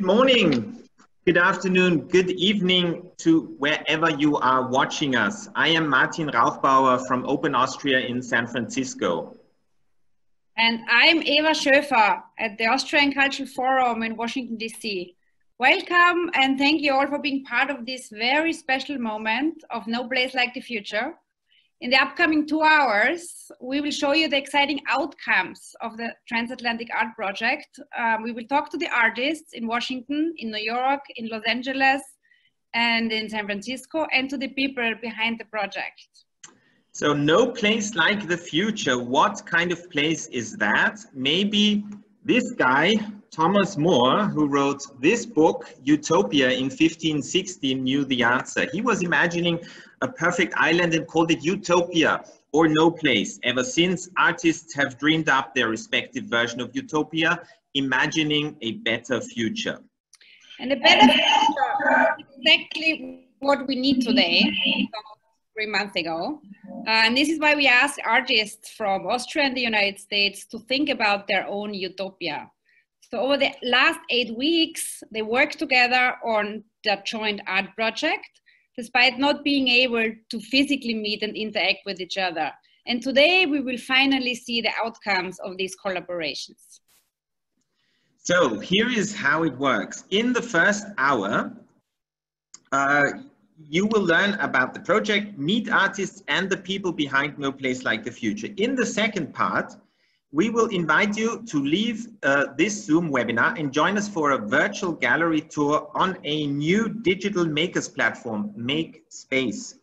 Good morning, good afternoon, good evening to wherever you are watching us. I am Martin Rauchbauer from Open Austria in San Francisco. And I'm Eva Schöfer at the Austrian Cultural Forum in Washington, D.C. Welcome and thank you all for being part of this very special moment of No Place Like the Future in the upcoming two hours, we will show you the exciting outcomes of the Transatlantic Art Project. Um, we will talk to the artists in Washington, in New York, in Los Angeles, and in San Francisco, and to the people behind the project. So no place like the future. What kind of place is that? Maybe this guy, Thomas More, who wrote this book, Utopia, in 1516, knew the answer. He was imagining a perfect island and called it Utopia or No Place. Ever since, artists have dreamed up their respective version of Utopia, imagining a better future. And a better future exactly what we need today, three months ago. Uh, and this is why we asked artists from Austria and the United States to think about their own utopia. So over the last eight weeks, they worked together on the joint art project despite not being able to physically meet and interact with each other. And today we will finally see the outcomes of these collaborations. So here is how it works. In the first hour, uh, you will learn about the project, meet artists and the people behind No Place Like the Future. In the second part, we will invite you to leave uh, this Zoom webinar and join us for a virtual gallery tour on a new digital makers platform, Make Space,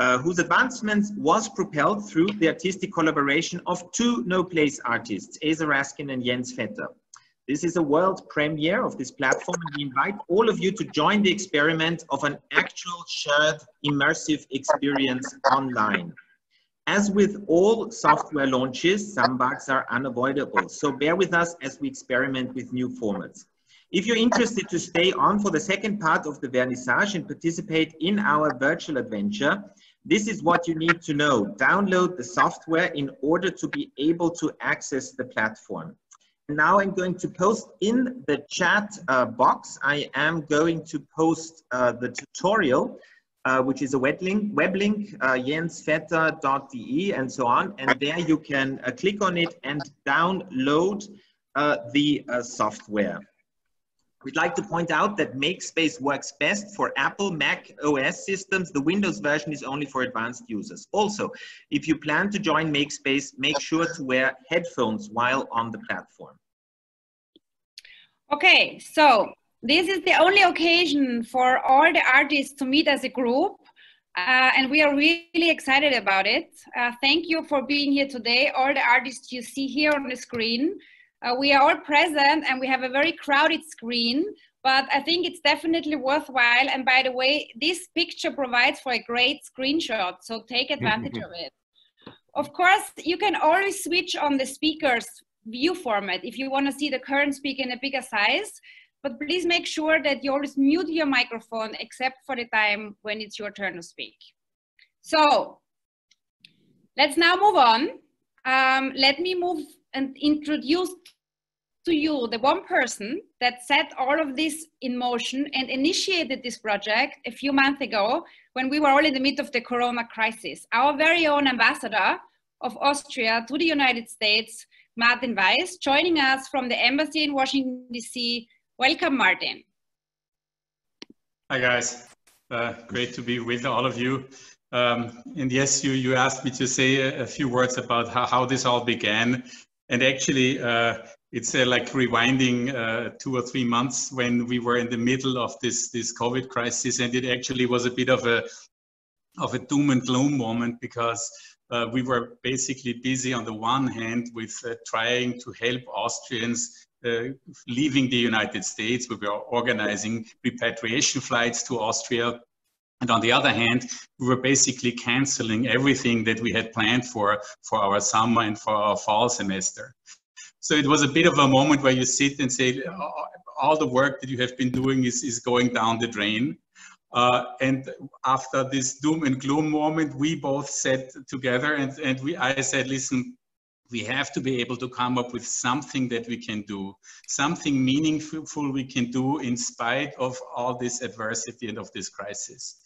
uh, whose advancement was propelled through the artistic collaboration of two No Place artists, Aza Raskin and Jens Vetter. This is a world premiere of this platform and we invite all of you to join the experiment of an actual shared immersive experience online. As with all software launches, some bugs are unavoidable, so bear with us as we experiment with new formats. If you're interested to stay on for the second part of the vernissage and participate in our virtual adventure, this is what you need to know. Download the software in order to be able to access the platform. Now I'm going to post in the chat uh, box, I am going to post uh, the tutorial uh, which is a web link, web link uh, jensvetter.de and so on. And there you can uh, click on it and download uh, the uh, software. We'd like to point out that MakeSpace works best for Apple, Mac OS systems. The Windows version is only for advanced users. Also, if you plan to join MakeSpace, make sure to wear headphones while on the platform. Okay, so this is the only occasion for all the artists to meet as a group. Uh, and we are really excited about it. Uh, thank you for being here today, all the artists you see here on the screen. Uh, we are all present and we have a very crowded screen, but I think it's definitely worthwhile. And by the way, this picture provides for a great screenshot, so take advantage of it. Of course, you can always switch on the speaker's view format if you want to see the current speaker in a bigger size but please make sure that you always mute your microphone except for the time when it's your turn to speak. So let's now move on. Um, let me move and introduce to you the one person that set all of this in motion and initiated this project a few months ago when we were all in the midst of the corona crisis. Our very own ambassador of Austria to the United States, Martin Weiss, joining us from the embassy in Washington, D.C. Welcome, Martin. Hi, guys. Uh, great to be with all of you. Um, and yes, you, you asked me to say a, a few words about how, how, this all began. And actually, uh, it's uh, like rewinding uh, two or three months when we were in the middle of this, this COVID crisis. And it actually was a bit of a, of a doom and gloom moment because uh, we were basically busy on the one hand with uh, trying to help Austrians leaving the United States. We were organizing repatriation flights to Austria. And on the other hand, we were basically canceling everything that we had planned for, for our summer and for our fall semester. So it was a bit of a moment where you sit and say, all the work that you have been doing is, is going down the drain. Uh, and after this doom and gloom moment, we both sat together and, and we, I said, listen, we have to be able to come up with something that we can do, something meaningful we can do in spite of all this adversity and of this crisis.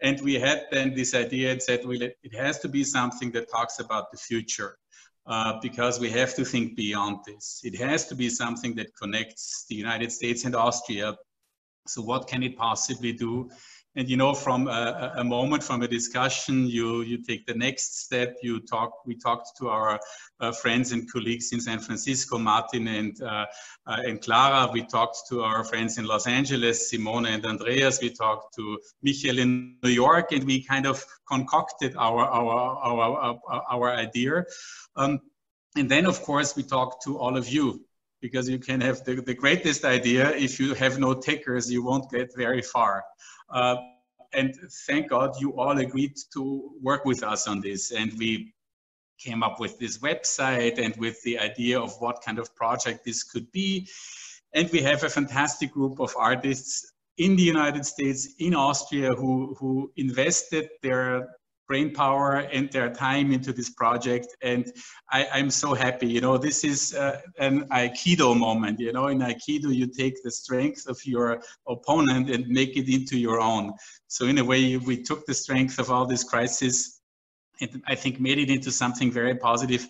And we had then this idea and said, well, it has to be something that talks about the future. Uh, because we have to think beyond this. It has to be something that connects the United States and Austria. So what can it possibly do and you know from a, a, moment from a discussion you you take the next step. You talk we talked to our uh, friends and colleagues in san francisco martin and uh, uh, and clara. We talked to our friends in los angeles simone and andreas. We talked to michael in new york and we kind of concocted our our our our, our idea. Um, and then of course we talked to all of you because you can have the, the greatest idea. If you have no takers you won't get very far uh, and thank God you all agreed to work with us on this. And we came up with this website and with the idea of what kind of project this could be. And we have a fantastic group of artists in the United States, in Austria, who, who invested their brain power and their time into this project. And I, am so happy. You know, this is uh, an Aikido moment. You know, in Aikido, you take the strength of your opponent and make it into your own. So in a way, we took the strength of all this crisis and I think made it into something very positive.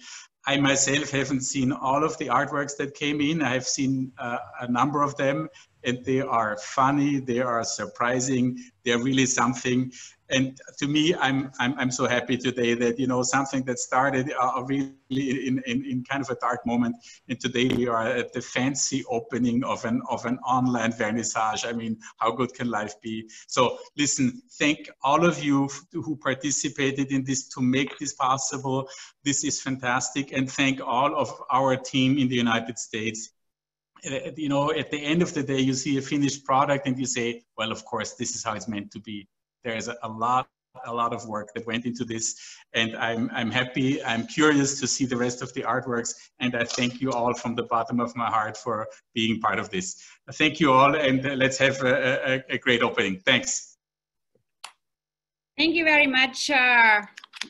I myself haven't seen all of the artworks that came in. I have seen uh, a number of them, and they are funny, they are surprising, they're really something and to me, I'm, I'm, I'm so happy today that, you know, something that started uh, really in, in, in kind of a dark moment. And today we are at the fancy opening of an, of an online vernissage. I mean, how good can life be? So listen, thank all of you who participated in this to make this possible. This is fantastic. And thank all of our team in the United States uh, Uh, uh, you know, at the end of the day, you see a finished product and you say, well, of course, this is how it's meant to be. There is a, lot a lot of work that went into this and I'm, I'm happy i'm curious to see the rest of the artworks and i thank you all from the bottom of my heart for being part of this. Thank you all and uh, let's have a, a, a great opening. Thanks. Thank you very much uh,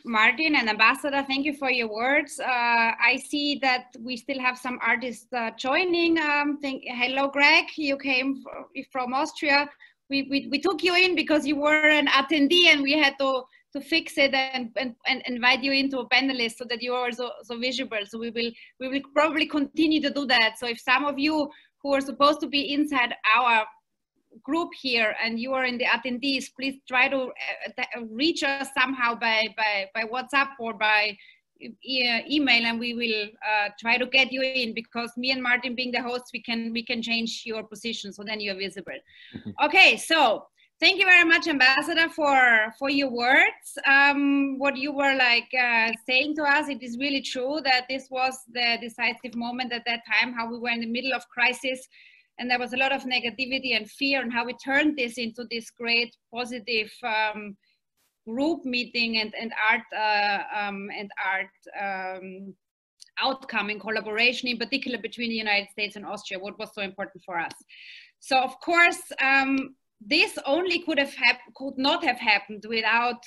martin and ambassador thank you for your words uh, i see that we still have some artists uh, joining um, hello greg you came from austria we, we, we took you in because you were an attendee and we had to to fix it and, and, and invite you into a panelist so that you are so, so visible. So we will we will probably continue to do that. So if some of you who are supposed to be inside our group here and you are in the attendees, please try to uh, reach us somehow by, by, by WhatsApp or by e email and we will uh, try to get you in because me and Martin being the hosts, we can we can change your position so then you're visible. Mm-hmm. okay, so thank you very much, Ambassador, for for your words. Um, what you were like uh, saying to us, it is really true that this was the decisive moment at that time. How we were in the middle of crisis, and there was a lot of negativity and fear, and how we turned this into this great positive. Um, group meeting and, and art uh, um, and art um, outcome in collaboration, in particular between the United States and Austria, what was so important for us. So of course, um, this only could have could not have happened without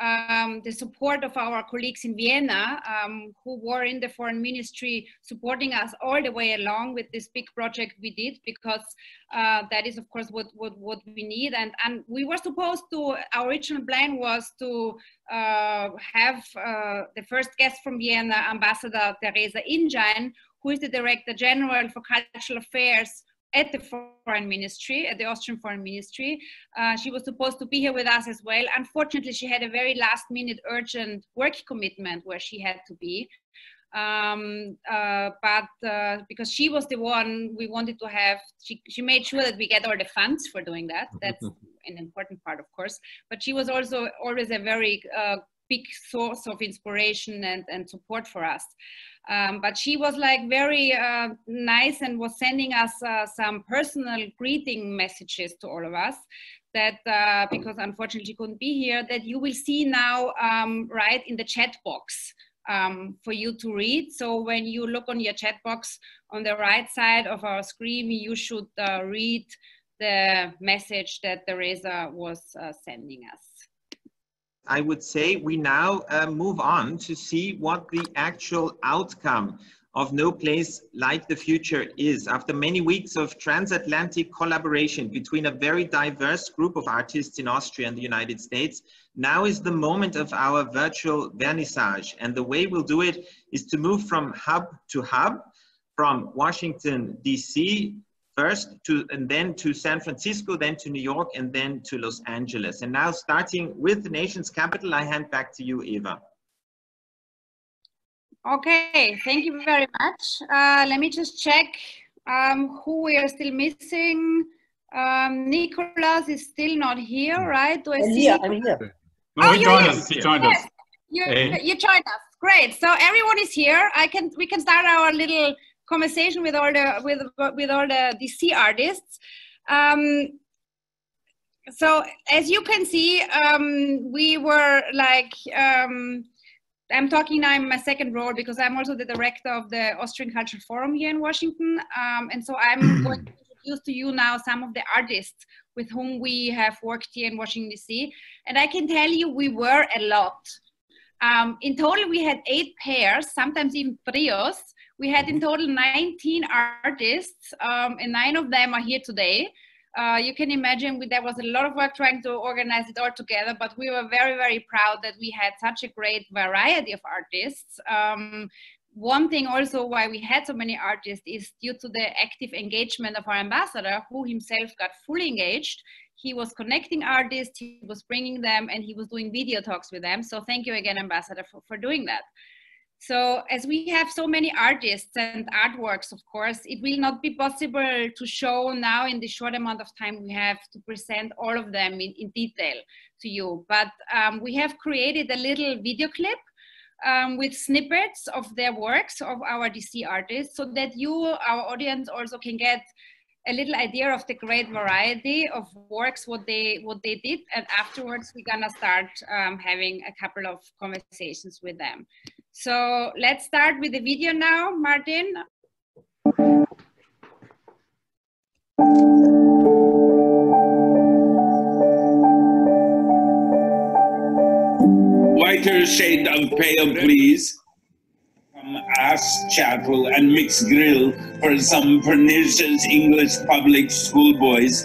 um, the support of our colleagues in Vienna, um, who were in the foreign ministry supporting us all the way along with this big project we did, because uh, that is, of course, what, what, what we need. And, and we were supposed to, our original plan was to uh, have uh, the first guest from Vienna, Ambassador Teresa Indjein, who is the Director General for Cultural Affairs at the foreign ministry, at the Austrian foreign ministry. Uh, she was supposed to be here with us as well. Unfortunately, she had a very last minute urgent work commitment where she had to be. Um, uh, but uh, because she was the one we wanted to have, she, she made sure that we get all the funds for doing that. That's an important part, of course. But she was also always a very uh, big source of inspiration and, and support for us. Um, but she was like very uh, nice and was sending us uh, some personal greeting messages to all of us that uh, because unfortunately she couldn't be here that you will see now um, right in the chat box um, for you to read so when you look on your chat box on the right side of our screen you should uh, read the message that Teresa was uh, sending us I would say we now uh, move on to see what the actual outcome of No Place Like the Future is. After many weeks of transatlantic collaboration between a very diverse group of artists in Austria and the United States, now is the moment of our virtual vernissage. And the way we'll do it is to move from hub to hub, from Washington, DC, first to, and then to San Francisco, then to New York, and then to Los Angeles. And now starting with the nation's capital, I hand back to you, Eva. Okay, thank you very much. Uh, let me just check um, who we are still missing. Um, Nicholas is still not here, right? Do I I'm see here. I'm here. No, Oh, he you're joined here. us. He joined Yes, us. you, Hey. you joined us. Great. So everyone is here. I can we can start our little conversation with all the with with all the DC artists. Um, so as you can see, um, we were like. Um, I'm talking now in my second role because I'm also the director of the Austrian Cultural Forum here in Washington. Um, and so I'm going to introduce to you now some of the artists with whom we have worked here in Washington, D.C. And I can tell you we were a lot. Um, in total, we had eight pairs, sometimes even trios. We had in total 19 artists, um, and nine of them are here today. Uh, you can imagine we, there was a lot of work trying to organize it all together, but we were very, very proud that we had such a great variety of artists. Um, one thing also why we had so many artists is due to the active engagement of our ambassador, who himself got fully engaged. He was connecting artists, he was bringing them, and he was doing video talks with them. So thank you again, ambassador, for, for doing that. So as we have so many artists and artworks, of course, it will not be possible to show now in the short amount of time we have to present all of them in, in detail to you. But um, we have created a little video clip um, with snippets of their works of our DC artists so that you, our audience, also can get a little idea of the great variety of works what they what they did and afterwards we're gonna start um, having a couple of conversations with them so let's start with the video now martin Lighter shade of pale, please. From ass chattel and mixed grill for some pernicious English public school boys.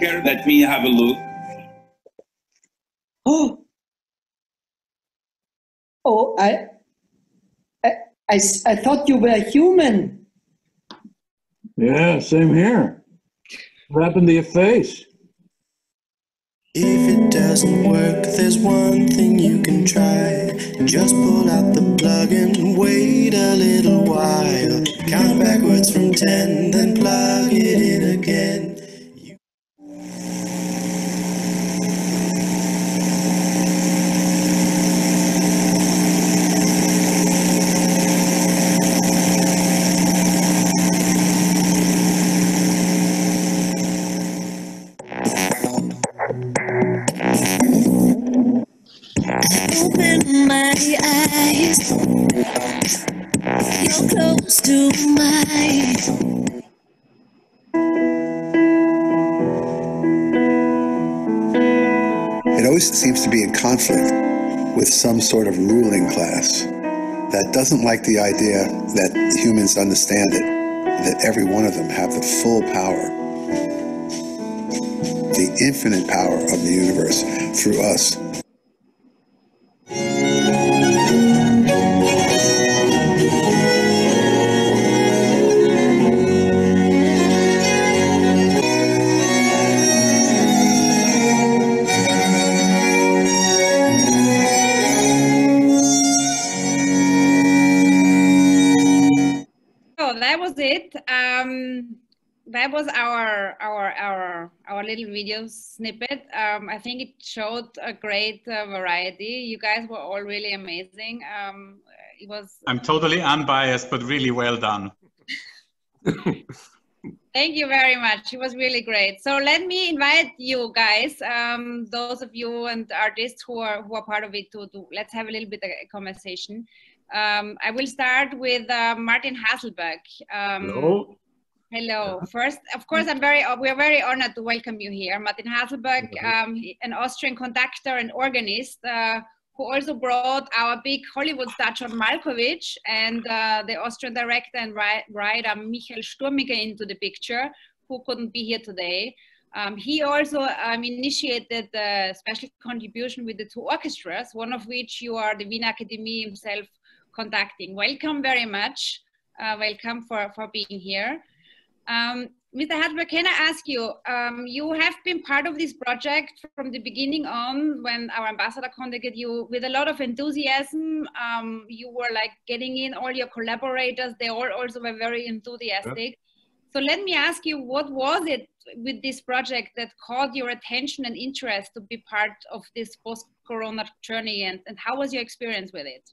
Here, let me have a look. Oh, oh, I, I, I, I thought you were human. Yeah, same here. What happened to your face? If it doesn't work, there's one thing you can try. Just pull out the plug and wait a little while. Count backwards from ten, then plug it in again. Always seems to be in conflict with some sort of ruling class that doesn't like the idea that humans understand it, that every one of them have the full power, the infinite power of the universe through us. Our our little video snippet um, i think it showed a great uh, variety you guys were all really amazing um, it was I'm totally unbiased, but really well done. Thank you very much. It was really great. So let me invite you guys, um, those of you and artists who are who are part of it, to, to let's have a little bit of a conversation. Um, I will start with uh, Martin Haselböck. Um, Hello. Hello. First, of course, I'm very we are very honored to welcome you here, Martin Haselböck, um, an Austrian conductor and organist. Uh, who also brought our big Hollywood star John Malkovich and uh, the Austrian director and writer Michael Sturminger into the picture, who couldn't be here today. Um, he also um, initiated the special contribution with the two orchestras, one of which you are the Wiener Akademie himself conducting. Welcome very much. Uh, welcome for, for being here. Um, Mr. Haselböck, can I ask you, um, you have been part of this project from the beginning on when our ambassador contacted you with a lot of enthusiasm. Um, you were like getting in all your collaborators. They all also were very enthusiastic. So let me ask you, what was it with this project that caught your attention and interest to be part of this post-corona journey and, and how was your experience with it?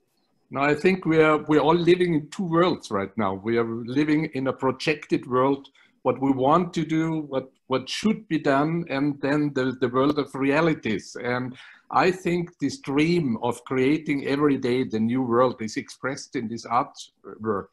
Now, I think we are, we're all living in two worlds right now. We are living in a projected world what we want to do, what, what should be done, and then the, the world of realities. And I think this dream of creating every day the new world is expressed in this artwork.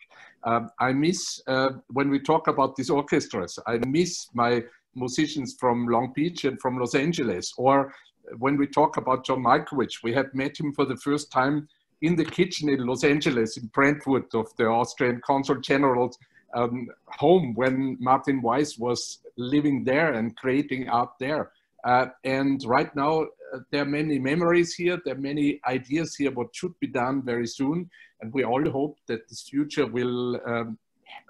Um, I miss, uh, when we talk about these orchestras, I miss my musicians from Long Beach and from Los Angeles. Or when we talk about John Malkovich, we had met him for the first time in the kitchen in Los Angeles, in Brentwood of the Austrian Consul General's um, home when Martin Weiss was living there and creating art there. Uh, and right now, uh, there are many memories here, there are many ideas here what should be done very soon. And we all hope that this future will um,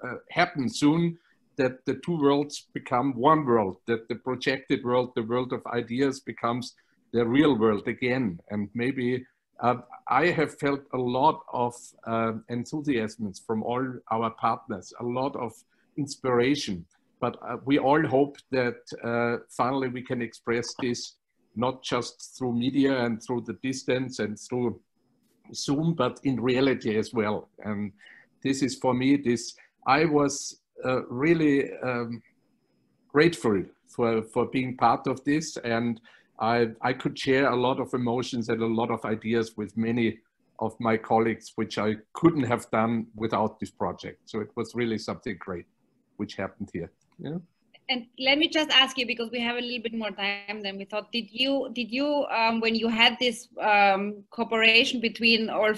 uh, happen soon, that the two worlds become one world, that the projected world, the world of ideas becomes the real world again. And maybe uh, I have felt a lot of uh, enthusiasm from all our partners, a lot of inspiration. But uh, we all hope that uh, finally we can express this not just through media and through the distance and through Zoom, but in reality as well. And this is for me, this, I was uh, really um, grateful for, for being part of this. And I, I could share a lot of emotions and a lot of ideas with many of my colleagues, which I couldn't have done without this project. So it was really something great, which happened here. Yeah. And let me just ask you, because we have a little bit more time than we thought. Did you, did you, um, when you had this um, cooperation between all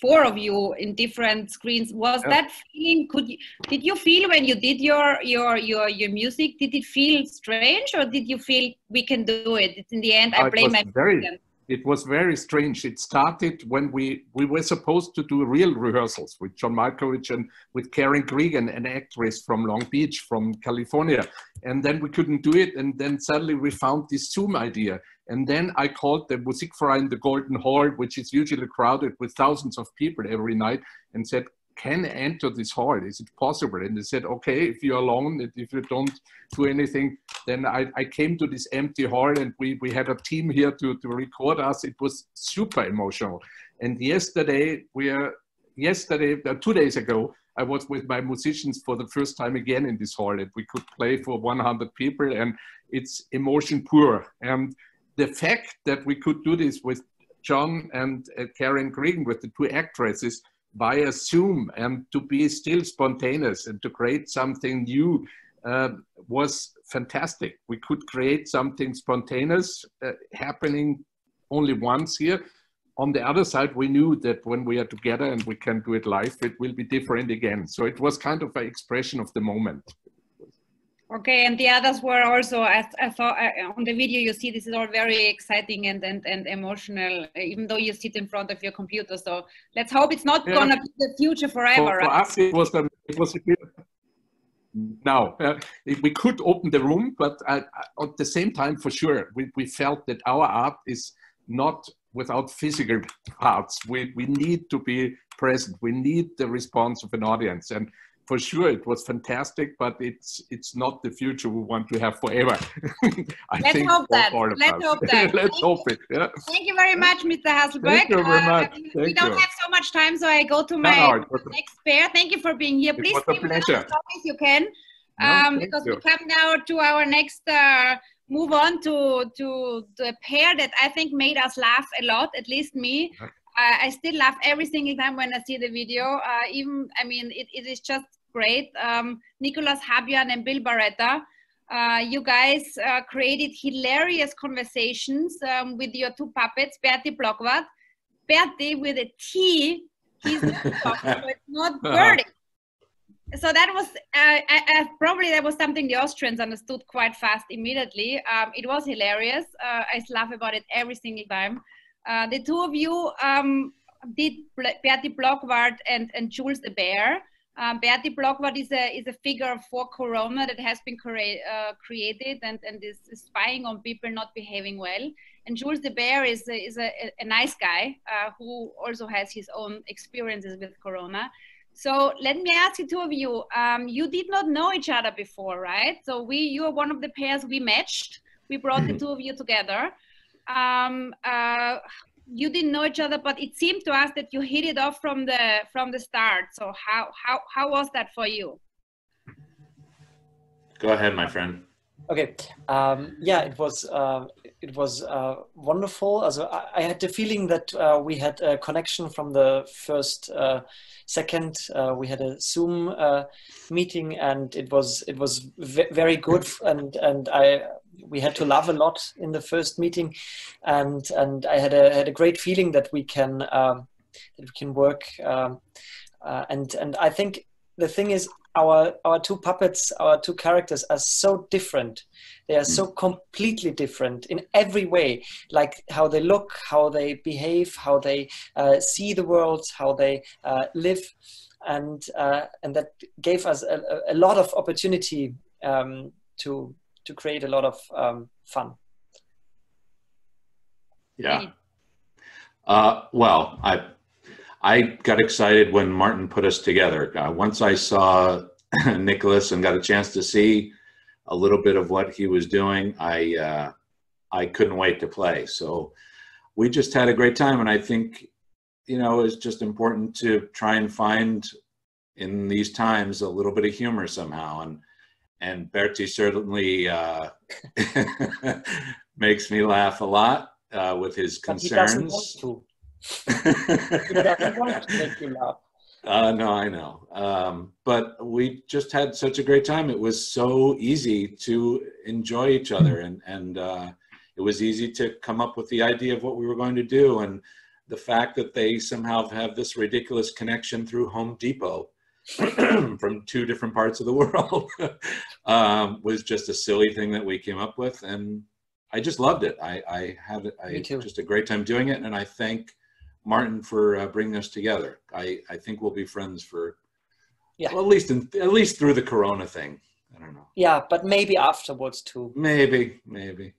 four of you in different screens. Was yeah. that feeling could you did you feel when you did your your your your music did it feel strange or did you feel we can do it? In the end i oh, blame my very it was very strange. It started when we we were supposed to do real rehearsals with john malkovich and with karen Gregan, an actress from long beach from california. And then we couldn't do it. And then suddenly we found this zoom idea and then I called the Musikverein, the Golden Hall, which is usually crowded with thousands of people every night, and said, can enter this hall? Is it possible? And they said, okay, if you're alone, if you don't do anything, then I, I came to this empty hall and we, we had a team here to, to record us. It was super emotional. And yesterday, we are, yesterday, uh, two days ago, I was with my musicians for the first time again in this hall and we could play for 100 people and it's emotion pure. And the fact that we could do this with John and uh, Karen Gregan, with the two actresses, via Zoom, and to be still spontaneous and to create something new uh, was fantastic. We could create something spontaneous uh, happening only once here. On the other side, we knew that when we are together and we can do it live, it will be different again. So it was kind of an expression of the moment. Okay, and the others were also, I, I thought uh, on the video you see this is all very exciting and, and, and emotional, even though you sit in front of your computer. So let's hope it's not yeah. going to be the future forever. For, for us, it was, a, it was now, uh, we could open the room, but at the same time, for sure, we, we felt that our art is not without physical parts. We, we need to be present. We need the response of an audience. And for sure it was fantastic, but it's it's not the future we want to have forever. I Let's think hope that. Let's hope that. Let's thank hope it. Yeah. Thank you very much, Mr. Haselböck. Thank you very much. Uh, we don't you. have so much time, so I go to my no, no, next pair. Thank you for being here. Please keep it as you can, um, no, because you. we come now to our next. Uh, move on to to the pair that I think made us laugh a lot, at least me. I, I still laugh every single time when I see the video. Uh, even, I mean, it, it is just great. Um, Nicolas Habjan and Bill Barretta. Uh, you guys uh, created hilarious conversations um, with your two puppets, Bertie Blockwart. Bertie with a T, he's not Bertie. So that was uh, I, I, probably that was something the Austrians understood quite fast immediately. Um, it was hilarious. Uh, I laugh about it every single time. Uh, the two of you um, did Bertie Blockwart and, and Jules the Bear. Um, Bertie Blockwart is a, is a figure for Corona that has been crea uh, created and, and is spying on people not behaving well. And Jules de Bear is a, is a, a nice guy uh, who also has his own experiences with Corona. So let me ask you two of you, um, you did not know each other before, right? So we, you are one of the pairs we matched. We brought the two of you together. Um, uh, you didn't know each other, but it seemed to us that you hit it off from the from the start. So how how how was that for you? Go ahead, my friend. Okay, um, yeah, it was uh, it was uh, wonderful. Also, I, I, had the feeling that uh, we had a connection from the first uh, second. Uh, we had a Zoom uh, meeting, and it was it was very good. And and I we had to laugh a lot in the first meeting, and and I had a had a great feeling that we can um, that we can work. Um, uh, and and I think the thing is our our two puppets, our two characters are so different. They are so mm. completely different in every way, like how they look, how they behave, how they uh, see the world, how they uh, live, and uh, and that gave us a, a lot of opportunity um, to to create a lot of um, fun. Yeah. Uh, well, I I got excited when Martin put us together. Uh, once I saw Nicholas and got a chance to see a little bit of what he was doing, I uh, I couldn't wait to play. So we just had a great time, and I think you know it's just important to try and find in these times a little bit of humor somehow and and Bertie certainly uh, makes me laugh a lot uh, with his concerns. he doesn't want to make you laugh. Uh, no, I know. Um, but we just had such a great time. It was so easy to enjoy each other, and and uh, it was easy to come up with the idea of what we were going to do, and the fact that they somehow have this ridiculous connection through Home Depot from two different parts of the world um, was just a silly thing that we came up with, and I just loved it. I, I had I just a great time doing it, and I thank Martin for uh, bringing us together. I, I think we'll be friends for yeah, well, at least in, at least through the Corona thing. I don't know. Yeah, but maybe afterwards too. Maybe, maybe.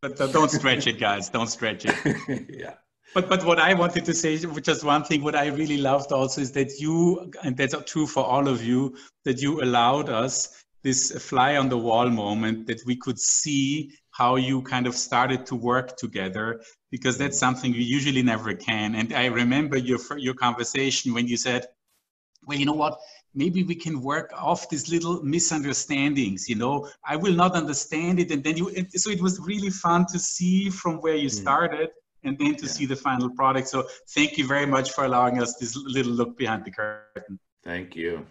But don't stretch it, guys. Don't stretch it. yeah. But but what I wanted to say, just one thing, what I really loved also is that you, and that's true for all of you, that you allowed us this fly on the wall moment that we could see how you kind of started to work together because that's something you usually never can. And I remember your your conversation when you said, "Well, you know what? Maybe we can work off these little misunderstandings. You know, I will not understand it, and then you. So it was really fun to see from where you mm. started." And then to yeah. see the final product. So, thank you very much for allowing us this little look behind the curtain. Thank you.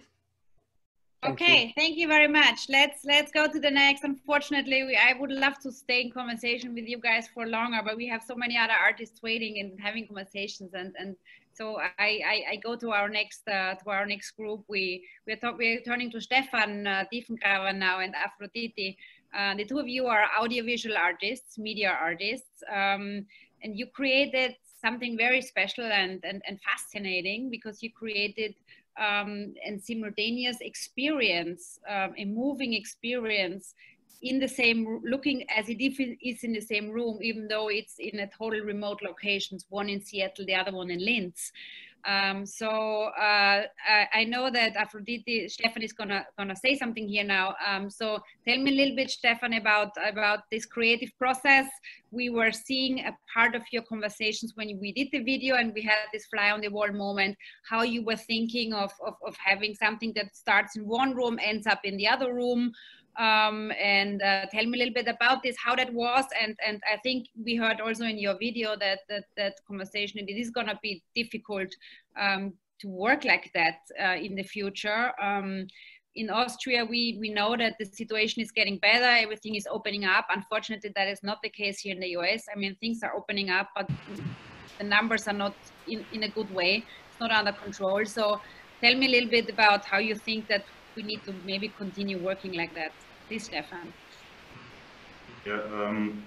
Thank okay, you. thank you very much. Let's let's go to the next. Unfortunately, we, I would love to stay in conversation with you guys for longer, but we have so many other artists waiting and having conversations, and and so I I, I go to our next uh, to our next group. We we're talk, we're turning to Stefan uh, Tiefengraber now and Afroditi. Uh, the two of you are audiovisual artists, media artists, um, and you created something very special and, and, and fascinating because you created um, simultaneous experience, um, a moving experience in the same, looking as it is in the same room, even though it's in a total remote locations, one in Seattle, the other one in Linz. Um, so uh, I, I, know that Afroditi, Stefan is gonna gonna say something here now. Um, so tell me a little bit, Stefan, about about this creative process. We were seeing a part of your conversations when we did the video, and we had this fly on the wall moment. How you were thinking of of, of having something that starts in one room, ends up in the other room um, and uh, tell me a little bit about this, how that was, and and I think we heard also in your video that that that conversation it is gonna be difficult um, to work like that uh, in the future. Um, in Austria, we, we know that the situation is getting better, everything is opening up. Unfortunately, that is not the case here in the US. I mean, things are opening up, but the numbers are not in, in a good way. It's not under control. So tell me a little bit about how you think that we need to maybe continue working like that. Please, Stefan. Yeah, um,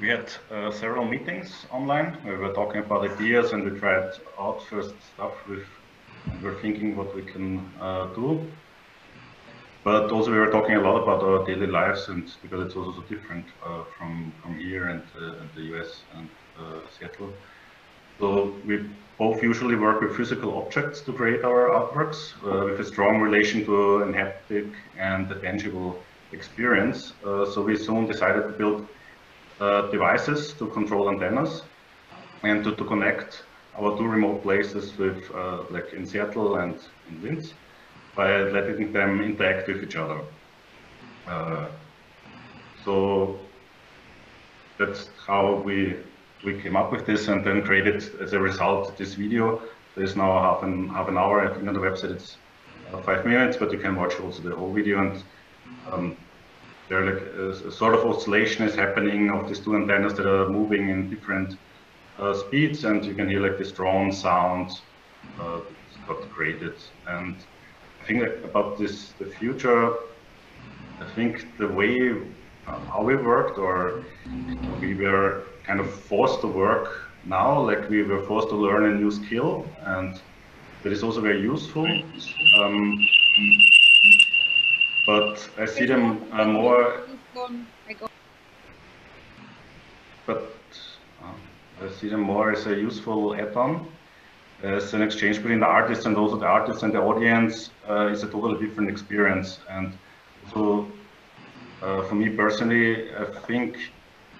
we had uh, several meetings online. We were talking about ideas and we tried out first stuff with, we're thinking what we can uh, do. But also we were talking a lot about our daily lives and because it's also so different uh, from, from here and, uh, and the US and uh, Seattle. So we both usually work with physical objects to create our artworks uh, with a strong relation to an haptic and a tangible experience. Uh, so we soon decided to build uh, devices to control antennas and to, to connect our two remote places with uh, like in Seattle and in Linz by letting them interact with each other. Uh, so that's how we we came up with this and then created as a result this video. There's now half an half an hour. I think on the website it's uh, five minutes, but you can watch also the whole video and um, there like a, a, sort of oscillation is happening of these two antennas that are moving in different uh, speeds and you can hear like this drone sound uh, got created and I think about this the future I think the way uh, how we worked or we were kind of forced to work now like we were forced to learn a new skill and that is also very useful um, but I see them uh, more. But uh, I see them more as a useful add-on, as an exchange between the artist and also the artist and the audience uh, is a totally different experience. And so, uh, for me personally, I think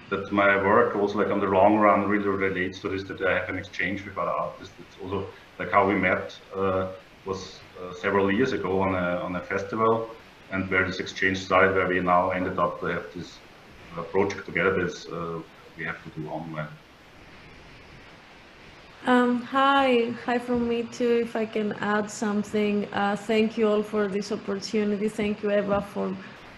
that my work also like on the long run really relates to this that I have an exchange with other artists. It's also like how we met uh, was uh, several years ago on a on a festival and where this exchange started, where we now ended up to have this uh, project together that uh, we have to do online. Um, hi, hi from me too. If I can add something, uh, thank you all for this opportunity. Thank you, Eva, for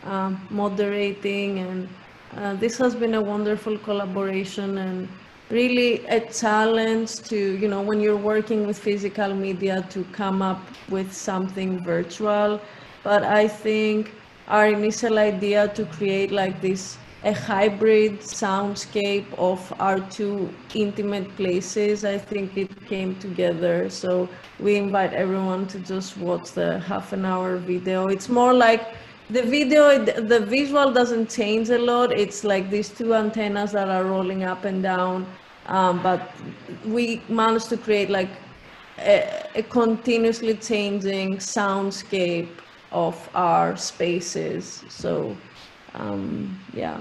um, moderating, and uh, this has been a wonderful collaboration and really a challenge to, you know, when you're working with physical media to come up with something virtual. But I think our initial idea to create like this a hybrid soundscape of our two intimate places i think it came together. So we invite everyone to just watch the half an hour video. It's more like the video the visual doesn't change a lot it's like these two antennas that are rolling up and down um, but we managed to create like a, a continuously changing soundscape of our spaces. So, um, yeah,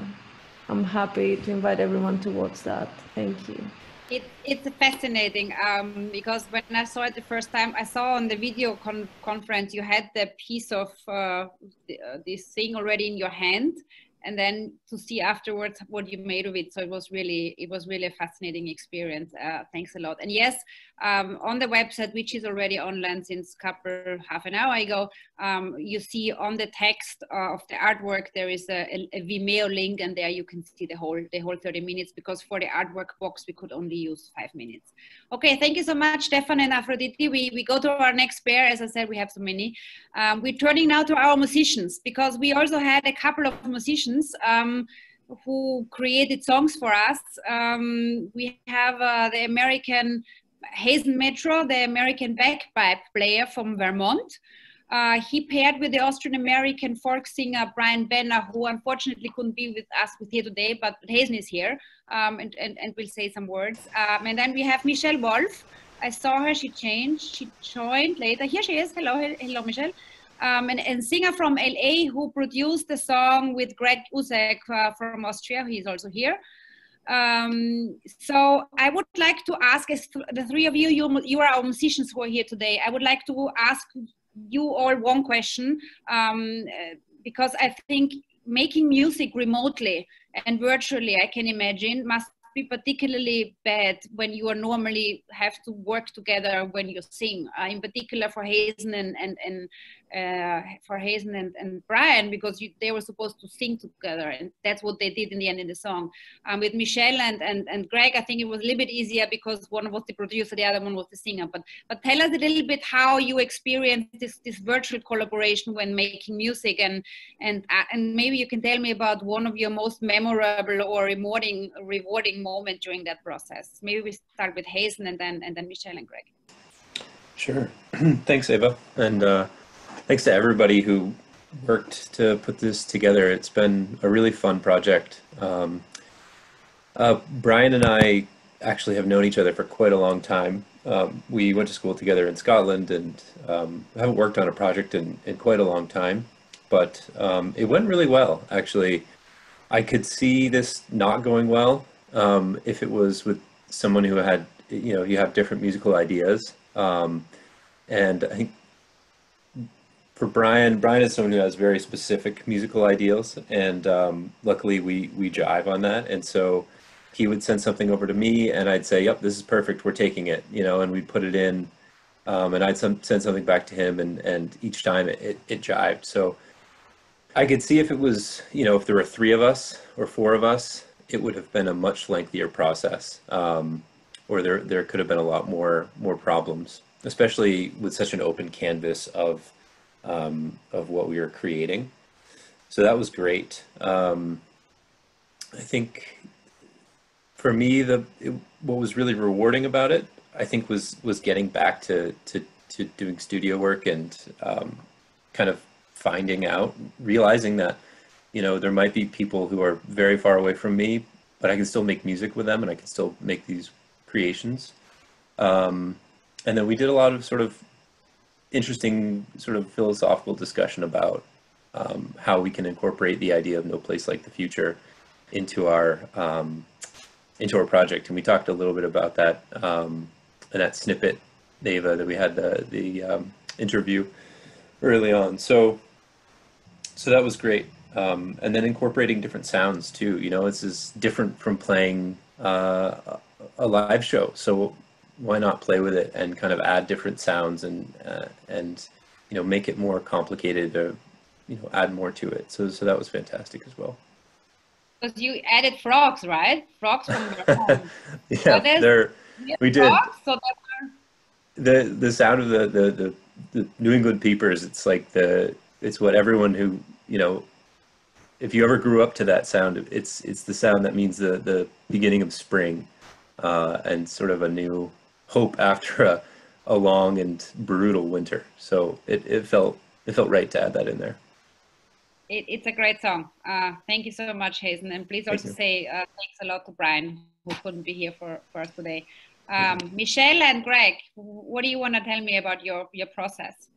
I'm happy to invite everyone to watch that. Thank you. It, it's fascinating um, because when I saw it the first time, I saw on the video con conference you had the piece of uh, the, uh, this thing already in your hand, and then to see afterwards what you made of it. So it was really, it was really a fascinating experience. Uh, thanks a lot. And yes, um, on the website, which is already online since a couple half an hour ago, um, you see on the text uh, of the artwork there is a, a, a, Vimeo link, and there you can see the whole the whole 30 minutes. Because for the artwork box we could only use five minutes. Okay, thank you so much, Stefan and Afroditi. We we go to our next pair. As I said, we have so many. Um, we're turning now to our musicians because we also had a couple of musicians. Um, who created songs for us. Um, we have uh, the American Hazen Metro, the American bagpipe player from Vermont. Uh, he paired with the Austrian American folk singer Bryan Benner, who unfortunately couldn't be with us with here today, but Hazen is here um, and, and, and will say some words. Um, and then we have Michelle Wolf. I saw her, she changed, she joined later. Here she is. Hello, hello, Michelle. Um, and, and singer from LA who produced the song with Greg Usek uh, from Austria. He's also here. Um, so I would like to ask, as the three of you, you, you are our musicians who are here today. I would like to ask you all one question um, because I think making music remotely and virtually, I can imagine, must be particularly bad when you are normally have to work together when you sing. Uh, in particular for Hazen and and, and uh, for Hazen and, and Bryan because you, they were supposed to sing together and that's what they did in the end in the song. Um, with Michelle and, and and Greg, I think it was a little bit easier because one was the producer, the other one was the singer. But but tell us a little bit how you experienced this this virtual collaboration when making music and and uh, and maybe you can tell me about one of your most memorable or rewarding rewarding moment during that process. Maybe we start with Hazen and then and then Michelle and Greg. Sure. Thanks, Eva. And uh, thanks to everybody who worked to put this together. It's been a really fun project. Um, uh, Bryan and I actually have known each other for quite a long time. Um, we went to school together in Scotland and um, haven't worked on a project in, in quite a long time, but um, it went really well, actually. I could see this not going well um, if it was with someone who had, you know, you have different musical ideas. Um, and I think for Bryan, Bryan is someone who has very specific musical ideals, and um, luckily we we jive on that. And so he would send something over to me, and I'd say, "Yep, this is perfect. We're taking it," you know, and we'd put it in, um, and I'd some, send something back to him, and and each time it, it, it jived. So I could see if it was, you know, if there were three of us or four of us, it would have been a much lengthier process, um, or there there could have been a lot more more problems, especially with such an open canvas of um, of what we were creating. So that was great. Um, I think for me, the it, what was really rewarding about it, I think, was was getting back to to, to doing studio work and um, kind of finding out, realizing that you know there might be people who are very far away from me, but I can still make music with them and I can still make these creations. Um, and then we did a lot of sort of interesting sort of philosophical discussion about um, how we can incorporate the idea of no place like the future into our um, into our project, and we talked a little bit about that um, in that snippet, Neva, that we had the the um, interview early on. So so that was great, um, and then incorporating different sounds too. You know, this is different from playing uh, a live show. So why not play with it and kind of add different sounds and uh, and you know make it more complicated or you know add more to it. So so that was fantastic as well. Because you added frogs, right? Frogs from your home. yeah, So there we did frogs, so the the sound of the, the the the New England peepers. It's like the it's what everyone who you know. If you ever grew up to that sound, it's it's the sound that means the the beginning of spring, uh, and sort of a new hope after a, a long and brutal winter. So it, it felt it felt right to add that in there. It, it's a great song. Uh, thank you so much, Hazen. And please also you. say uh, thanks a lot to Bryan, who couldn't be here for, for us today. Um, Michelle and Greg, what do you want to tell me about your, your process?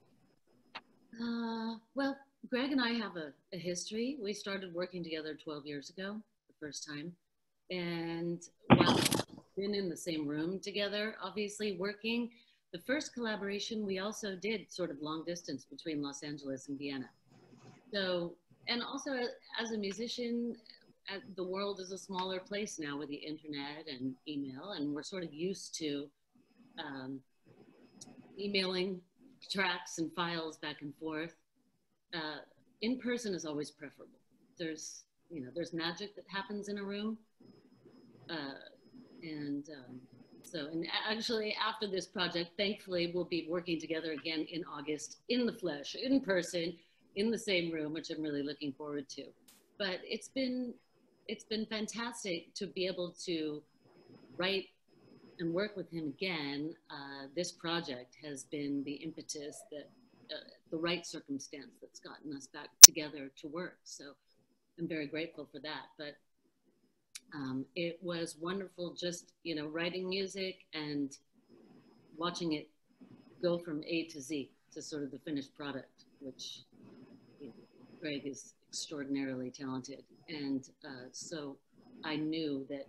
Uh, well, Greg and I have a, a history. We started working together 12 years ago, the first time. And while we've been in the same room together, obviously working, the first collaboration we also did sort of long distance between Los Angeles and Vienna. So, and also as a musician, uh, the world is a smaller place now with the internet and email, and we're sort of used to um, emailing tracks and files back and forth. Uh, in person is always preferable. There's, you know, there's magic that happens in a room. Uh, and um, so, and actually after this project, thankfully we'll be working together again in August in the flesh, in person, in the same room, which I'm really looking forward to. But it's been, it's been fantastic to be able to write and work with him again, uh, this project has been the impetus that uh, the right circumstance that's gotten us back together to work. So I'm very grateful for that. But um, it was wonderful just, you know, writing music and watching it go from A to Z to sort of the finished product, which you know, Greg is extraordinarily talented. And uh, so I knew that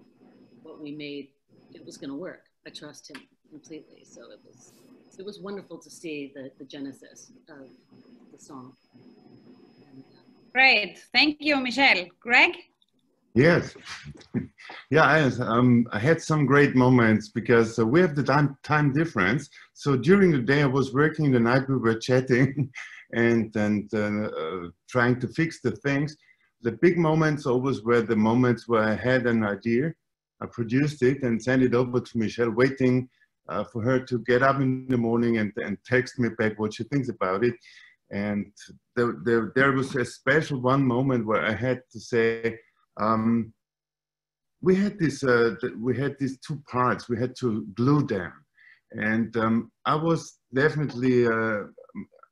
what we made it was going to work. I trust him completely. So it was it was wonderful to see the the genesis of the song. Great. Thank you, Michelle. Greg? Yes. yeah, I, um, I had some great moments because uh, we have the time, time difference. So during the day I was working, the night we were chatting and, and uh, uh, trying to fix the things. The big moments always were the moments where I had an idea, I produced it and sent it over to Michelle, waiting uh, for her to get up in the morning and, and text me back what she thinks about it. And there, there, there was a special one moment where I had to say, um, we had this, uh, we had these two parts. We had to glue them, and um, I was definitely uh,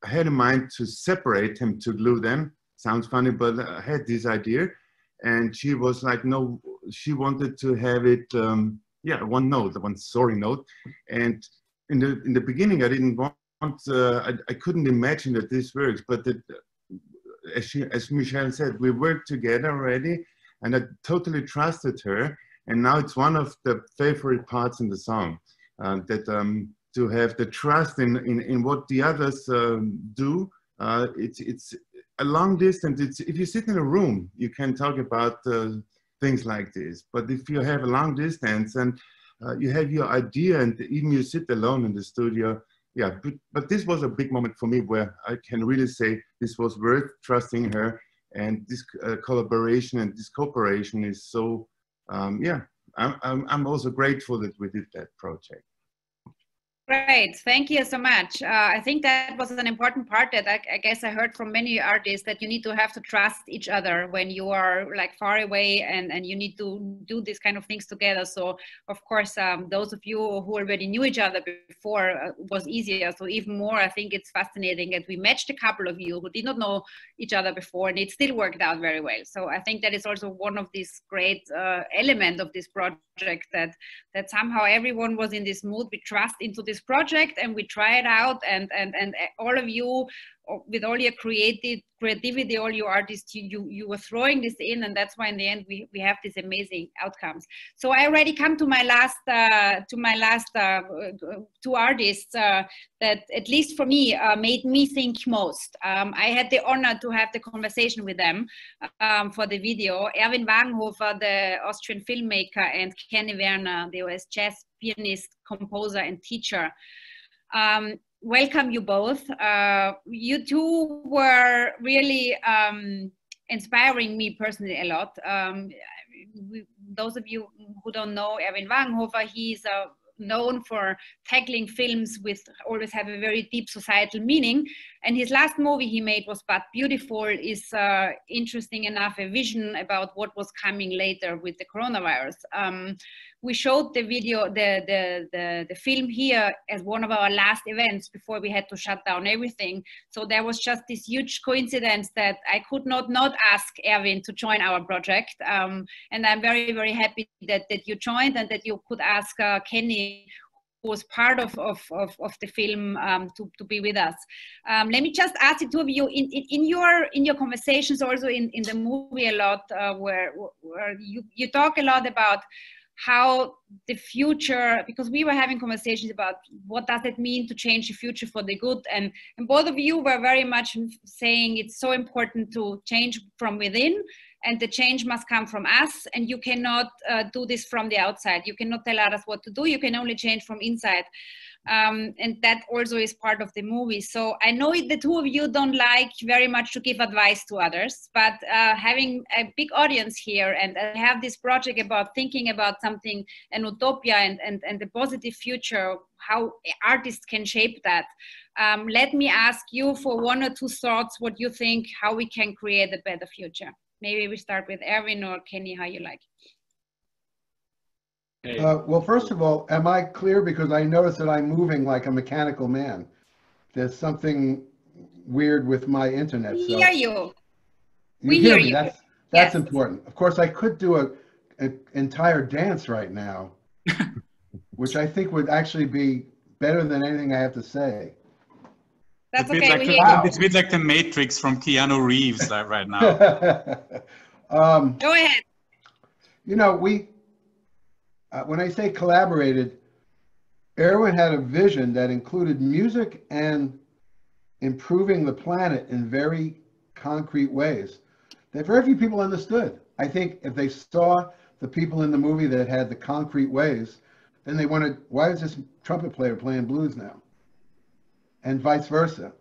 had in mind to separate him to glue them. Sounds funny, but I had this idea, and she was like, no, she wanted to have it, um, yeah, one note, one sorry note, and in the in the beginning, I didn't want. Uh, I, I couldn't imagine that this works, but that, as, she, as Michelle said, we worked together already, and I totally trusted her. And now it's one of the favorite parts in the song uh, that um, to have the trust in, in, in what the others um, do. Uh, it's, it's a long distance. It's, if you sit in a room, you can talk about uh, things like this. But if you have a long distance and uh, you have your idea and even you sit alone in the studio, yeah, but, but this was a big moment for me where I can really say this was worth trusting her and this uh, collaboration and this cooperation is so um, yeah I'm, I'm, I'm also grateful that we did that project Great, thank you so much. Uh, I think that was an important part that I, I, guess I heard from many artists that you need to have to trust each other when you are like far away and, and you need to do these kind of things together. So of course, um, those of you who already knew each other before uh, was easier. So even more, I think it's fascinating that we matched a couple of you who did not know each other before and it still worked out very well. So I think that is also one of these great uh, of this project that, that somehow everyone was in this mood, we trust into this project and we try it out and and and all of you with all your creative creativity all your artists you, you you were throwing this in and that's why in the end we, we have these amazing outcomes. So i already come to my last uh, to my last uh, two artists uh, that at least for me uh, made me think most. Um, i had the honor to have the conversation with them um, for the video. Erwin wagenhofer the austrian filmmaker and kenny werner the us jazz pianist composer and teacher. Um, welcome you both. Uh, you two were really um, inspiring me personally a lot. Um, we, those of you who don't know Erwin Wagenhofer, he's a known for tackling films with always have a very deep societal meaning. And his last movie he made was But Beautiful is uh, interesting enough, a vision about what was coming later with the coronavirus. Um, we showed the video, the, the, the, the, film here as one of our last events before we had to shut down everything. So there was just this huge coincidence that I could not not ask Erwin to join our project. Um, and I'm very, very happy that, that you joined and that you could ask uh, Kenny who was part of, of, of, of the film um, to, to be with us. Um, let me just ask the two of you, in, in, in, your, in your conversations also in, in the movie a lot, uh, where, where you, you talk a lot about how the future because we were having conversations about what does it mean to change the future for the good. And, and both of you were very much saying it's so important to change from within and the change must come from us. And you cannot uh, do this from the outside. You cannot tell others what to do. You can only change from inside um, and that also is part of the movie. So i know the two of you don't like very much to give advice to others but uh, having a big audience here and I have this project about thinking about something an utopia and, and, and the positive future how artists can shape that. Um, let me ask you for one or two thoughts what you think how we can create a better future. Maybe we start with Erwin or Kenny, how you like. Uh, well, first of all, am I clear? Because I notice that I'm moving like a mechanical man. There's something weird with my internet. We so hear you. you we hear hear you. That's, that's important. Of course, I could do a, an entire dance right now, which I think would actually be better than anything I have to say. That's a bit okay. like we the, hear you. It's a bit like the Matrix from Keanu Reeves right now. um, Go ahead. You know, we, uh, when I say collaborated, Erwin had a vision that included music and improving the planet in very concrete ways that very few people understood. I think if they saw the people in the movie that had the concrete ways, then they wanted, why is this trumpet player playing blues now? And vice versa.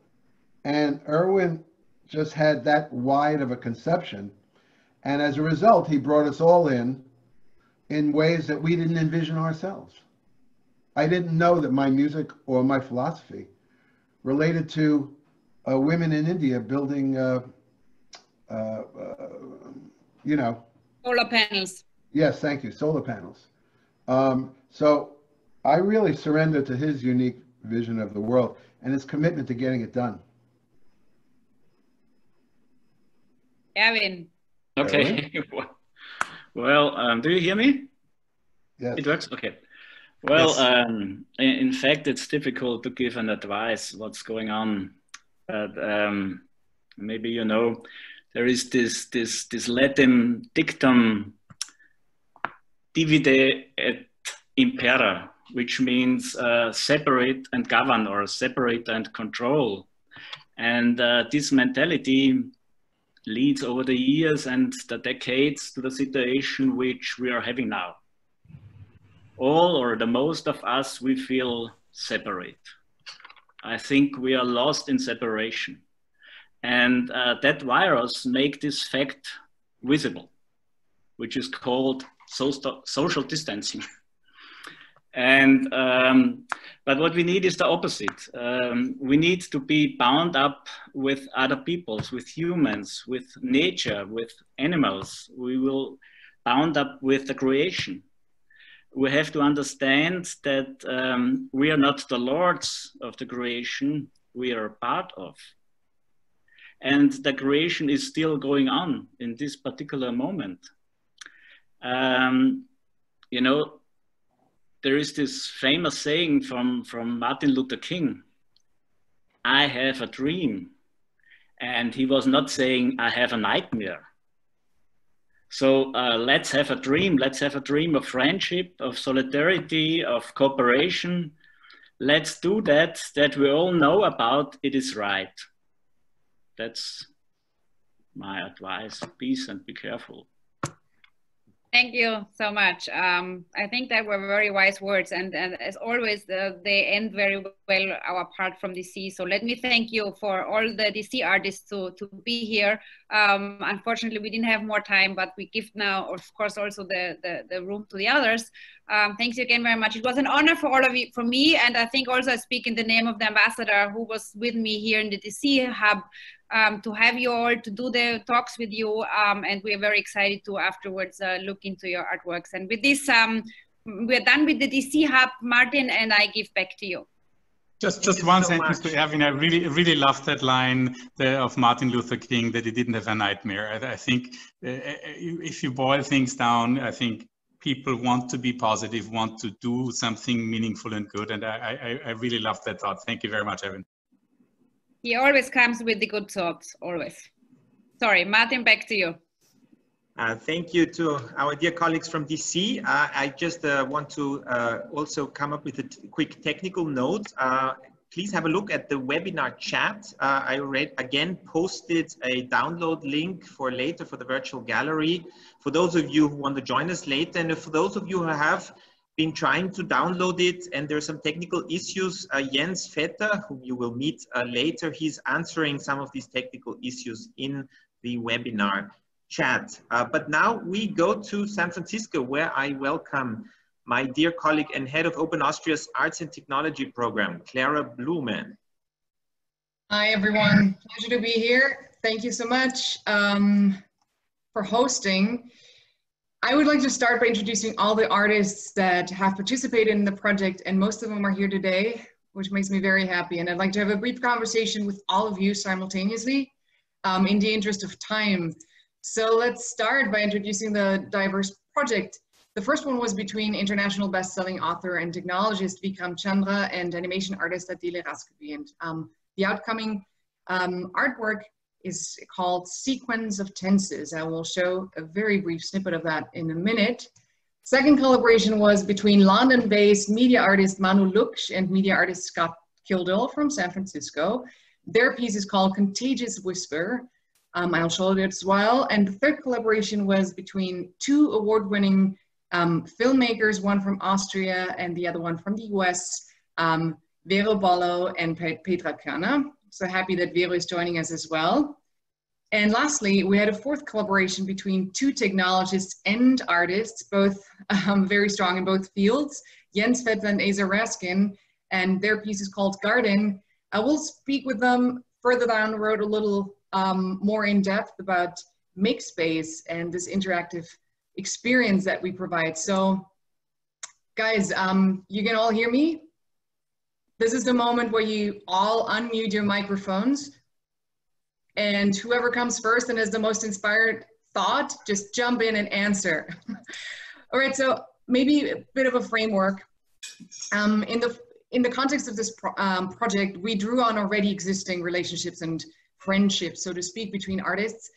And Erwin just had that wide of a conception. And as a result, he brought us all in in ways that we didn't envision ourselves. I didn't know that my music or my philosophy related to uh, women in India building, uh, uh, uh you know. Solar panels. Yes, thank you, solar panels. Um, so I really surrender to his unique vision of the world and his commitment to getting it done. Erwin. Okay. well, um, do you hear me? Yes. It works? Okay. Well, Yes. um, in, in fact, it's difficult to give an advice what's going on. But um, maybe you know, there is this, this, this Latin dictum, divide et impera, which means uh, separate and govern or separate and control. And uh, this mentality leads over the years and the decades to the situation which we are having now. All or the most of us, we feel separate. I think we are lost in separation. And uh, that virus make this fact visible, which is called so- social distancing. And um, but what we need is the opposite. Um, we need to be bound up with other peoples, with humans, with nature, with animals. We will bound up with the creation. We have to understand that um, we are not the lords of the creation. We are part of. And the creation is still going on in this particular moment. Um, you know, there is this famous saying from, from Martin Luther King I have a dream. And he was not saying, I have a nightmare. So uh, let's have a dream. Let's have a dream of friendship, of solidarity, of cooperation. Let's do that, that we all know about. It is right. That's my advice. Peace and be careful. Thank you so much. Um, I think that were very wise words, and, and as always, uh, they end very well our part from DC. So let me thank you for all the DC artists to, to be here. Um, unfortunately, we didn't have more time, but we give now, of course, also the, the, the room to the others. Um, thanks you again very much. It was an honor for all of you, for me, and I think also I speak in the name of the ambassador who was with me here in the DC hub um, to have you all to do the talks with you, um, and we are very excited to afterwards uh, look into your artworks. And with this, um, we're done with the DC hub, Martin, and I give back to you. Just, just one sentence to Erwin. I really, really loved that line there of Martin Luther King that he didn't have a nightmare. I, I think uh, if you boil things down, I think people want to be positive, want to do something meaningful and good. And I, I, I really love that thought. Thank you very much, Erwin. He always comes with the good thoughts, always. Sorry, Martin, back to you. Uh, thank you to our dear colleagues from DC. Uh, I just uh, want to uh, also come up with a quick technical note. Uh, please have a look at the webinar chat. Uh, I already again posted a download link for later for the virtual gallery. For those of you who want to join us later, and for those of you who have been trying to download it and there are some technical issues. Uh, Jens Vetter, whom you will meet uh, later, he's answering some of these technical issues in the webinar chat. Uh, but now we go to San Francisco where I welcome my dear colleague and head of Open Austria's Arts and Technology program, Clara Blume. Hi, everyone. Pleasure to be here. Thank you so much um, for hosting. I would like to start by introducing all the artists that have participated in the project, and most of them are here today, which makes me very happy. And I'd like to have a brief conversation with all of you simultaneously um, in the interest of time. So let's start by introducing the diverse project. The first one was between international best-selling author and technologist Vikram Chandra and animation artist Adele Razkövi. And um, the outcoming um, artwork is called Sequence of Tenses. I will show a very brief snippet of that in a minute. Second collaboration was between London-based media artist Manu Luksch and media artist Scott Kildall from San Francisco. Their piece is called Contagious Whisper. Um, I'll show it as well. And the third collaboration was between two award-winning um, filmmakers, one from Austria and the other one from the US, um, Vero Bollow and Petra Körner. So happy that Vero is joining us as well. And lastly, we had a fourth collaboration between two technologists and artists, both um, very strong in both fields, Jens Vetter and Aza Raskin, and their piece is called Garden. I will speak with them further down the road a little um, more in depth about MakeSpace and this interactive experience that we provide. So guys, um, you can all hear me? This is the moment where you all unmute your microphones and whoever comes first and has the most inspired thought, just jump in and answer. all right, so maybe a bit of a framework. Um, in the in the context of this pro um, project, we drew on already existing relationships and friendships, so to speak, between artists.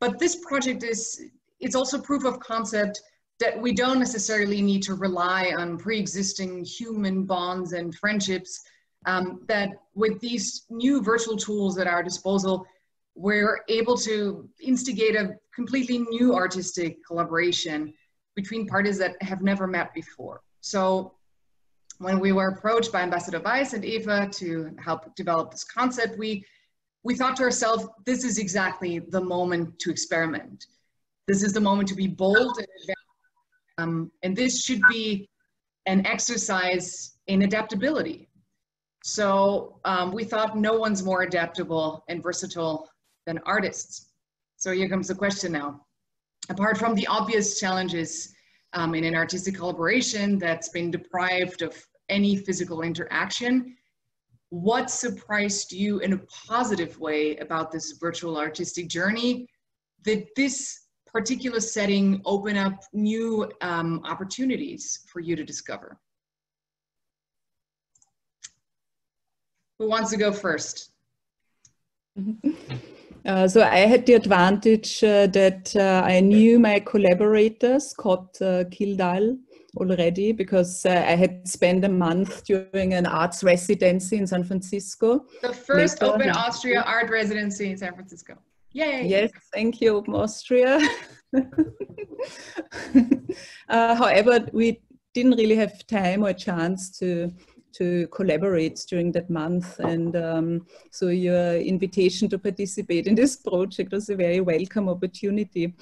But this project is it's also proof of concept that we don't necessarily need to rely on pre-existing human bonds and friendships. Um, that with these new virtual tools at our disposal, we're able to instigate a completely new artistic collaboration between parties that have never met before. So when we were approached by Ambassador Weiss and Eva to help develop this concept, we, we thought to ourselves, this is exactly the moment to experiment. This is the moment to be bold and um, and this should be an exercise in adaptability. So um, we thought no one's more adaptable and versatile than artists. So here comes the question now. Apart from the obvious challenges um, in an artistic collaboration that's been deprived of any physical interaction, what surprised you in a positive way about this virtual artistic journey? that this particular setting open up new um, opportunities for you to discover? Who wants to go first? Uh, so I had the advantage uh, that uh, I knew my collaborator, Scott uh, Kildall, already because uh, I had spent a month during an arts residency in San Francisco. The first Later, Open Austria art residency in San Francisco. Yay! Yes, thank you, Austria. uh, however, we didn't really have time or chance to to collaborate during that month. And um, so your invitation to participate in this project was a very welcome opportunity.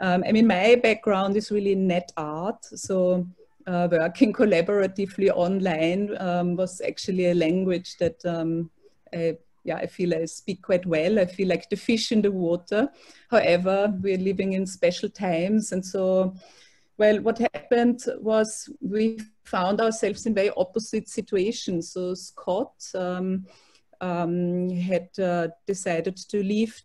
Um, I mean, my background is really net art. So uh, working collaboratively online um, was actually a language that um, I, yeah, I feel I speak quite well. I feel like the fish in the water. However, we're living in special times. And so well, what happened was we found ourselves in very opposite situations. So Scott um, um, had uh, decided to leave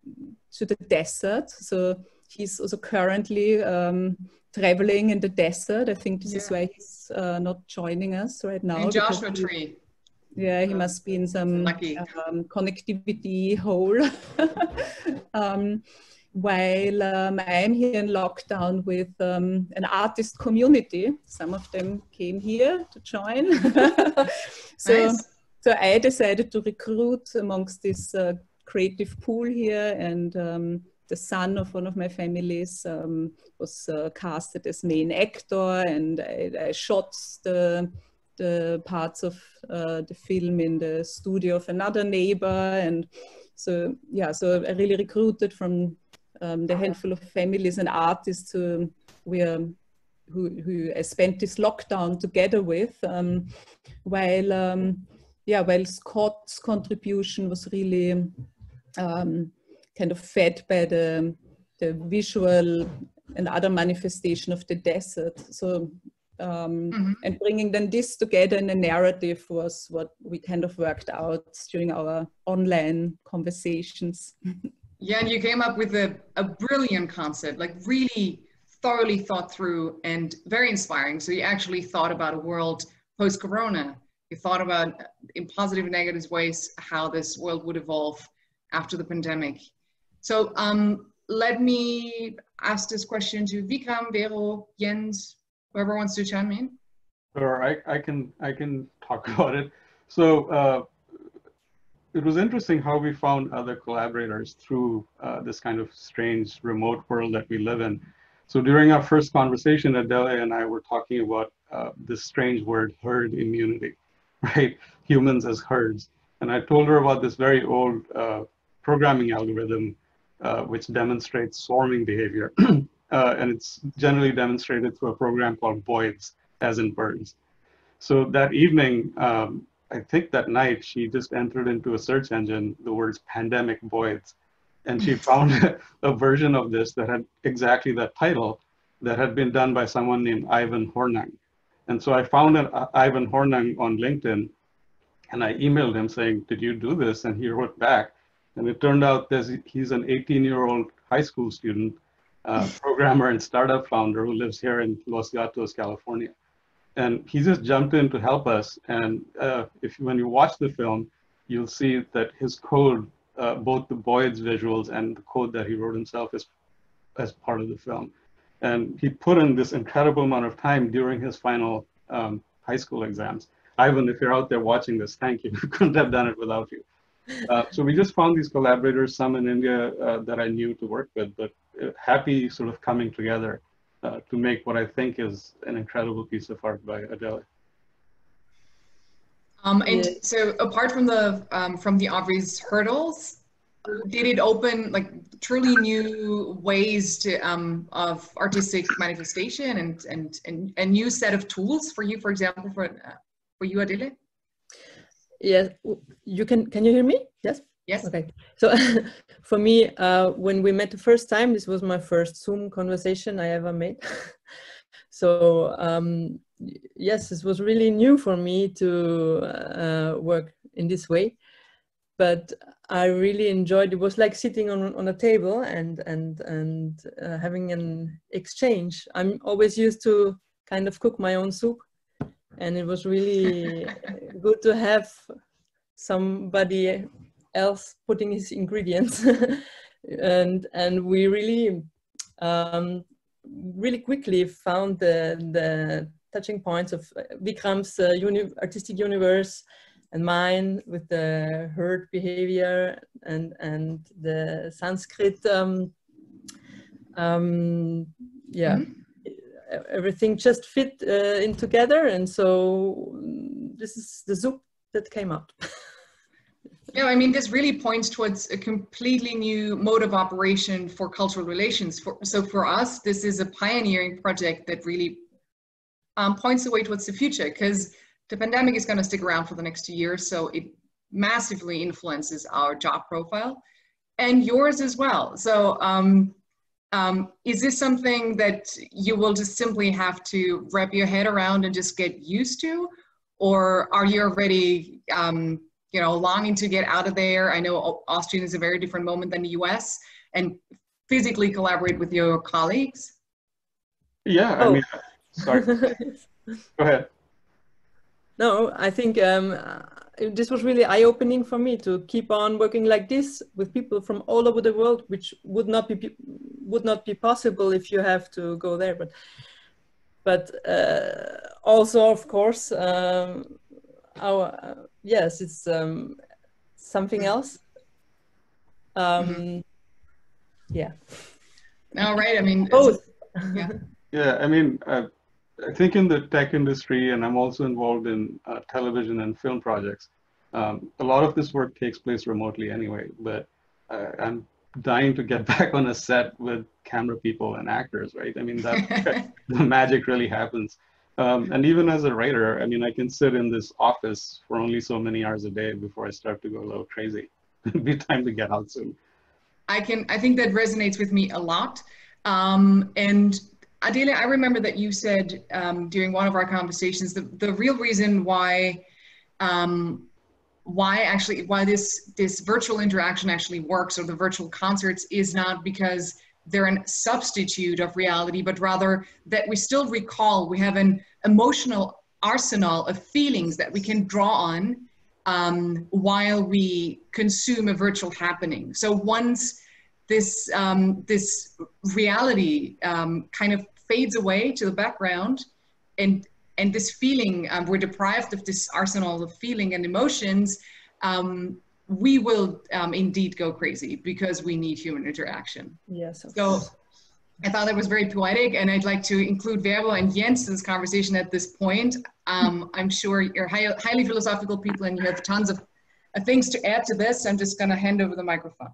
to the desert. So he's also currently um, traveling in the desert. I think this yeah. is why he's uh, not joining us right now. In Joshua Tree. Yeah, he must be in some um, connectivity hole. um, while um, I'm here in lockdown with um, an artist community. Some of them came here to join. so, nice. so I decided to recruit amongst this uh, creative pool here and um, the son of one of my families um, was uh, casted as main actor and I, I shot the the parts of uh, the film in the studio of another neighbor and so yeah so i really recruited from um, the handful of families and artists who we are, who, who I spent this lockdown together with, um, while um, yeah, while Scott's contribution was really um, kind of fed by the the visual and other manifestation of the desert. So um, mm-hmm. and bringing then this together in a narrative was what we kind of worked out during our online conversations. Yeah, and you came up with a, a brilliant concept, like really thoroughly thought through and very inspiring. So you actually thought about a world post corona. You thought about in positive and negative ways how this world would evolve after the pandemic. So um, let me ask this question to Vikram, Vero, Jens, whoever wants to chime in. Sure, I, I can I can talk about it. So uh, it was interesting how we found other collaborators through uh, this kind of strange remote world that we live in. So during our first conversation, Adele and I were talking about uh, this strange word, herd immunity, right? Humans as herds. And I told her about this very old uh, programming algorithm uh, which demonstrates swarming behavior. Uh, and it's generally demonstrated through a program called Boids, as in birds. So that evening, um, I think that night, she just entered into a search engine the words pandemic Boids. And she found a version of this that had exactly that title that had been done by someone named Ivan Hornung. And so I found an, uh, Ivan Hornung on LinkedIn and I emailed him saying, did you do this? And he wrote back. And it turned out that he's an 18 year old high school student programmer and startup founder who lives here in Los Gatos, California. And he just jumped in to help us. And uh, if when you watch the film, you'll see that his code, uh, both the Boids visuals and the code that he wrote himself is as part of the film. And he put in this incredible amount of time during his final um, high school exams. Ivan, if you're out there watching this, thank you. Couldn't have done it without you. Uh, so we just found these collaborators, some in India uh, that I knew to work with, but happy sort of coming together uh, to make what I think is an incredible piece of art by Adele. Um, and so apart from the um, from the obvious hurdles, did it open like truly new ways to um, of artistic manifestation and, and and a new set of tools for you, for example, for uh, for you, Adele? Yes, you can. Can you hear me? Yes. Yes. Okay. So for me, uh, when we met the first time, this was my first Zoom conversation I ever made. so um, yes, this was really new for me to uh, work in this way. But I really enjoyed. It was like sitting on on a table and and and uh, having an exchange. I'm always used to kind of cook my own soup, and it was really good to have somebody else putting his ingredients. And and we really um, really quickly found the the touching points of Vikram's uh, uni artistic universe and mine with the herd behavior and and the Sanskrit um, um, yeah mm -hmm everything just fit uh, in together. And so this is the soup that came out yeah i mean this really points towards a completely new mode of operation for cultural relations for, so for us this is a pioneering project that really um, points the way towards the future because the pandemic is going to stick around for the next two years so it massively influences our job profile and yours as well so um, um, is this something that you will just simply have to wrap your head around and just get used to? Or are you already, um, you know, longing to get out of there? I know Austrian is a very different moment than the US and physically collaborate with your colleagues. Yeah, I oh. mean, sorry. Go ahead. No, I think um, this was really eye-opening for me to keep on working like this with people from all over the world, which would not be would not be possible if you have to go there. But but uh, also, of course, um, our uh, yes, it's um, something else. Um, mm -hmm. Yeah. All right. I mean, both. Yeah. yeah. I mean. Uh, I think in the tech industry, and I'm also involved in uh, television and film projects, um, a lot of this work takes place remotely anyway, but uh, I'm dying to get back on a set with camera people and actors, right? I mean, that the magic really happens. Um, and even as a writer, I mean, I can sit in this office for only so many hours a day before I start to go a little crazy. It'd be time to get out soon. I can, I think that resonates with me a lot. Um, and Adele, I remember that you said um, during one of our conversations the, the real reason why um, why actually why this this virtual interaction actually works or the virtual concerts is not because they're a substitute of reality, but rather that we still recall we have an emotional arsenal of feelings that we can draw on um, while we consume a virtual happening. So once this um, this reality um, kind of fades away to the background, and and this feeling um, we're deprived of this arsenal of feeling and emotions. We will um, indeed go crazy because we need human interaction. Yes. of So course. I thought that was very poetic, and I'd like to include Vero and Jens's conversation at this point. Um, I'm sure you're high, highly philosophical people and you have tons of uh, things to add to this. I'm just going to hand over the microphone.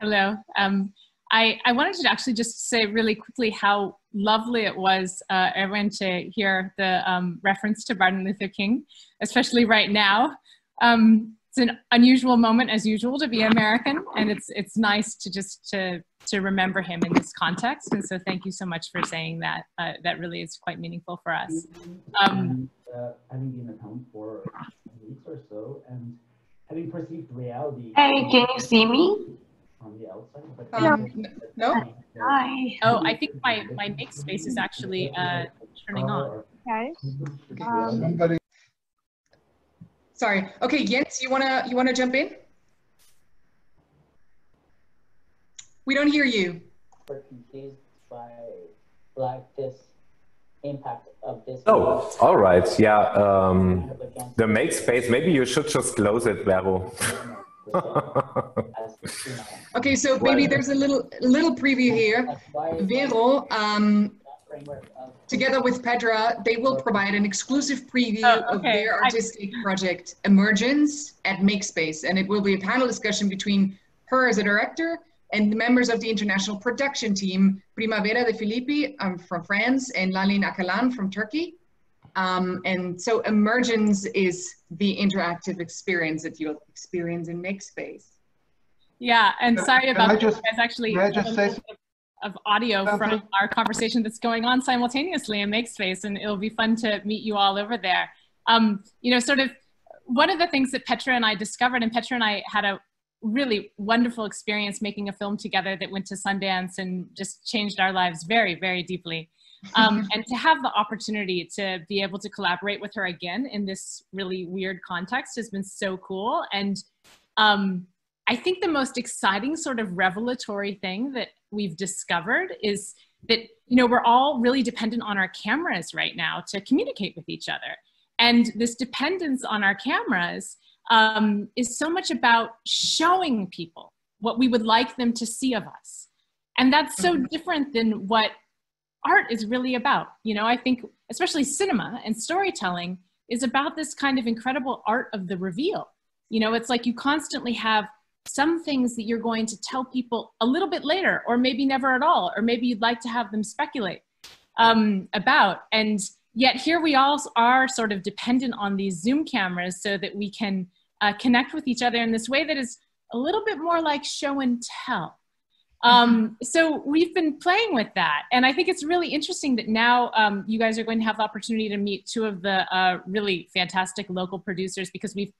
Hello. Um, I, I wanted to actually just say really quickly how lovely it was, uh, Erwin, to hear the um, reference to Martin Luther King, especially right now. Um, it's an unusual moment, as usual, to be American, and it's it's nice to just to to remember him in this context. And so, thank you so much for saying that. Uh, that really is quite meaningful for us. Um, and uh, having been at home for weeks or so and having perceived reality. Hey, can you see me? On the outside, but Um, no. Hi. oh, I think my my make space is actually uh, turning on. Okay. Um, Somebody, Sorry. Okay, Jens, you wanna you wanna jump in? We don't hear you. we're confused by like this impact of this. Oh, all right. Yeah. Um, the make space. Maybe you should just close it, Vero. Okay, so maybe there's a little little preview here. Vero, um, together with Petra, they will provide an exclusive preview Oh, of okay. their I- artistic project Emergence at Makespace, and it will be a panel discussion between her as a director and the members of the international production team, Primavera de Filippi um, from France and Lalin Akalan from Turkey. Um, and so Emergence is the interactive experience that you'll experience in Makespace. Yeah, and sorry can about I that. just- There's actually can I just a say little bit of audio from our conversation that's going on simultaneously in Makespace, and it'll be fun to meet you all over there. Um, you know, sort of one of the things that Petra and I discovered, and Petra and I had a really wonderful experience making a film together that went to Sundance and just changed our lives very, very deeply. Um, and to have the opportunity to be able to collaborate with her again in this really weird context has been so cool. And um, I think the most exciting sort of revelatory thing that we've discovered is that you know we're all really dependent on our cameras right now to communicate with each other, and this dependence on our cameras um, is so much about showing people what we would like them to see of us, and that's so different than what art is really about. You know, I think especially cinema and storytelling is about this kind of incredible art of the reveal. You know, it's like you constantly have some things that you're going to tell people a little bit later, or maybe never at all, or maybe you'd like to have them speculate um, about. And yet here we all are sort of dependent on these Zoom cameras so that we can uh, connect with each other in this way that is a little bit more like show and tell. Um, so we've been playing with that, and I think it's really interesting that now um, you guys are going to have the opportunity to meet two of the uh, really fantastic local producers because we've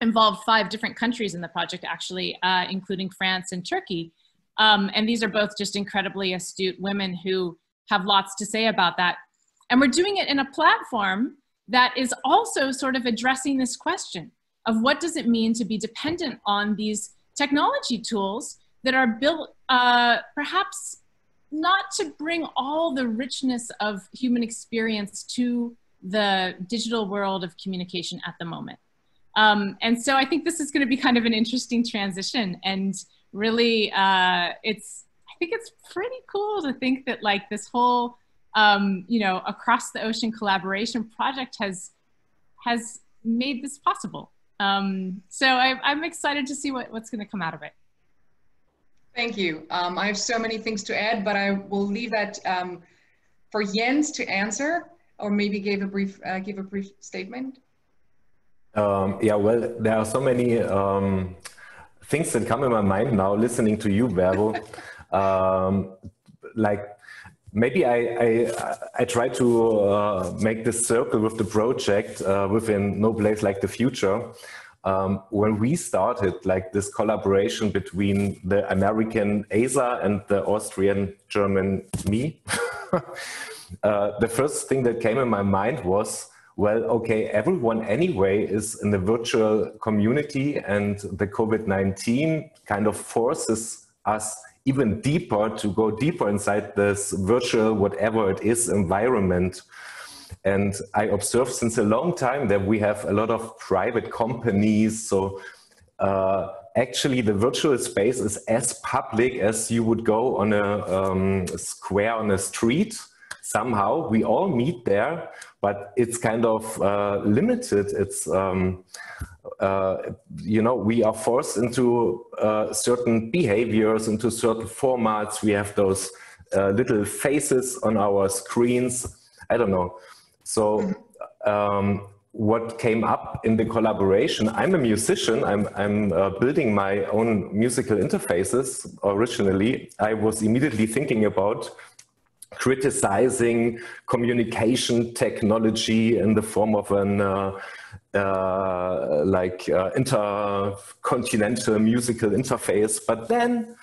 involved five different countries in the project, actually, uh, including France and Turkey. Um, and these are both just incredibly astute women who have lots to say about that. And we're doing it in a platform that is also sort of addressing this question of what does it mean to be dependent on these technology tools that are built uh, perhaps not to bring all the richness of human experience to the digital world of communication at the moment. Um, and so I think this is going to be kind of an interesting transition and really uh, it's, I think it's pretty cool to think that like this whole, um, you know, across the ocean collaboration project has, has made this possible. Um, so I, I'm excited to see what, what's going to come out of it. Thank you. Um, I have so many things to add, but I will leave that um, for Jens to answer, or maybe give a brief uh, give a brief statement. Um, yeah, well, there are so many um, things that come in my mind now listening to you, Vero. um, like maybe I, I, I try to uh, make this circle with the project uh, within no place like the future. Um, when we started like this collaboration between the American Aza and the Austrian German me, uh, the first thing that came in my mind was well, okay, everyone anyway is in the virtual community, and the COVID 19 kind of forces us even deeper to go deeper inside this virtual, whatever it is, environment. And I observe since a long time that we have a lot of private companies. So uh, actually the virtual space is as public as you would go on a um, square on a street. Somehow we all meet there, but it's kind of uh, limited. It's um, uh, you know we are forced into uh, certain behaviors, into certain formats. We have those uh, little faces on our screens. I don't know. So um, what came up in the collaboration. I'm a musician. I'm, I'm uh, building my own musical interfaces originally. I was immediately thinking about criticizing communication technology in the form of an uh, uh, like uh, intercontinental musical interface. But then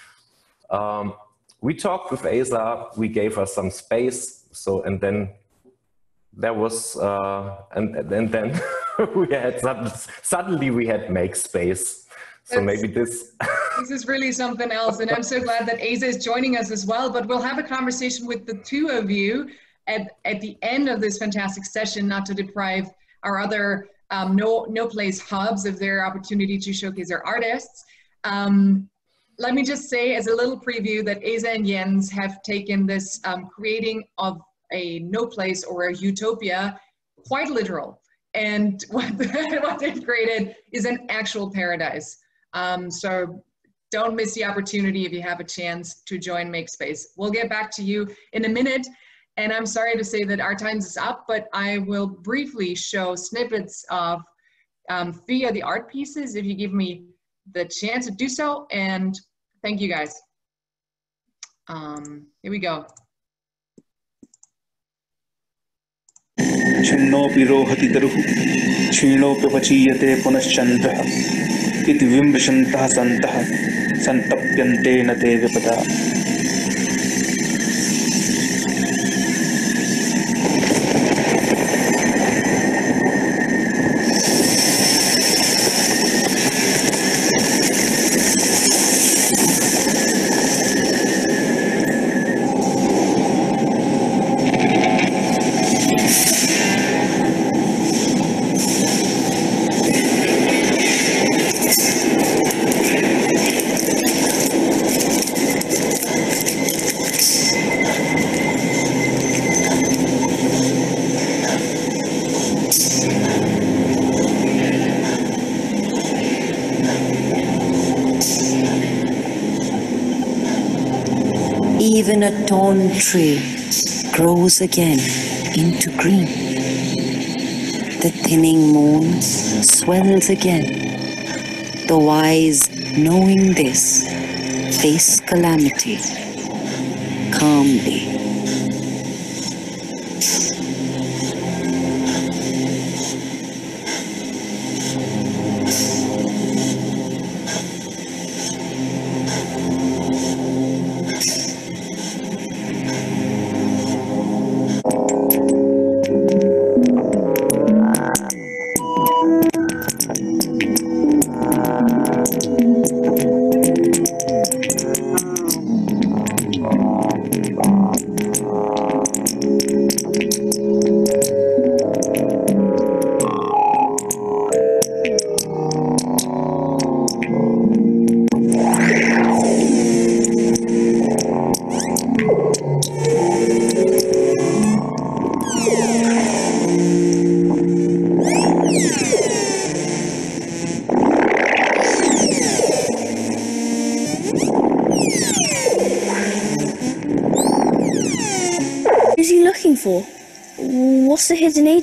um, we talked with Aza, we gave her some space. So, and then there was, uh, and, and then we had, suddenly we had make space. So maybe this. this is really something else. And I'm so glad that Aza is joining us as well. But we'll have a conversation with the two of you at, at the end of this fantastic session, not to deprive our other um, no, no place hubs of their opportunity to showcase their artists. Um, let me just say as a little preview that Aza and Jens have taken this um, creating of a no place or a utopia quite literal. And what, what they've created is an actual paradise. Um, so don't miss the opportunity if you have a chance to join Makespace. We'll get back to you in a minute. And I'm sorry to say that our time is up, but I will briefly show snippets of um, three of the art pieces if you give me the chance to do so. And thank you guys. Um, here we go. छिन्नोऽपि रोहति तरुः क्षीणोऽप्यपचीयते पुनश्चन्द्रः इति विम्बशन्तः सन्तः सन्तप्यन्ते न ते विपदा tree grows again into green. The thinning moon swells again. The wise, knowing this, face calamity calmly.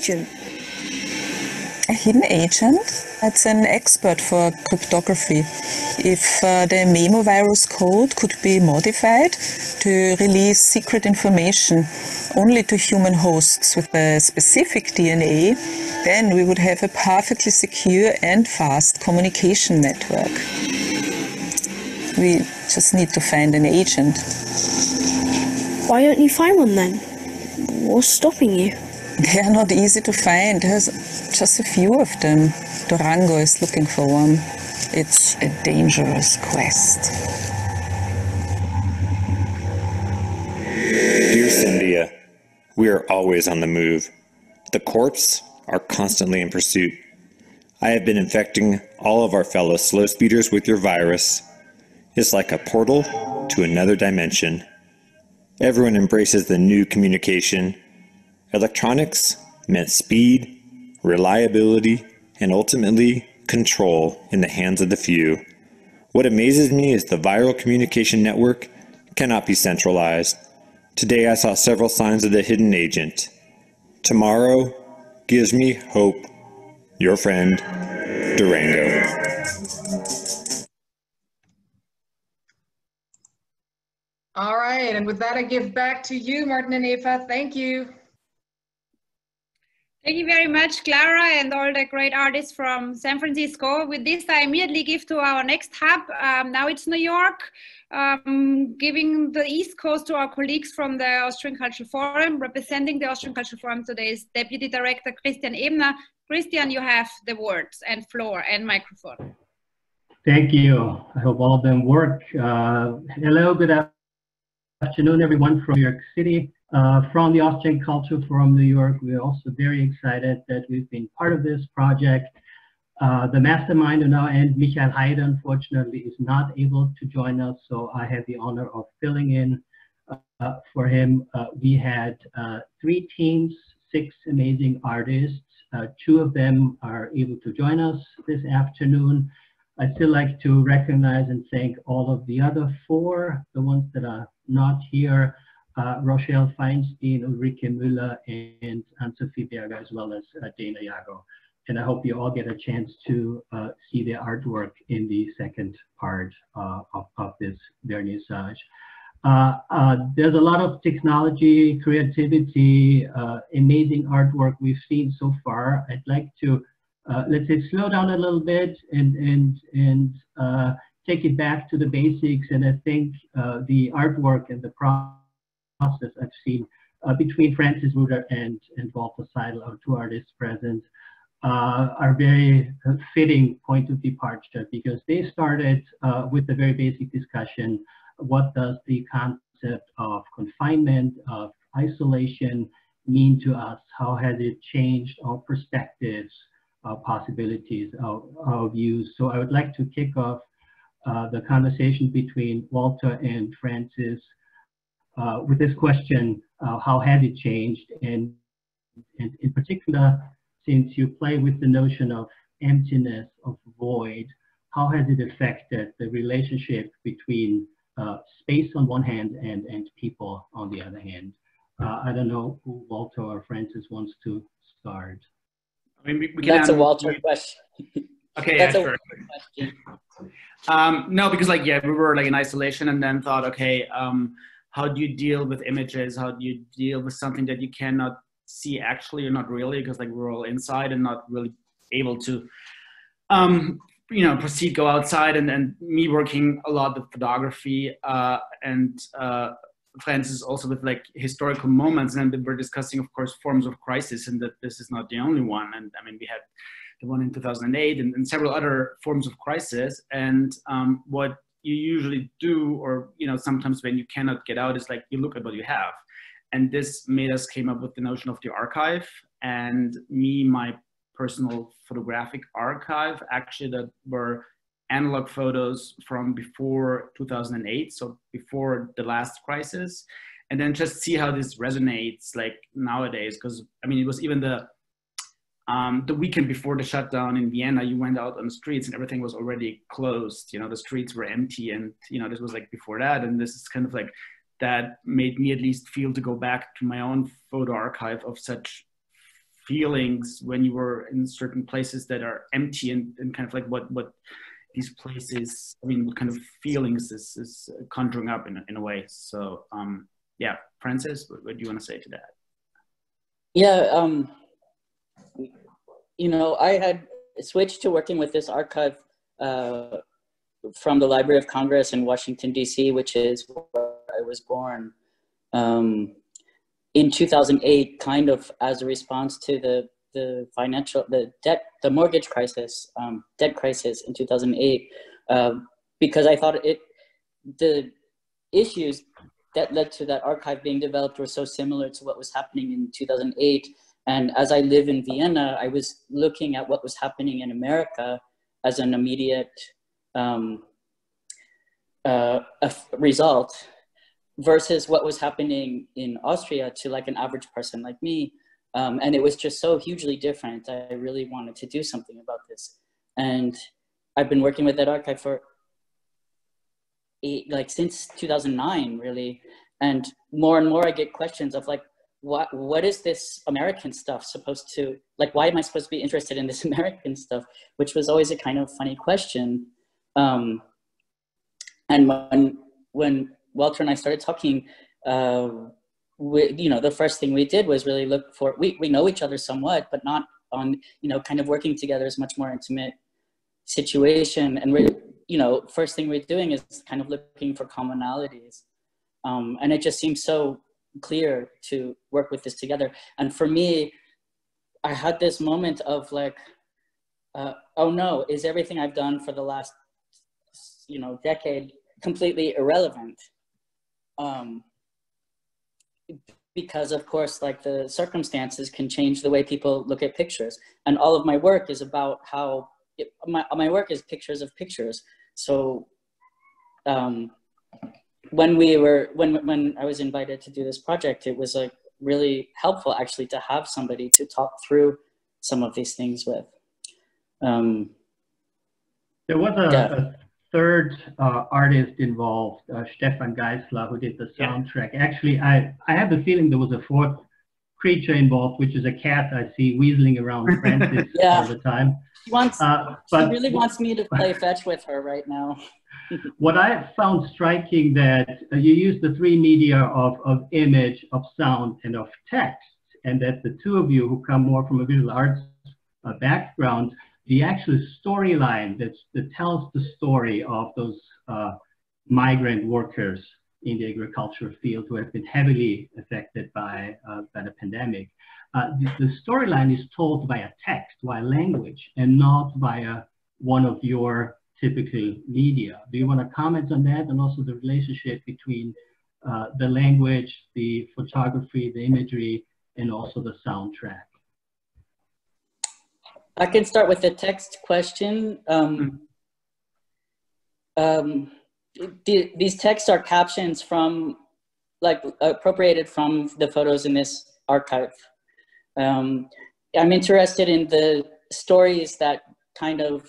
Agent? A hidden agent? That's an expert for cryptography. If uh, the Memo virus code could be modified to release secret information only to human hosts with a specific DNA, then we would have a perfectly secure and fast communication network. We just need to find an agent. Why don't you find one then? What's stopping you? They are not easy to find. There's just a few of them. Durango is looking for one. It's a dangerous quest. Dear Cynthia, we are always on the move. The corpse are constantly in pursuit. I have been infecting all of our fellow slow speeders with your virus. It's like a portal to another dimension. Everyone embraces the new communication. Electronics meant speed, reliability, and ultimately control in the hands of the few. What amazes me is the viral communication network cannot be centralized. Today I saw several signs of the hidden agent. Tomorrow gives me hope. Your friend, Durango. All right, and with that, I give back to you, Martin and Eva. Thank you. Thank you very much, Clara, and all the great artists from San Francisco. With this, I immediately give to our next hub. Um, now it's New York, um, giving the East Coast to our colleagues from the Austrian Cultural Forum. Representing the Austrian Cultural Forum today is Deputy Director Christian Ebner. Christian, you have the words and floor and microphone. Thank you. I hope all of them work. Uh, hello, good afternoon, everyone from New York City. Uh, from the Austrian Culture Forum New York, we're also very excited that we've been part of this project. Uh, the mastermind on our end, Michael Heide, unfortunately, is not able to join us, so I have the honor of filling in uh, for him. Uh, we had uh, three teams, six amazing artists. Two of them are able to join us this afternoon. I'd still like to recognize and thank all of the other four, the ones that are not here uh, Rochelle Feinstein, Ulrike Müller, and Anna-Sophie Berger, as well as uh, Dena Yago. And I hope you all get a chance to uh, see their artwork in the second part uh, of, of this vernissage. Uh, uh, there's a lot of technology, creativity, amazing artwork we've seen so far. I'd like to, let's say, slow down a little bit and, and, and take it back to the basics. And I think the artwork and the process process I've seen uh, between Francis Ruyter and, and Walter Seidl, our two artists present, uh, are very uh, fitting point of departure because they started uh, with a very basic discussion. What does the concept of confinement, of isolation mean to us? How has it changed our perspectives, our possibilities, our, our views? So I would like to kick off uh, the conversation between Walter and Francis uh, with this question, uh, how has it changed? And, and in particular, since you play with the notion of emptiness, of void, how has it affected the relationship between uh, space on one hand and, and people on the other hand? Uh, I don't know who Walter or Francis wants to start. I mean, we, we That's a Walter question. Okay, That's yeah, a sure. question. Um, no, because like yeah, we were like in isolation, and then thought, okay, um, how do you deal with images? How do you deal with something that you cannot see actually or not really because like we're all inside and not really able to um you know proceed go outside. And and me working a lot with photography uh and uh francis also with like historical moments. And we're discussing of course forms of crisis and that this is not the only one. And i mean we had the one in 2008 and, and several other forms of crisis. And um, what you usually do or you know sometimes when you cannot get out it's like you look at what you have. And this made us came up with the notion of the archive. And me my personal photographic archive actually that were analog photos from before 2008 so before the last crisis. And then just see how this resonates like nowadays. Because i mean it was even the um, the weekend before the shutdown in Vienna, you went out on the streets and everything was already closed. You know, the streets were empty, and you know this was like before that. And this is kind of like that made me at least feel to go back to my own photo archive of such feelings when you were in certain places that are empty and, and kind of like what what these places. I mean, what kind of feelings this is conjuring up in a, in a way. So um, yeah, Francis, what, what do you want to say to that? Yeah, um, you know, I had switched to working with this archive uh, from the Library of Congress in Washington, D.C., which is where I was born, um, in 2008, kind of as a response to the, the financial, the debt, the mortgage crisis, um, debt crisis in 2008, uh, because I thought it, the issues that led to that archive being developed were so similar to what was happening in 2008 And as I live in Vienna, I was looking at what was happening in America as an immediate um, uh, result versus what was happening in Austria to like an average person like me. Um, and it was just so hugely different. I really wanted to do something about this. And I've been working with that archive for eight, like since 2009, really. And more and more I get questions of like, what, what is this American stuff supposed to, like, why am I supposed to be interested in this American stuff? Which was always a kind of funny question. Um, and when, when Walter and I started talking, uh, we, you know, the first thing we did was really look for, we, we know each other somewhat, but not on, you know, kind of working together is much more intimate situation. And we're, you know, first thing we're doing is kind of looking for commonalities. Um, and it just seems so clear to work with this together. And for me, I had this moment of like, uh, oh no, is everything I've done for the last, you know, decade completely irrelevant? Um, because of course, like the circumstances can change the way people look at pictures. And all of my work is about how, it, my, my work is pictures of pictures. So um, when we were, when, when I was invited to do this project, it was like really helpful actually to have somebody to talk through some of these things with. Um, there was a, yeah. a third uh, artist involved, uh, Stefan Geisler, who did the soundtrack. Yeah. Actually, I, I have the feeling there was a fourth creature involved, which is a cat I see weaseling around Francis yeah. all the time. She wants, uh, she really wants me to play fetch with her right now. What I found striking that uh, you use the three media of, of image, of sound, and of text, and that the two of you who come more from a visual arts uh, background the actual storyline that, that tells the story of those uh, migrant workers in the agricultural field who have been heavily affected by, uh, by the pandemic. Uh, the, the storyline is told via text, via language, and not via one of your typical media. Do you want to comment on that and also the relationship between uh, the language, the photography, the imagery, and also the soundtrack? I can start with the text question. Um, um, the, these texts are captions from, like, appropriated from the photos in this archive. Um, I'm interested in the stories that kind of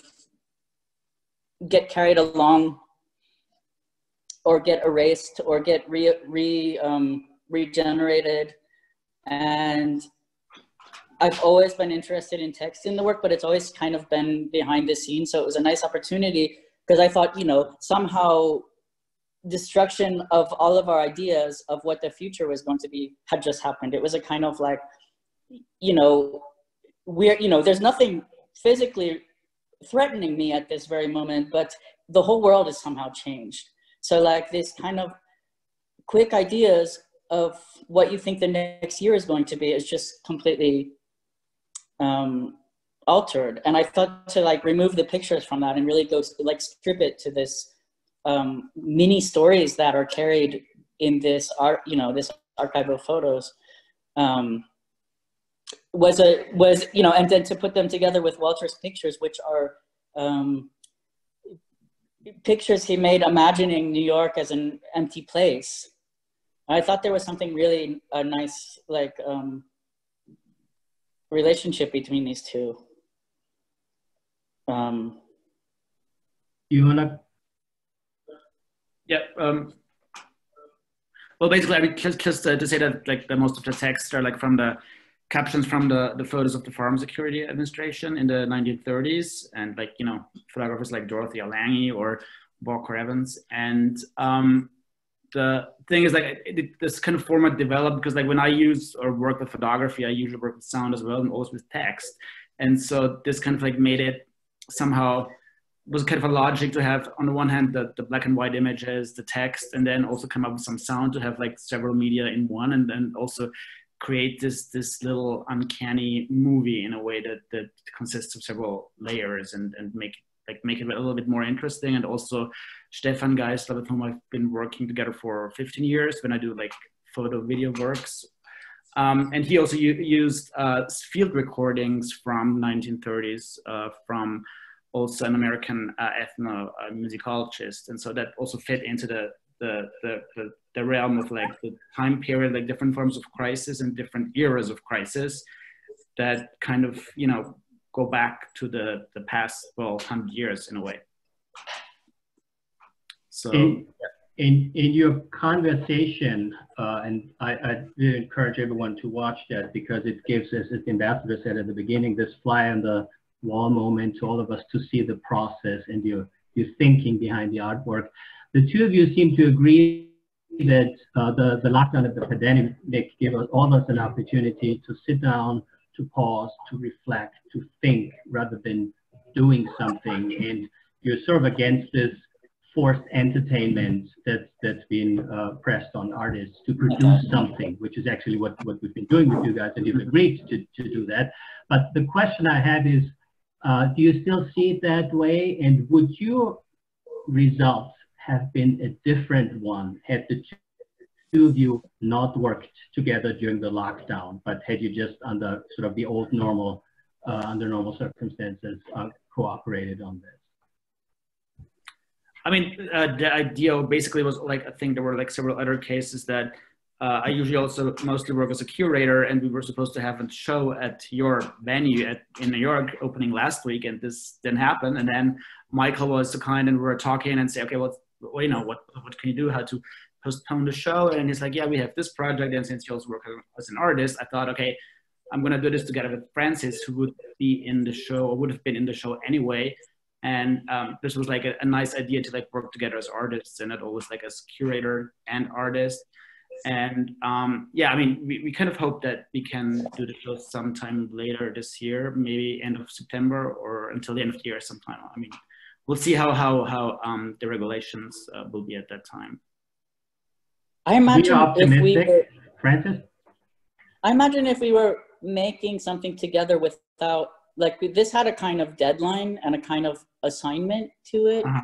get carried along or get erased or get re, re um, regenerated and I've always been interested in text in the work, but it's always kind of been behind the scenes. So it was a nice opportunity because I thought, you know, somehow destruction of all of our ideas of what the future was going to be had just happened. It was a kind of like, you know, we're, you know, there's nothing physically threatening me at this very moment, but the whole world has somehow changed. So like this kind of quick ideas of what you think the next year is going to be is just completely um, altered. And I thought to like remove the pictures from that and really go like strip it to this um, mini stories that are carried in this art, you know, this archive of photos. Um, was a was you know and then to put them together with Walter's pictures which are um, pictures he made imagining New York as an empty place I thought there was something really a nice like um, relationship between these two. Um, you wanna? Yeah. Um, well, basically, I mean, just just uh, to say that like the most of the texts are like from the captions from the, the photos of the Farm Security Administration in the 1930s, and like you know photographers like Dorothea Lange or Walker Evans, and um, the thing is like it, this kind of format developed because like when I use or work with photography, I usually work with sound as well and also with text. And so this kind of like made it somehow was kind of a logic to have on the one hand the, the black and white images, the text, and then also come up with some sound to have like several media in one and then also create this this little uncanny movie in a way that that consists of several layers and and make like make it a little bit more interesting and also Stefan Geisler, with whom I've been working together for 15 years when I do like photo video works. Um, and he also used uh, field recordings from 1930s uh, from also an American uh, ethnomusicologist. And so that also fit into the, the, the, the, the realm of like the time period, like different forms of crisis and different eras of crisis that kind of, you know, go back to the, the past, well, 100 years in a way. So, in, in, in your conversation, uh, and I, I really encourage everyone to watch that because it gives us, as the ambassador said at the beginning, this fly on the wall moment to all of us to see the process and your, your thinking behind the artwork. The two of you seem to agree that uh, the, the lockdown of the pandemic gave us, all of us an opportunity to sit down, to pause, to reflect, to think rather than doing something. And you're sort of against this forced entertainment that's that's been uh, pressed on artists to produce something, which is actually what, what we've been doing with you guys, and you've agreed to, to do that. But the question I have is, uh, do you still see it that way? And would your results have been a different one had the two of you not worked together during the lockdown, but had you just under sort of the old normal, uh, under normal circumstances, uh, cooperated on this? I mean, uh, the idea basically was like I think there were like several other cases that uh, I usually also mostly work as a curator, and we were supposed to have a show at your venue at, in New York opening last week, and this didn't happen. And then Michael was so kind, and we were talking and say, okay, well, well, you know, what what can you do? How to postpone the show? And he's like, yeah, we have this project, and since you also work as an artist, I thought, okay, I'm gonna do this together with Francis, who would be in the show or would have been in the show anyway and um, this was like a, a, nice idea to like work together as artists and not always like as curator and artist and um, yeah i mean we, we kind of hope that we can do the show sometime later this year maybe end of september or until the end of the year sometime i mean we'll see how how how um, the regulations uh, will be at that time i imagine if we were, francis i imagine if we were making something together without like this had a kind of deadline and a kind of assignment to it. Uh-huh.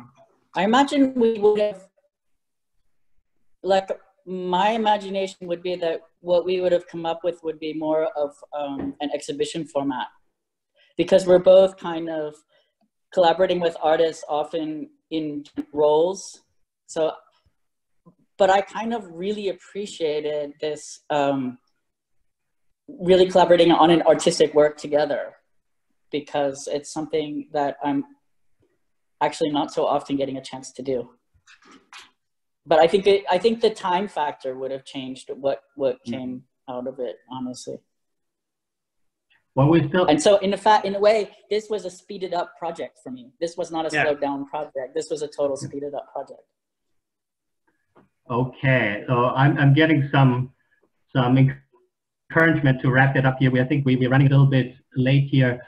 I imagine we would have, like, my imagination would be that what we would have come up with would be more of um, an exhibition format because we're both kind of collaborating with artists often in roles. So, but I kind of really appreciated this um, really collaborating on an artistic work together because it's something that I'm actually not so often getting a chance to do. But I think it, I think the time factor would have changed what what mm. came out of it, honestly. Well, we still and so in a fact, in a way, this was a speeded up project for me. This was not a yeah. slowed down project. This was a total speeded up project. Okay, so I'm I'm getting some some encouragement to wrap it up here. We I think we we're running a little bit late here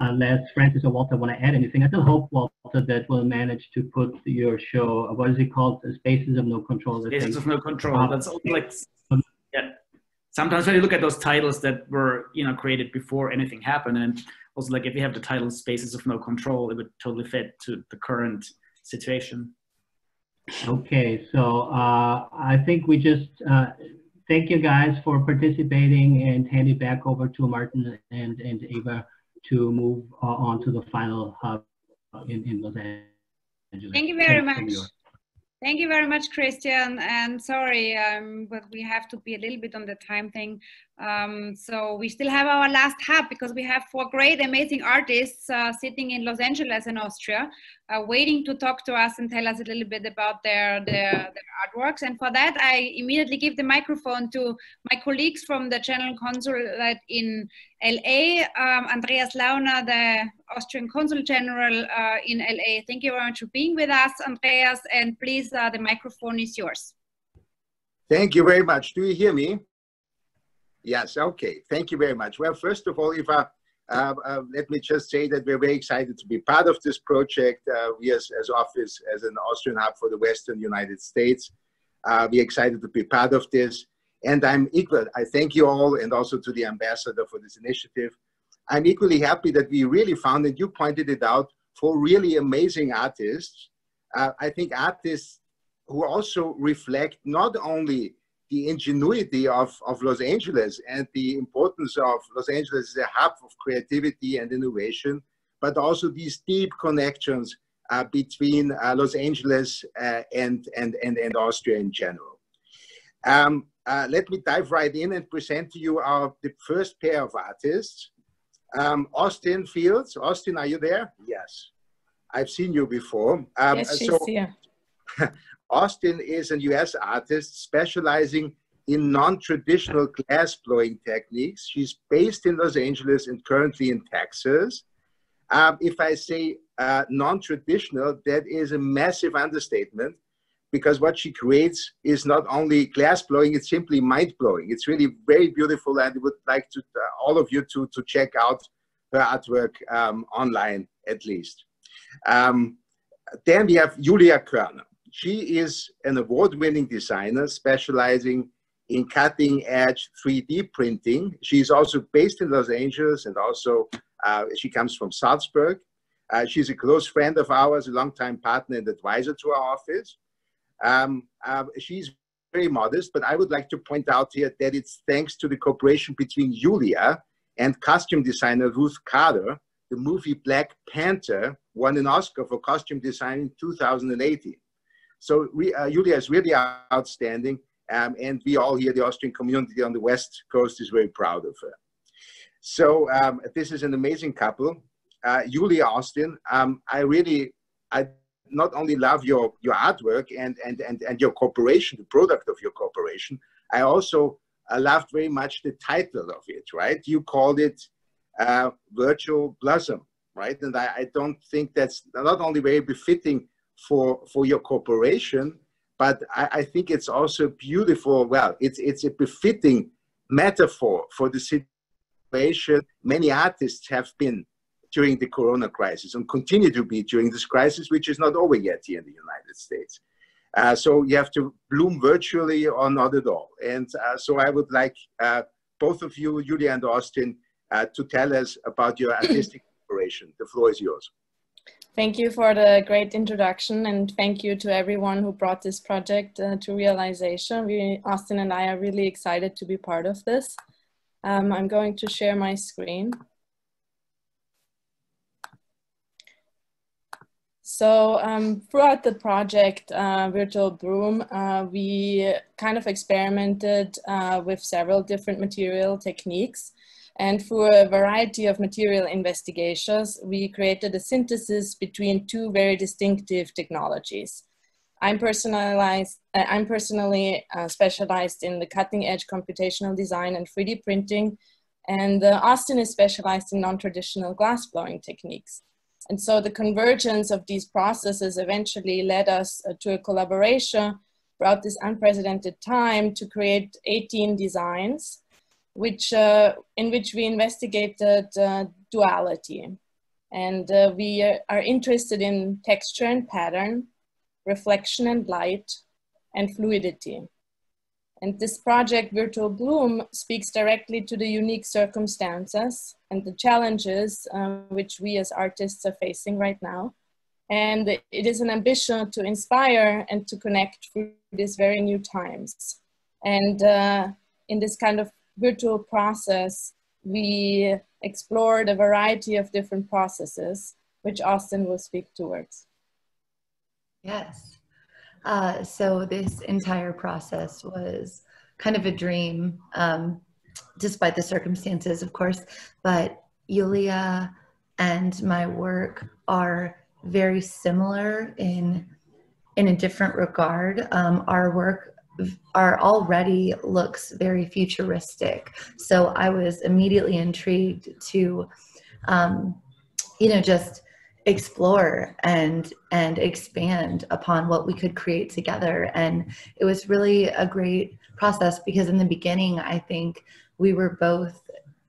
unless Francis or Walter want to add anything. I still hope, Walter, that we'll manage to put your show, what is it called? Spaces of No Control. Spaces of No Control. Uh, That's like, yeah. Sometimes when you look at those titles that were, you know, created before anything happened, and also like if you have the title Spaces of No Control, it would totally fit to the current situation. Okay, so uh, I think we just uh, thank you guys for participating and hand it back over to Martin and, and Eva to move uh, on to the final hub in, in Los Angeles. Thank you very much. Thank you very much, Christian. And sorry, um, but we have to be a little bit on the time thing. Um, so we still have our last hub because we have four great, amazing artists uh, sitting in Los Angeles and Austria, uh, waiting to talk to us and tell us a little bit about their, their, their artworks. And for that, I immediately give the microphone to my colleagues from the General Consulate in LA, um, Andreas Launer, the Austrian Consul General uh, in LA. Thank you very much for being with us, Andreas, and please, uh, the microphone is yours. Thank you very much. Do you hear me? Yes, okay. Thank you very much. Well, first of all, I, uh, uh, let me just say that we're very excited to be part of this project. Uh, we as, as office, as an Austrian hub for the Western United States, uh, we're excited to be part of this. And I'm equal, I thank you all and also to the ambassador for this initiative. I'm equally happy that we really found, and you pointed it out, for really amazing artists. Uh, I think artists who also reflect not only the ingenuity of, of Los Angeles and the importance of Los Angeles as a hub of creativity and innovation, but also these deep connections uh, between uh, Los Angeles uh, and, and, and, and Austria in general. Um, uh, let me dive right in and present to you our the first pair of artists. Um, Austin Fields. Austin, are you there? Yes. I've seen you before. Um, yes, she's so, here. Austin is a US artist specializing in non-traditional glass blowing techniques. She's based in Los Angeles and currently in Texas. Um, if I say uh, non-traditional, that is a massive understatement because what she creates is not only glass blowing, it's simply mind blowing. It's really very beautiful and I would like to, uh, all of you to, to check out her artwork um, online at least. Um, then we have Julia Körner. She is an award-winning designer specializing in cutting edge 3D printing. She is also based in Los Angeles and also uh, she comes from Salzburg. Uh, she's a close friend of ours, a longtime partner and advisor to our office. Um, uh, she's very modest, but I would like to point out here that it's thanks to the cooperation between Julia and costume designer Ruth Carter. The movie Black Panther won an Oscar for costume design in 2018. So uh, Julia is really outstanding, um, and we all here, the Austrian community on the West Coast, is very proud of her. So um, this is an amazing couple. Uh, Julia Austin, um, I really, I not only love your, your artwork and, and, and, and your corporation, the product of your corporation, I also uh, loved very much the title of it, right? You called it uh, Virtual Blossom, right? And I, I don't think that's not only very befitting for, for your corporation, but I, I think it's also beautiful. Well, it's, it's a befitting metaphor for the situation many artists have been during the corona crisis and continue to be during this crisis, which is not over yet here in the United States. Uh, so you have to bloom virtually or not at all. And uh, so I would like uh, both of you, Julia and Austin, uh, to tell us about your artistic operation. The floor is yours. Thank you for the great introduction and thank you to everyone who brought this project uh, to realization. We, Austin and I are really excited to be part of this. Um, I'm going to share my screen. So um, throughout the project, uh, Virtual Bloom, uh, we kind of experimented uh, with several different material techniques. And through a variety of material investigations, we created a synthesis between two very distinctive technologies. I'm, personalized, uh, I'm personally uh, specialized in the cutting edge computational design and 3D printing, and uh, Austin is specialized in non-traditional glass blowing techniques. And so the convergence of these processes eventually led us uh, to a collaboration throughout this unprecedented time to create 18 designs, which, uh, in which we investigated uh, duality. And uh, we are interested in texture and pattern, reflection and light, and fluidity. And this project, Virtual Bloom, speaks directly to the unique circumstances and the challenges which we as artists are facing right now. And it is an ambition to inspire and to connect through these very new times. And uh, in this kind of virtual process, we explored a variety of different processes, which Austin will speak towards. Yes. Uh, so this entire process was kind of a dream, um, despite the circumstances, of course. But Julia and my work are very similar in in a different regard. Um, our work are already looks very futuristic. So I was immediately intrigued to, um, you know, just explore and and expand upon what we could create together and it was really a great process because in the beginning i think we were both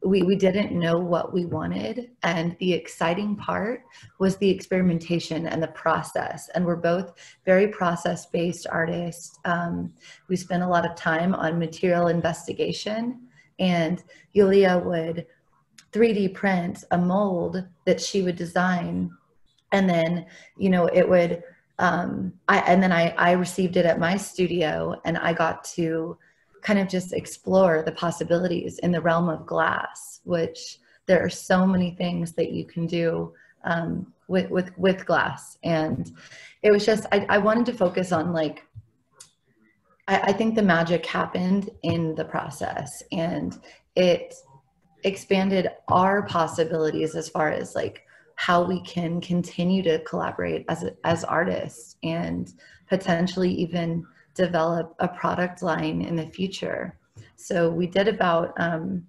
we, we didn't know what we wanted. And the exciting part was the experimentation and the process. And we're both very process based artists. Um, we spent a lot of time on material investigation. And Julia would 3d print a mold that she would design. And then you know it would um, I, and then I, I received it at my studio and I got to kind of just explore the possibilities in the realm of glass, which there are so many things that you can do um, with, with, with glass. And it was just, I, I wanted to focus on like, I, I think the magic happened in the process and it expanded our possibilities as far as like how we can continue to collaborate as as artists and potentially even develop a product line in the future. So we did about um,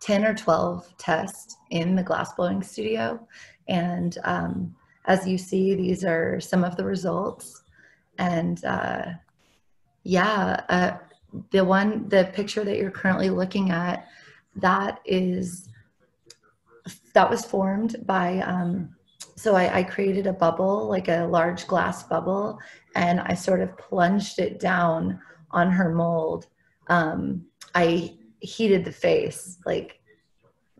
10 or 12 tests in the glassblowing studio. And um, as you see, these are some of the results. And uh, yeah, uh, the one, the picture that you're currently looking at, that is, that was formed by, um, so I, I created a bubble, like a large glass bubble, and I sort of plunged it down on her mold. Um, I heated the face like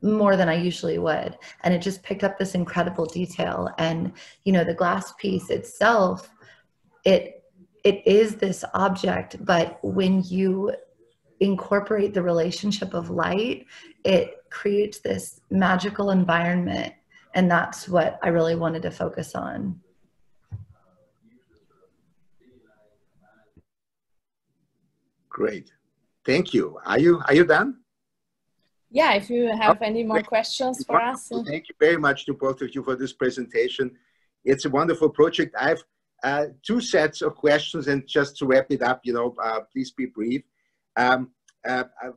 more than I usually would. And it just picked up this incredible detail. And, you know, the glass piece itself, it it is this object, but when you incorporate the relationship of light, it creates this magical environment. And that's what I really wanted to focus on. Great. Thank you. Are you are you done? Yeah, if you have any more questions for us. Thank you very much to both of you for this presentation. It's a wonderful project. I have uh, two sets of questions, and just to wrap it up, you know, uh, please be brief. Um, uh, uh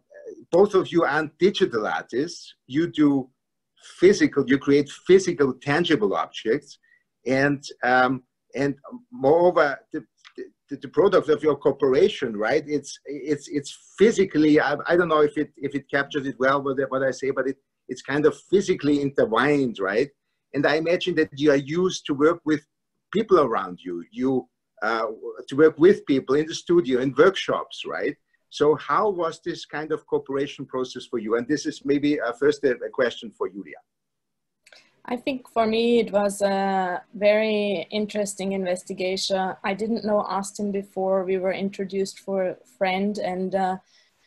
both of you aren't digital artists. You do physical. You create physical, tangible objects, and um, and moreover, the, the, product of your corporation, right? It's it's it's physically. I, I don't know if it if it captures it well what, what I say, but it it's kind of physically intertwined, right? And I imagine that you are used to work with people around you. You uh, to work with people in the studio in workshops, right? So how was this kind of cooperation process for you? And this is maybe uh, first a, a question for Julia. I think for me it was a very interesting investigation. I didn't know Austin before. We were introduced for a friend and uh,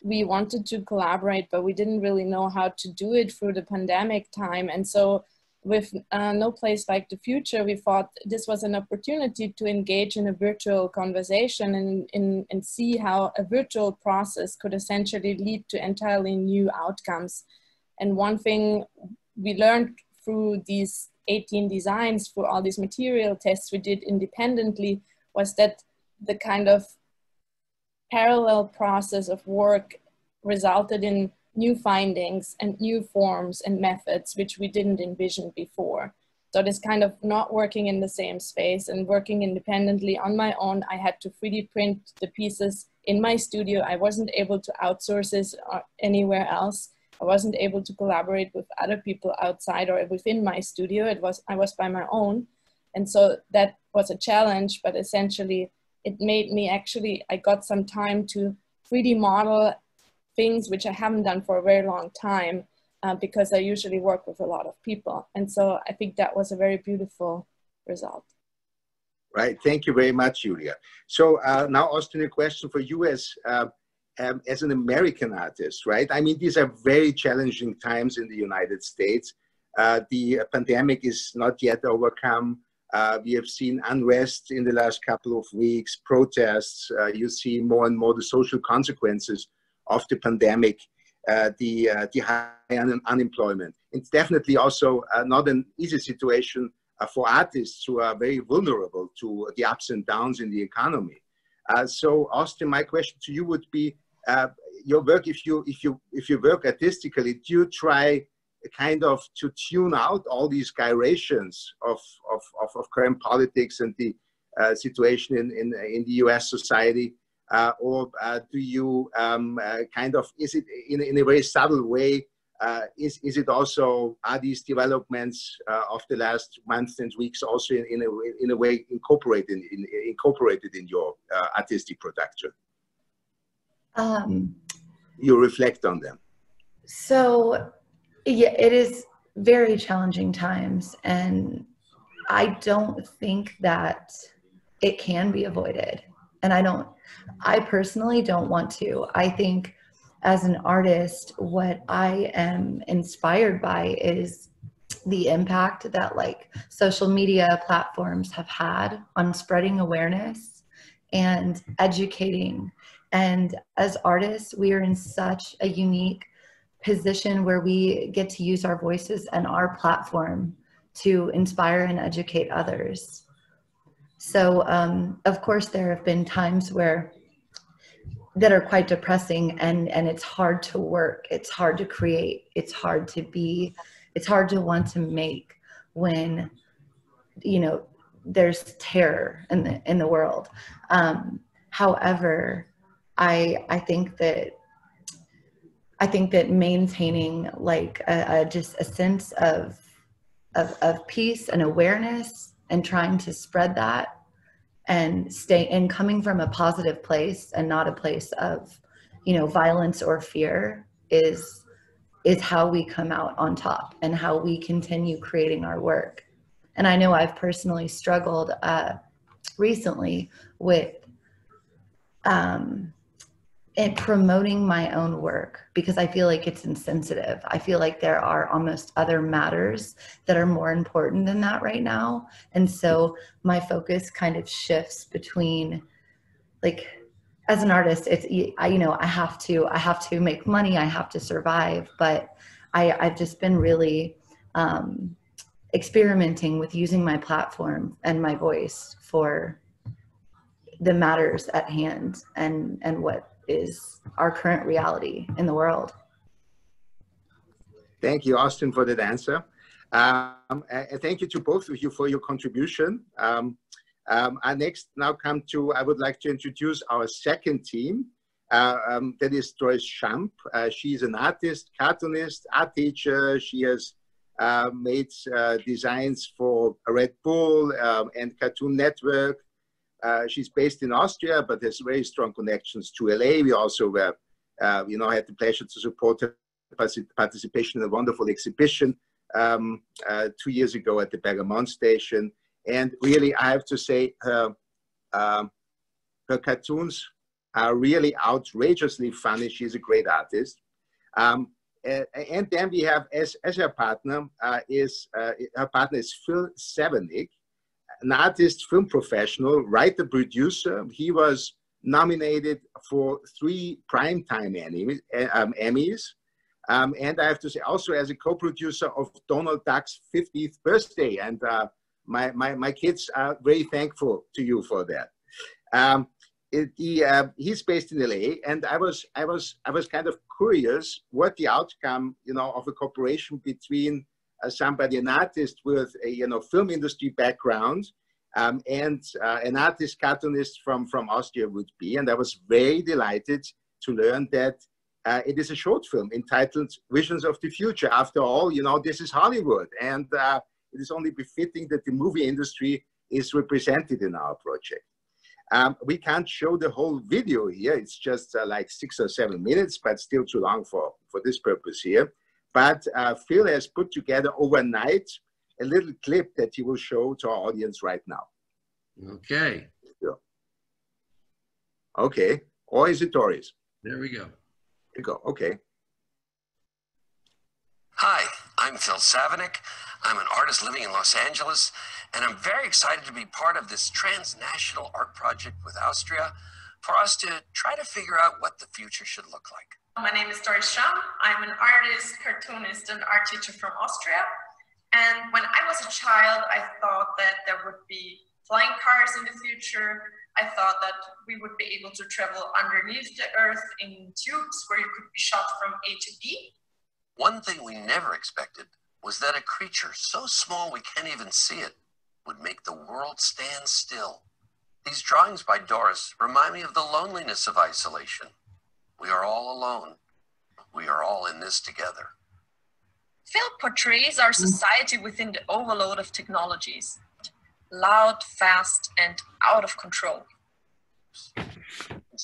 we wanted to collaborate, but we didn't really know how to do it through the pandemic time. And so with uh, No Place Like the Future, we thought this was an opportunity to engage in a virtual conversation and, and, and see how a virtual process could essentially lead to entirely new outcomes. And one thing we learned through these 18 designs, through all these material tests we did independently, was that the kind of parallel process of work resulted in new findings and new forms and methods which we didn't envision before. So this kind of not working in the same space and working independently on my own, I had to 3D print the pieces in my studio. I wasn't able to outsource this uh, anywhere else. I wasn't able to collaborate with other people outside or within my studio. It was I was by my own, and so that was a challenge. But essentially, it made me actually I got some time to 3D model things which I haven't done for a very long time uh, because I usually work with a lot of people, and so I think that was a very beautiful result. Right. Thank you very much, Julia. So uh, now, Austin, a question for you as uh, um, as an American artist, right? I mean, these are very challenging times in the United States. Uh, the pandemic is not yet overcome. Uh, we have seen unrest in the last couple of weeks, protests. Uh, you see more and more the social consequences of the pandemic, uh, the, uh, the high un unemployment. It's definitely also uh, not an easy situation for artists who are very vulnerable to the ups and downs in the economy. so, Austin, my question to you would be, uh, your work, if you if you if you work artistically, do you try kind of to tune out all these gyrations of of, of, of current politics and the uh, situation in, in in the U.S. society, uh, or uh, do you um, uh, kind of is it in in a very subtle way? Uh, is is it also are these developments of the last months and weeks also in, in a in a way incorporated in, incorporated in your artistic production? Um, you reflect on them. So, yeah, it is very challenging times, and I don't think that it can be avoided. and I don't, I personally don't want to. I think as an artist, what I am inspired by is the impact that like social media platforms have had on spreading awareness and educating. And as artists, we are in such a unique position where we get to use our voices and our platform to inspire and educate others. So, um, of course, there have been times where that are quite depressing and and it's hard to work it's hard to create it's hard to be it's hard to want to make when you know there's terror in the in the world um, however i i think that i think that maintaining like a, a just a sense of, of of peace and awareness and trying to spread that and stay and coming from a positive place and not a place of you know violence or fear is is how we come out on top and how we continue creating our work. And i know i've personally struggled uh, recently with um, in promoting my own work because I feel like it's insensitive. I feel like there are almost other matters that are more important than that right now. And so my focus kind of shifts between like as an artist, it's I, you know, I have to I have to make money, I have to survive, but I I've just been really um experimenting with using my platform and my voice for the matters at hand and and what is our current reality in the world. Thank you, Austin, for that answer. Um, thank you to both of you for your contribution. Um, um, I next now come to, I would like to introduce our second team. Uh, um, that is Joyce Schamp. Uh, she's an artist, cartoonist, art teacher. She has uh, made uh, designs for Red Bull um, and Cartoon Network, uh, she's based in Austria, but has very strong connections to LA. We also were, uh, you know, had the pleasure to support her participation in a wonderful exhibition um, uh, two years ago at the Bergamot Station. And really, I have to say, her, um, her cartoons are really outrageously funny. She's a great artist. Um, and then we have as, as her partner uh, is uh, her partner is Phil Savenick, an artist, film professional, writer, producer. He was nominated for three primetime Emmys. Um, Emmys. Um, and I have to say, also as a co-producer of Donald Duck's 50th birthday. And uh, my, my, my kids are very thankful to you for that. Um, it, he, uh, he's based in LA, and I was, I was, I was kind of curious what the outcome, you know, of a cooperation between somebody, an artist with a you know film industry background, um, and uh, an artist cartoonist from from Austria would be. And I was very delighted to learn that uh, it is a short film entitled Visions of the Future. After all, you know this is Hollywood, and uh, it is only befitting that the movie industry is represented in our project. Um, we can't show the whole video here. It's just uh, like six or seven minutes, but still too long for, for this purpose here. But uh, Phil has put together overnight a little clip that he will show to our audience right now. Okay. Yeah. Okay. Or is it Doris? There we go. There you go. Okay. Hi, I'm Phil Savenick. I'm an artist living in Los Angeles, and I'm very excited to be part of this transnational art project with Austria for us to try to figure out what the future should look like. My name is Doris Schamp. I'm an artist, cartoonist, and art teacher from Austria. And when I was a child, I thought that there would be flying cars in the future. I thought that we would be able to travel underneath the earth in tubes where you could be shot from A to B. One thing we never expected was that a creature so small we can't even see it would make the world stand still. These drawings by Doris remind me of the loneliness of isolation. We are all alone. We are all in this together. Phil portrays our society within the overload of technologies loud, fast, and out of control.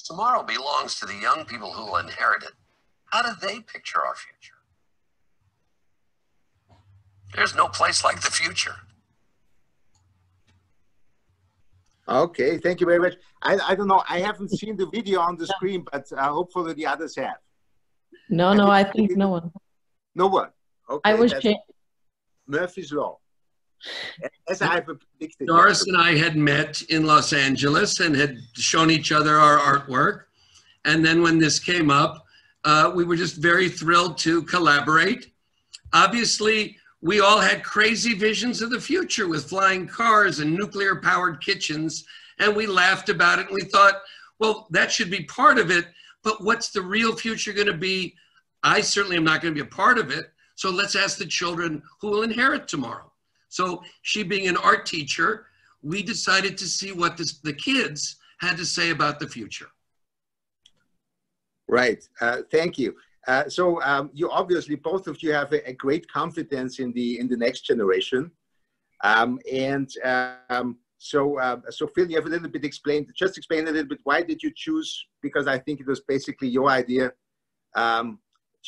Tomorrow belongs to the young people who will inherit it. How do they picture our future? There's no place like the future. Okay, thank you very much. I, I don't know, I haven't seen the video on the screen, but uh, hopefully the others have. No, no, I think no one. No one. Okay, I was that's Murphy's Law. As I have predicted. Doris and I had met in Los Angeles and had shown each other our artwork. And then when this came up, uh, we were just very thrilled to collaborate. Obviously, we all had crazy visions of the future with flying cars and nuclear powered kitchens. And we laughed about it and we thought, well, that should be part of it. But what's the real future going to be? I certainly am not going to be a part of it. So let's ask the children who will inherit tomorrow. So she being an art teacher, we decided to see what this, the kids had to say about the future. Right. Uh, thank you. Uh, so um, you obviously both of you have a, a, great confidence in the in the next generation, um, and um, so uh, so Phil, you have a little bit explained. Just explain a little bit why did you choose? Because I think it was basically your idea um,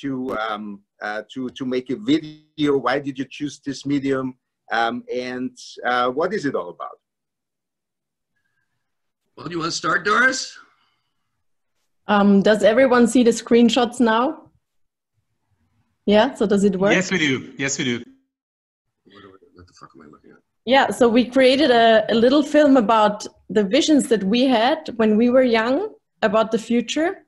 to um, uh, to to make a video. Why did you choose this medium? Um, and uh, what is it all about? Well, do you want to start, Doris? Um, does everyone see the screenshots now? Yeah, so does it work? Yes, we do. Yes, we do. What the fuck am I looking at? Yeah, so we created a, a little film about the visions that we had when we were young about the future.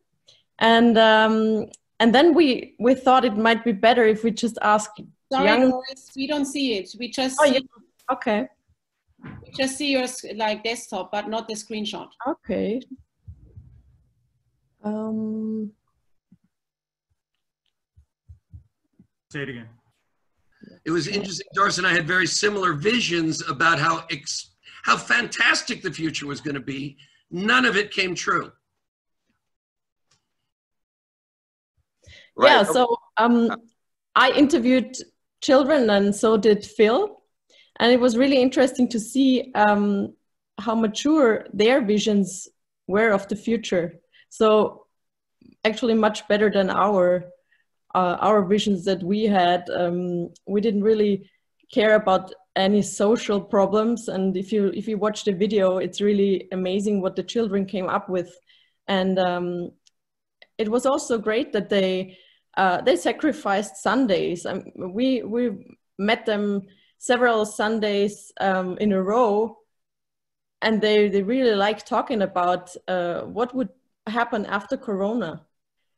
And um, and then we we thought it might be better if we just ask Sorry, young Doris, we don't see it. We just Oh, see, yeah. okay. we just see your like desktop, but not the screenshot. Okay. Um, Say it again. It was interesting. Doris and I had very similar visions about how ex- how fantastic the future was going to be. None of it came true. Yeah, so um, I interviewed children and so did Phil. And it was really interesting to see um, how mature their visions were of the future. So actually much better than our uh, our visions that we had. Um, we didn't really care about any social problems. And if you if you watch the video, it's really amazing what the children came up with. And um, it was also great that they uh, they sacrificed Sundays. Um, we we met them several Sundays um, in a row, and they they really like talking about uh, what would happen after Corona,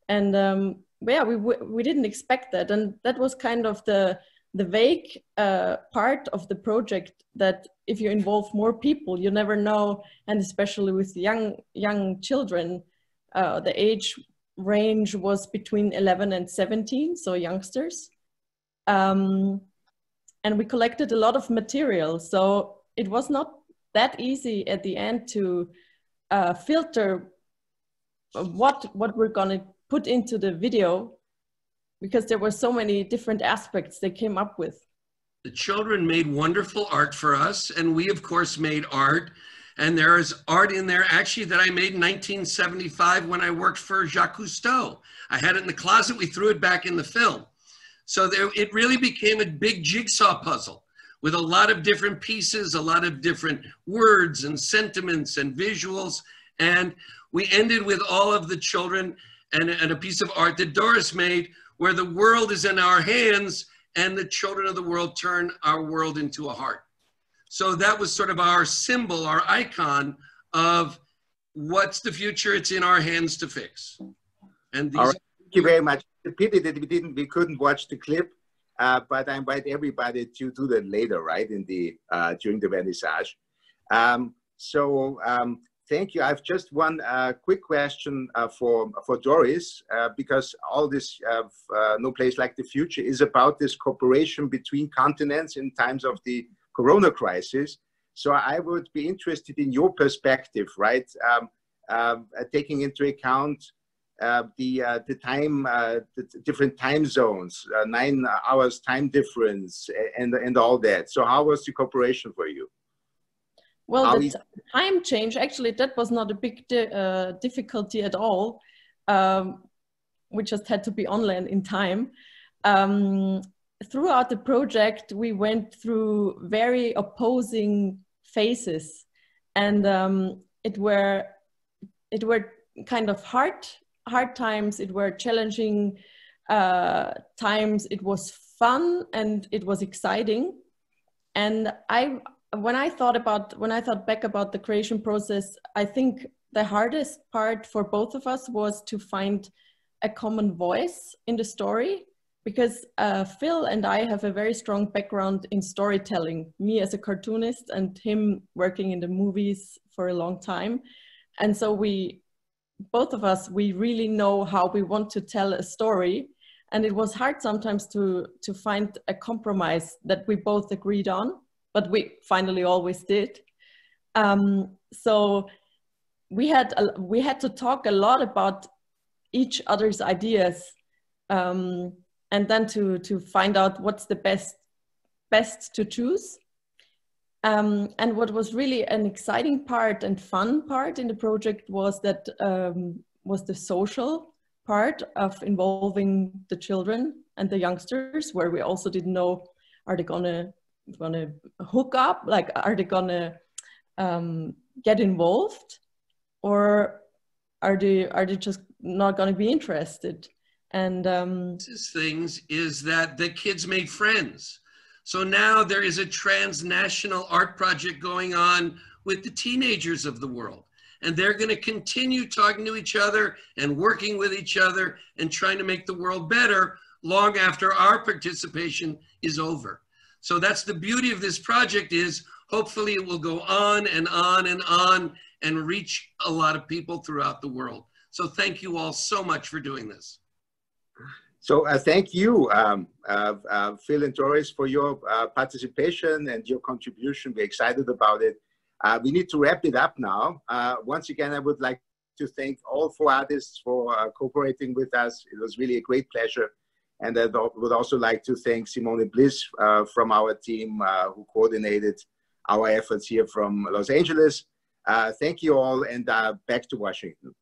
and um, yeah, we we didn't expect that, and that was kind of the the vague uh, part of the project that if you involve more people, you never know, and especially with young young children, uh, the age range was between 11 and 17, so youngsters. Um, and we collected a lot of material, so it was not that easy at the end to uh, filter what what we're gonna put into the video because there were so many different aspects they came up with. The children made wonderful art for us, and we, of course, made art. And there is art in there actually that I made in 1975 when I worked for Jacques Cousteau. I had it in the closet, we threw it back in the film. So there, it really became a big jigsaw puzzle with a lot of different pieces, a lot of different words and sentiments and visuals. And we ended with all of the children and, and a piece of art that Doris made where the world is in our hands and the children of the world turn our world into a heart. So that was sort of our symbol, our icon of what's the future? It's in our hands to fix. And right. Thank you very much. The pity that we didn't, we couldn't watch the clip, uh, but I invite everybody to do that later, right? In the uh, during the vernissage. Um, so um, thank you. I've just one uh, quick question uh, for for Doris uh, because all this uh, no place like the future is about this cooperation between continents in times of the Corona crisis. So I would be interested in your perspective, right? Um, um, taking into account uh, the uh, the time, uh, the different time zones, nine hours time difference, and and all that. So how was the cooperation for you? Well, How the t- time change actually that was not a big di- uh, difficulty at all. Um, we just had to be online in time. Um, throughout the project, we went through very opposing phases, and um, it were it were kind of hard hard times. It were challenging uh, times. It was fun and it was exciting. And I, when I thought about when I thought back about the creation process, I think the hardest part for both of us was to find a common voice in the story because uh, Phil and I have a very strong background in storytelling, me as a cartoonist and him working in the movies for a long time. And so we, both of us, we really know how we want to tell a story. And it was hard sometimes to, to find a compromise that we both agreed on, but we finally always did. Um, so we had, a, we had to talk a lot about each other's ideas um, and then to to find out what's the best best to choose um, and what was really an exciting part and fun part in the project was that um, was the social part of involving the children and the youngsters where we also didn't know are they gonna gonna hook up like are they gonna um, get involved or are they are they just not gonna be interested and um, things is that the kids made friends. So now there is a transnational art project going on with the teenagers of the world. And they're going to continue talking to each other and working with each other and trying to make the world better long after our participation is over. So that's the beauty of this project is hopefully it will go on and on and on and reach a lot of people throughout the world. So thank you all so much for doing this. So uh, thank you, um, uh, uh, Phil and Doris, for your uh, participation and your contribution. We're excited about it. Uh, we need to wrap it up now. Uh, once again, I would like to thank all four artists for cooperating with us. It was really a great pleasure. And I would also like to thank Simone Bliss uh, from our team uh, who coordinated our efforts here from Los Angeles. Uh, thank you all and back to Washington.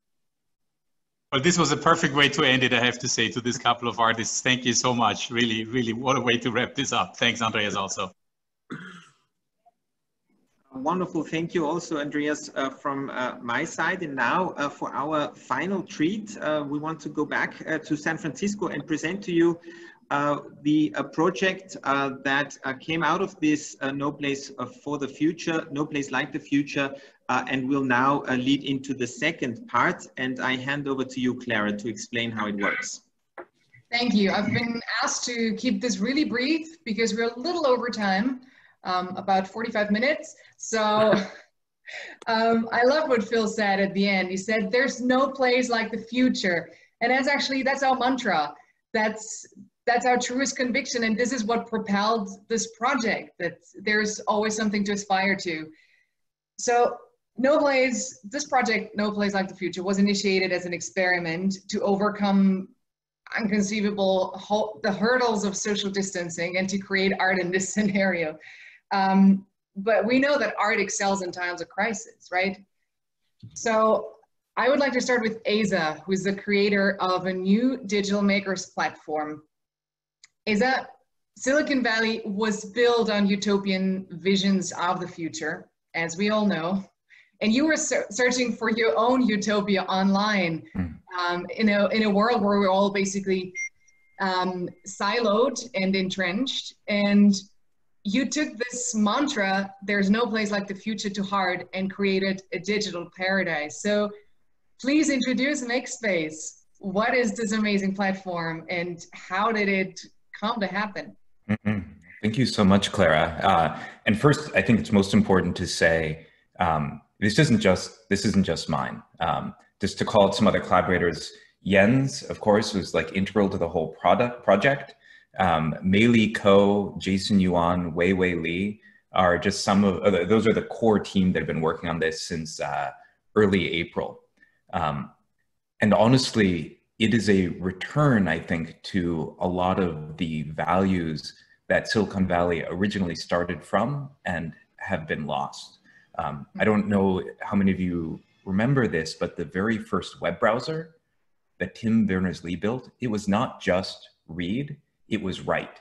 Well, this was a perfect way to end it, I have to say, to this couple of artists. Thank you so much. Really, really, what a way to wrap this up. Thanks, Andreas, also. Wonderful. Thank you also, Andreas, uh, from uh, my side. And now uh, for our final treat, uh, we want to go back uh, to San Francisco and present to you uh, the project that came out of this No Place for the Future, No Place Like the Future, and will now lead into the second part. And I hand over to you, Clara, to explain how it works. Thank you. I've been asked to keep this really brief because we're a little over time, um, about 45 minutes. So um, I love what Phil said at the end. He said, there's no place like the future. And that's actually, that's our mantra. That's, that's our truest conviction. And this is what propelled this project, that there's always something to aspire to. So no Place, this project, No Place Like the Future, was initiated as an experiment to overcome unconceivable the hurdles of social distancing and to create art in this scenario. Um, but we know that art excels in times of crisis, right? So I would like to start with Aza, who is the creator of a new digital makers platform. Aza, Silicon Valley was built on utopian visions of the future, as we all know and you were searching for your own utopia online mm. um, in, a, in a world where we're all basically um, siloed and entrenched and you took this mantra there's no place like the future to heart and created a digital paradise so please introduce makespace what is this amazing platform and how did it come to happen mm-hmm. thank you so much clara uh, and first i think it's most important to say um, this isn't just this isn't just mine. Um, just to call out some other collaborators, Jens, of course, was like integral to the whole product project. Um, Mei Li Ko, Jason Yuan, Wei Wei Li are just some of uh, those are the core team that have been working on this since uh, early April. Um, and honestly, it is a return, I think, to a lot of the values that Silicon Valley originally started from and have been lost. Um, I don't know how many of you remember this, but the very first web browser that Tim Berners-Lee built, it was not just read, it was right.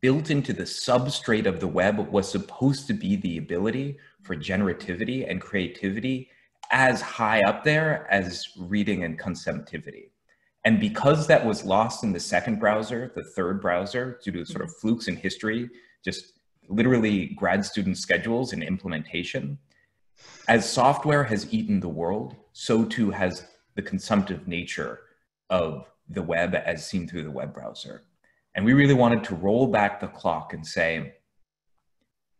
built into the substrate of the web was supposed to be the ability for generativity and creativity as high up there as reading and consumptivity. And because that was lost in the second browser, the third browser, due to sort of mm-hmm. flukes in history, just literally grad student schedules and implementation, as software has eaten the world, so too has the consumptive nature of the web as seen through the web browser. And we really wanted to roll back the clock and say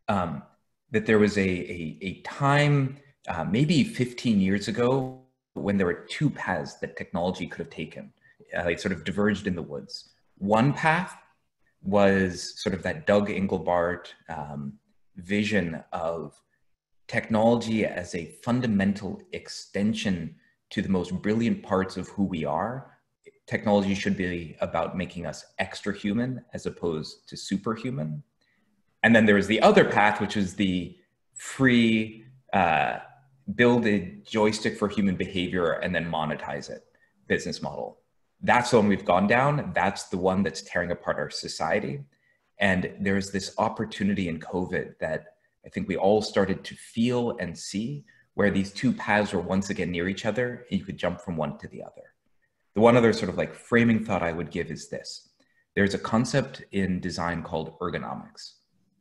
um, that there was a, a, a time, uh, maybe 15 years ago, when there were two paths that technology could have taken. Uh, it sort of diverged in the woods. One path was sort of that Doug Engelbart um, vision of technology as a fundamental extension to the most brilliant parts of who we are technology should be about making us extra human as opposed to superhuman. And then there is the other path, which is the free uh, build a joystick for human behavior and then monetize it business model. That's the one we've gone down. That's the one that's tearing apart our society. And there's this opportunity in COVID that I think we all started to feel and see where these two paths were once again near each other and you could jump from one to the other. The one other sort of like framing thought I would give is this. There's a concept in design called ergonomics.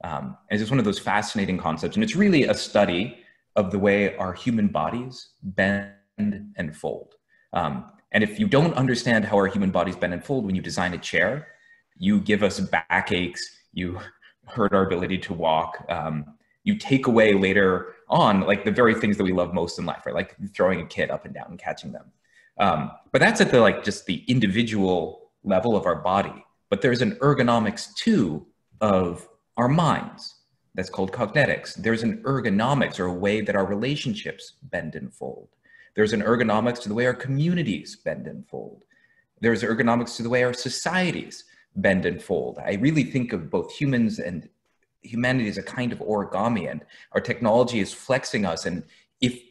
Um, and it's just one of those fascinating concepts. And it's really a study of the way our human bodies bend and fold. Um, and if you don't understand how our human bodies bend and fold when you design a chair, you give us backaches, you hurt our ability to walk, um, you take away later on like the very things that we love most in life, right? Like throwing a kid up and down and catching them. Um, but that's at the like just the individual level of our body. But there's an ergonomics too of our minds. That's called cognetics. There's an ergonomics or a way that our relationships bend and fold. There's an ergonomics to the way our communities bend and fold. There's ergonomics to the way our societies bend and fold. I really think of both humans and humanity as a kind of origami, and our technology is flexing us. And if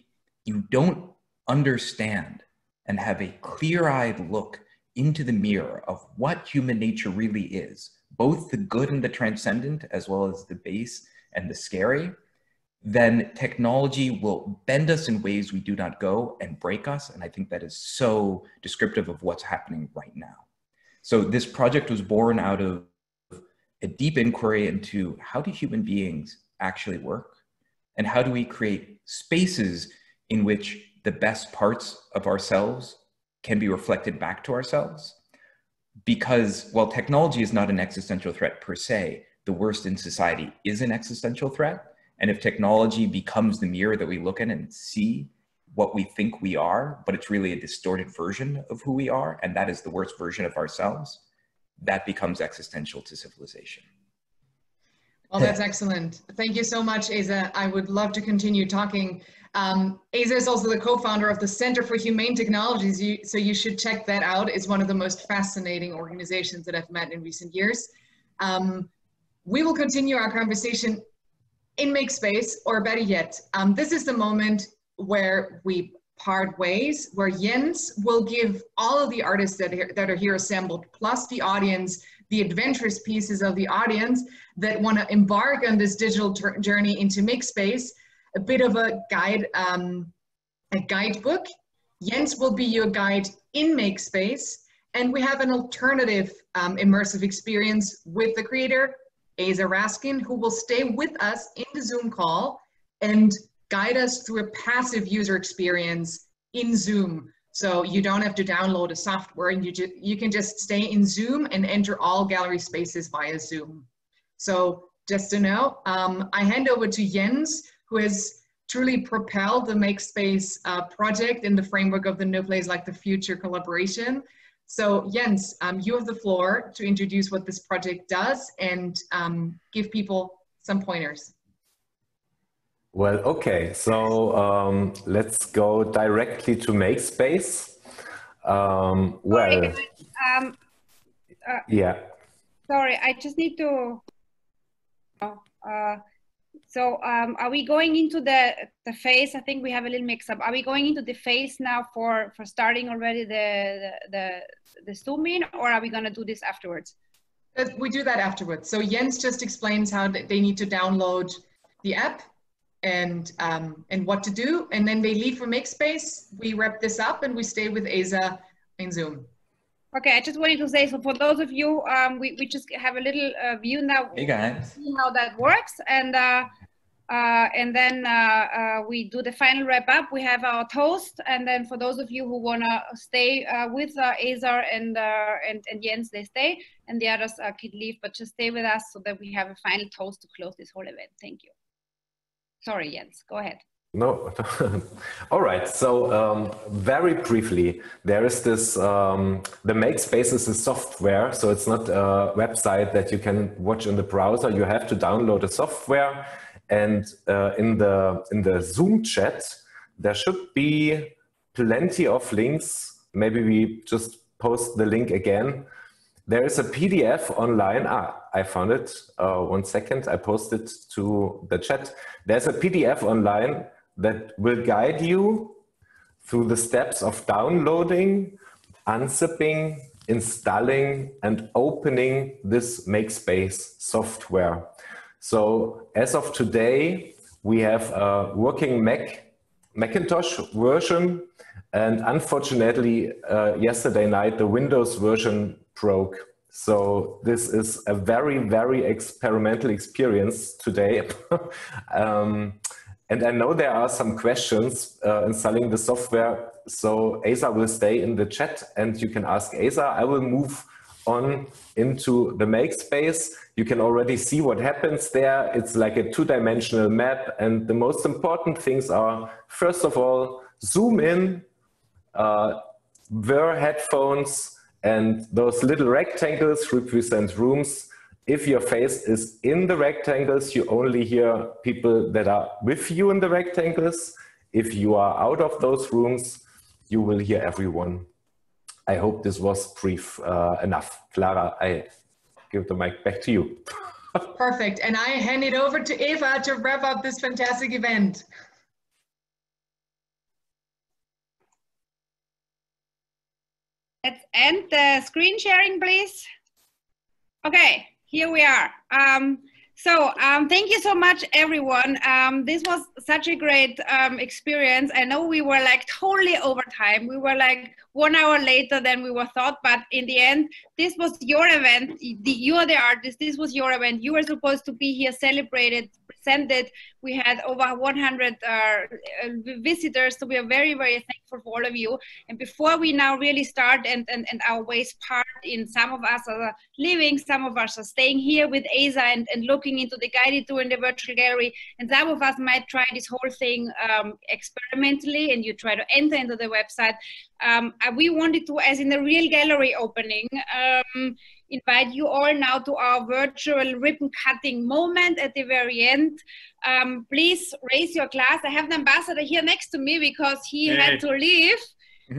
you don't understand and have a clear eyed look into the mirror of what human nature really is, both the good and the transcendent, as well as the base and the scary, then technology will bend us in ways we do not go and break us. And I think that is so descriptive of what's happening right now. So this project was born out of a deep inquiry into how do human beings actually work? And how do we create spaces in which the best parts of ourselves can be reflected back to ourselves. Because while technology is not an existential threat per se, the worst in society is an existential threat. And if technology becomes the mirror that we look in and see what we think we are, but it's really a distorted version of who we are, and that is the worst version of ourselves, that becomes existential to civilization. Well, that's excellent. Thank you so much, Aza. I would love to continue talking um, Aza is also the co-founder of the Center for Humane Technologies, you, so you should check that out. It's one of the most fascinating organizations that I've met in recent years. Um, we will continue our conversation in MakeSpace, or better yet, um, this is the moment where we part ways, where Jens will give all of the artists that, are, that are here assembled, plus the audience, the adventurous pieces of the audience that want to embark on this digital journey into MakeSpace, a bit of a guide, um, a guidebook. Jens will be your guide in MakeSpace, and we have an alternative um, immersive experience with the creator, Aza Raskin, who will stay with us in the Zoom call and guide us through a passive user experience in Zoom. So you don't have to download a software and you, you can just stay in Zoom and enter all gallery spaces via Zoom. So just to know, um, I hand over to Jens, who has truly propelled the MakeSpace uh, project in the framework of the No Place Like the Future collaboration. So Jens, um, you have the floor to introduce what this project does and um, give people some pointers. Well, okay, so um, let's go directly to MakeSpace. Um, well, sorry, um, uh, yeah. Sorry, I just need to. Uh, so um, are we going into the the phase? I think we have a little mix up. Are we going into the phase now for for starting already the the the, the zoom in, or are we going to do this afterwards? We do that afterwards. So Jens just explains how they need to download the app and um, and what to do, and then they leave for Makespace. We wrap this up and we stay with Aza in Zoom. Okay, I just wanted to say, so for those of you, um, we, we just have a little uh, view now. Hey, guys. See how that works. And uh, uh, and then uh, uh, we do the final wrap up. We have our toast. And then for those of you who want to stay uh, with uh, Aza and, uh, and, and Jens, they stay. And the others could leave, but just stay with us so that we have a final toast to close this whole event. Thank you. Sorry, Jens, go ahead. No. All right. So um, very briefly, there is this. Um, the MakeSpace is a software, so it's not a website that you can watch in the browser. You have to download a software, and uh, in the in the Zoom chat, there should be plenty of links. Maybe we just post the link again. There is a PDF online. Ah, I found it. Uh, one second. I posted to the chat. There's a PDF online that will guide you through the steps of downloading, unzipping, installing, and opening this MakeSpace software. So as of today, we have a working Mac Macintosh version, and unfortunately, uh, yesterday night the Windows version broke. So this is a very, very experimental experience today. um, and I know there are some questions uh, installing the software. So Aza will stay in the chat and you can ask Aza. I will move on into the make space. You can already see what happens there. It's like a two-dimensional map. And the most important things are, first of all, zoom in, uh, wear headphones, and those little rectangles represent rooms. If your face is in the rectangles, you only hear people that are with you in the rectangles. If you are out of those rooms, you will hear everyone. I hope this was brief uh, enough. Clara, I give the mic back to you. Perfect. And I hand it over to Eva to wrap up this fantastic event. Let's end the screen sharing, please. Okay, here we are. Um, so um, thank you so much, everyone. Um, this was such a great um, experience. I know we were like totally over time. We were like one hour later than we were thought, but in the end, this was your event. You are the artist. This was your event. You were supposed to be here, celebrated, presented. We had over 100 uh, visitors, so we are very, very thankful for all of you. And before we now really start and, and, and our ways part in, some of us are leaving, some of us are staying here with Aza and, and looking into the guided tour in the virtual gallery, and some of us might try this whole thing um, experimentally, and you try to enter into the website. Um, we wanted to, as in the real gallery opening, um, invite you all now to our virtual ribbon cutting moment at the very end. Um, please raise your glass. I have the ambassador here next to me because he Hey. had to leave.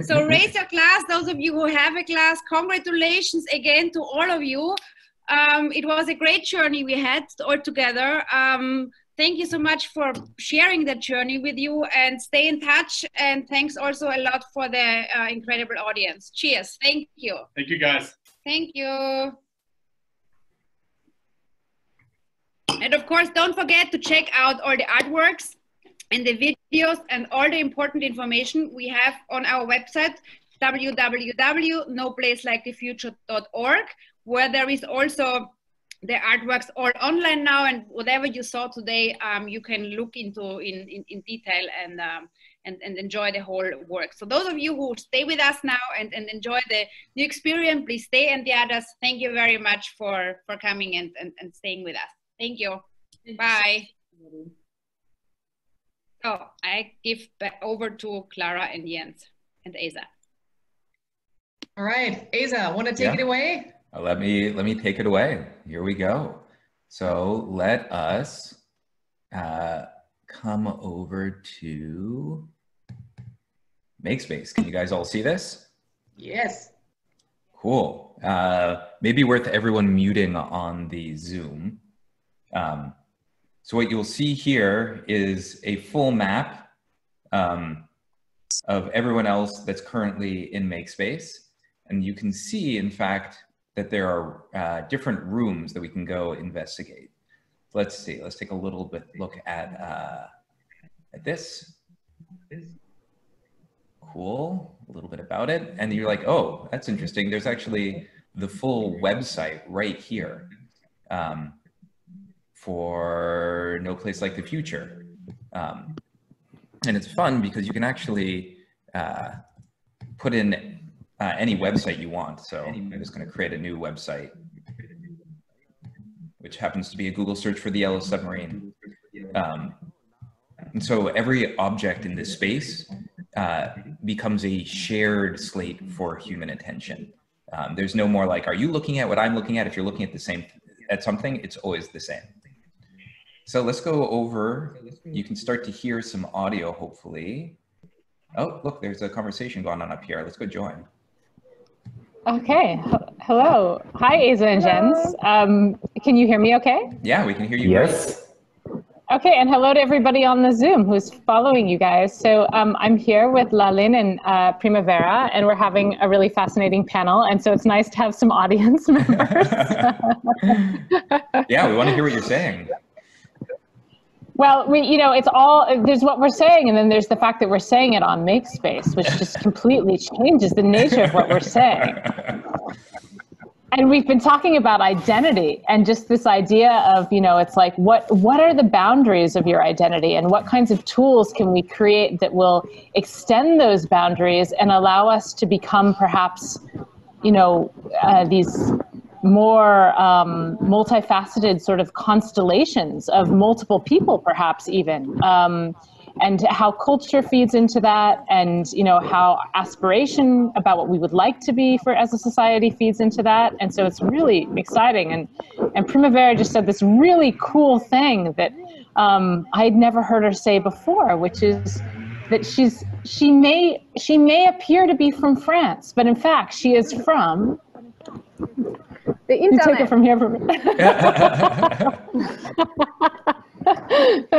So raise your glass, those of you who have a glass. Congratulations again to all of you. Um, it was a great journey we had all together. Um, thank you so much for sharing that journey with you and stay in touch. And thanks also a lot for the uh, incredible audience. Cheers. Thank you. Thank you, guys. Thank you. And of course, don't forget to check out all the artworks and the videos and all the important information we have on our website, www.noplacelikethefuture.org, where there is also the artworks all online now and whatever you saw today, um, you can look into in, in, in detail and, um, and, and enjoy the whole work. So those of you who stay with us now and, and enjoy the new experience, please stay and the others, thank you very much for, for coming and, and, and staying with us. Thank you. Bye. So I give back over to Clara and Jens and Aza. All right, Aza, want to take Yeah. it away? Uh, Let me let me take it away. Here we go. So let us uh, come over to MakeSpace. Can you guys all see this? Yes. Cool. Uh, maybe worth everyone muting on the Zoom. Um, so what you'll see here is a full map um, of everyone else that's currently in MakeSpace. And you can see, in fact, that there are uh, different rooms that we can go investigate. Let's see, let's take a little bit look at, uh, at this. Cool, a little bit about it. And you're like, oh, that's interesting. There's actually the full website right here um, for No Place Like the Future. Um, and it's fun because you can actually uh, put in uh, any website you want. So I'm just going to create a new website, which happens to be a Google search for the Yellow Submarine. Um, and so every object in this space uh, becomes a shared slate for human attention. Um, there's no more like, are you looking at what I'm looking at? If you're looking at the same, at something, it's always the same. So let's go over, you can start to hear some audio, hopefully. Oh, look, there's a conversation going on up here. Let's go join. Okay. Hello. Hi, Aza and Jens. Um, can you hear me okay? Yeah, we can hear you. Yes. Okay, and hello to everybody on the Zoom who's following you guys. So um, I'm here with Lalin and uh, Primavera, and we're having a really fascinating panel. And so it's nice to have some audience members. yeah, we want to hear what you're saying. Well, we, you know, it's all, there's what we're saying, and then there's the fact that we're saying it on MakeSpace, which just completely changes the nature of what we're saying. And we've been talking about identity and just this idea of, you know, it's like, what, what are the boundaries of your identity and what kinds of tools can we create that will extend those boundaries and allow us to become perhaps, you know, uh, these more um, multifaceted sort of constellations of multiple people, perhaps even, um, and how culture feeds into that, and you know how aspiration about what we would like to be for as a society feeds into that, and so it's really exciting. And and Primavera just said this really cool thing that um, I had never heard her say before, which is that she's she may she may appear to be from France, but in fact she is from the internet. You take it from here. From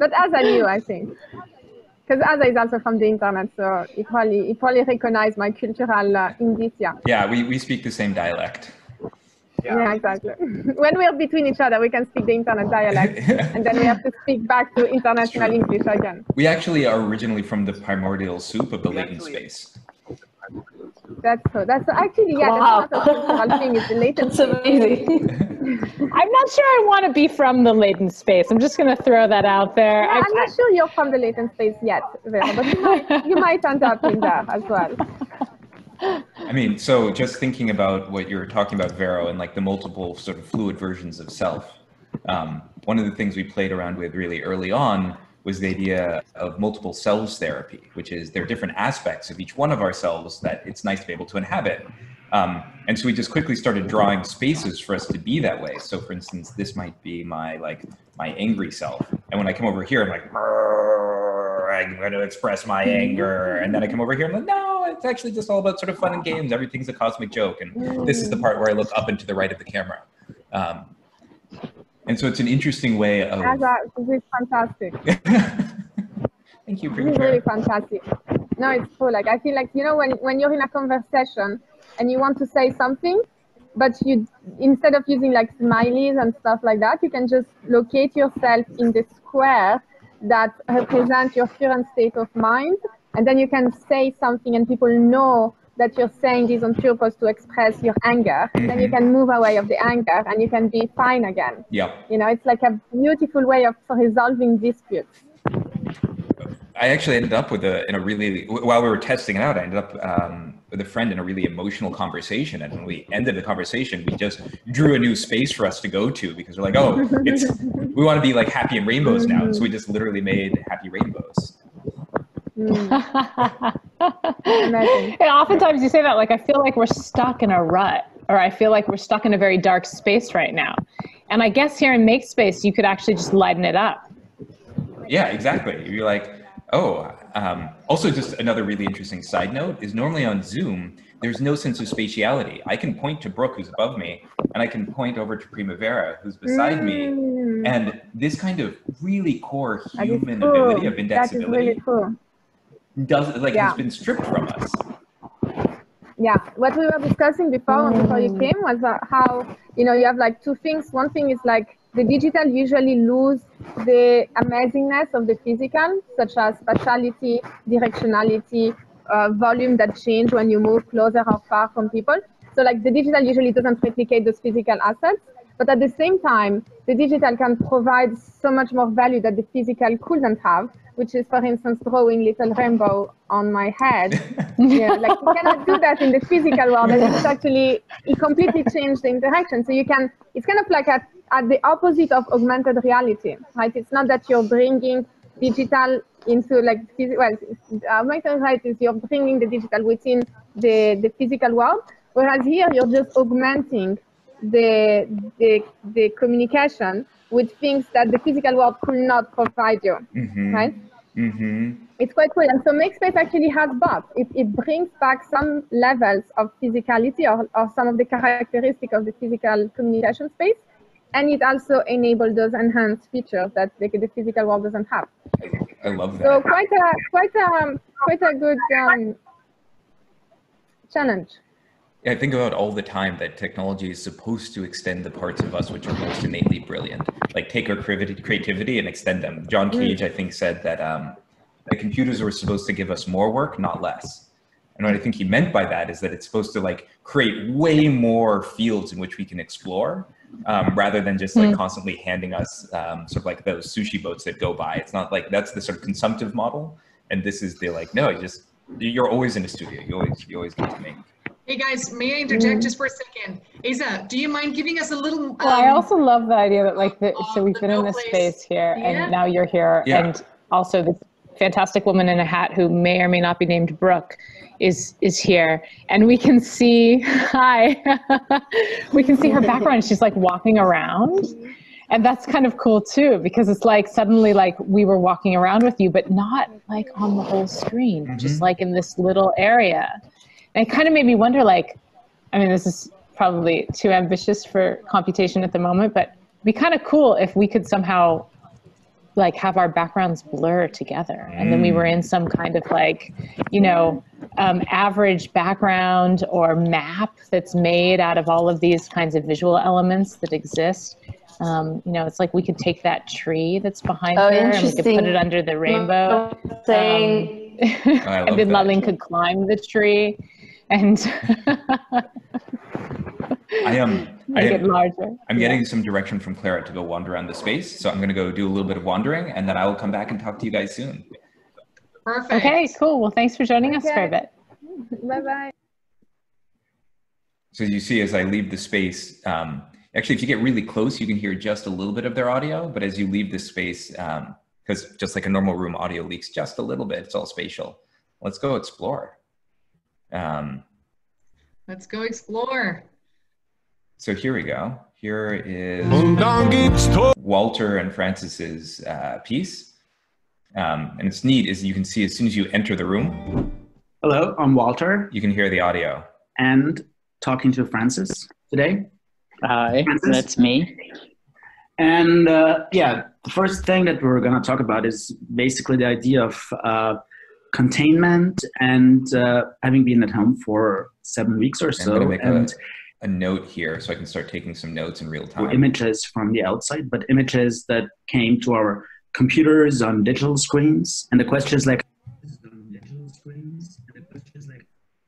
but Aza knew, I think. Because Aza is also from the internet, so he probably, he probably recognized my cultural uh, indicia. Yeah, we, we speak the same dialect. Yeah. yeah. exactly. when we're between each other, we can speak the internet dialect, and then we have to speak back to international English again. We actually are originally from the primordial soup of the latent space. That's so. That's actually yeah. Wow. That's another thing is the latent. That's amazing. I'm not sure I want to be from the latent space. I'm just going to throw that out there. Yeah, I'm not sure you're from the latent space yet, Vera, but you might, you might end up in there as well. I mean, so just thinking about what you were talking about, Vero, and like the multiple sort of fluid versions of self. Um, one of the things we played around with really early on was the idea of multiple selves therapy, which is there are different aspects of each one of ourselves that it's nice to be able to inhabit. Um, and so we just quickly started drawing spaces for us to be that way. So for instance, this might be my like my angry self. And when I come over here, I'm like, I'm going to express my anger. And then I come over here, I'm like, no, it's actually just all about sort of fun and games. Everything's a cosmic joke. And this is the part where I look up and to the right of the camera. Um, and so it's an interesting way of. A, this is fantastic. Thank you. This is really fantastic. No, it's cool. Like I feel like you know when when you're in a conversation and you want to say something, but you instead of using like smileys and stuff like that, you can just locate yourself in the square that represent your current state of mind, and then you can say something, and people know that you're saying this on purpose to express your anger. Mm-hmm. Then you can move away of the anger and you can be fine again. Yeah. You know, it's like a beautiful way of resolving disputes. I actually ended up with a in a really while we were testing it out. I ended up um, with a friend in a really emotional conversation, and when we ended the conversation, we just drew a new space for us to go to because we're like, oh, it's we want to be like happy and rainbows now, so we just literally made happy rainbows. Mm. and oftentimes you say that like I feel like we're stuck in a rut or I feel like we're stuck in a very dark space right now. And I guess here in MakeSpace you could actually just lighten it up. Yeah, exactly. You're like, oh, um, also just another really interesting side note is normally on Zoom, there's no sense of spatiality. I can point to Brooke who's above me and I can point over to Primavera who's beside mm. me. And this kind of really core human cool. ability of indexability really cool. Does like yeah. has been stripped from us. yeah, what we were discussing before before you came was uh, how you know you have like two things. One thing is like the digital usually lose the amazingness of the physical, such as spatiality, directionality, uh, volume that change when you move closer or far from people. So like the digital usually doesn't replicate those physical assets, but at the same time, the digital can provide so much more value that the physical couldn't have, which is, for instance, drawing little rainbow on my head. yeah, like you cannot do that in the physical world, and it's actually it completely changed the interaction. So you can, it's kind of like at, at the opposite of augmented reality, right? It's not that you're bringing digital into like phys- well, augmented reality is you're bringing the digital within the the physical world, whereas here you're just augmenting the the the communication with things that the physical world could not provide you, Mhm. right? Mm-hmm. It's quite cool. And so Makespace actually has both. It, it brings back some levels of physicality or, or some of the characteristics of the physical communication space. And it also enables those enhanced features that the, the physical world doesn't have. I love that. So quite a quite a quite a good um, challenge. I think about all the time that technology is supposed to extend the parts of us which are most innately brilliant. Like take our creativity creativity and extend them. John Mm. Cage, I think, said that um, the computers were supposed to give us more work, not less. And what I think he meant by that is that it's supposed to like create way more fields in which we can explore, um, rather than just like Mm. constantly handing us um, sort of like those sushi boats that go by. It's not like that's the sort of consumptive model, and this is the like no, you just you're always in a studio. You always you always get to make. Hey guys, may I interject just for a second? Isa, do you mind giving us a little? Um, Well, I also love the idea that like the, so we've been in this space here Yeah. and now you're here Yeah. and also this fantastic woman in a hat who may or may not be named Brooke is is here and we can see hi we can see her background she's like walking around and that's kind of cool too because it's like suddenly like we were walking around with you but not like on the whole screen just like in this little area and it kind of made me wonder like I mean, this is probably too ambitious for computation at the moment, but it'd be kind of cool if we could somehow like have our backgrounds blur together and then we were in some kind of like, you know, um, average background or map that's made out of all of these kinds of visual elements that exist. Um, you know, it's like we could take that tree that's behind Oh, her and we could put it under the rainbow. Saying- Um, I love and then that. Lalin could climb the tree and I am. I make it am larger. I'm Yeah. getting some direction from Clara to go wander around the space, so I'm going to go do a little bit of wandering, and then I will come back and talk to you guys soon. Perfect. Okay, cool. Well, thanks for joining us for a bit. Bye bye. So as you see, as I leave the space, um, actually, if you get really close, you can hear just a little bit of their audio. But as you leave the space, because just like a normal room, audio leaks just a little bit. It's all spatial. Let's go explore. Um, Let's go explore. so here we go. Here is Walter and Francis's uh, piece. Um, and it's neat is you can see as soon as you enter the room, Hello, I'm Walter. you can hear the audio. And talking to Francis today. Hi, Francis? that's me. And uh, yeah, the first thing that we're going to talk about is basically the idea of uh, containment and uh, having been at home for seven weeks or I'm so, make and a, a note here so I can start taking some notes in real time. images from the outside, but images that came to our computers on digital screens. And the question is like,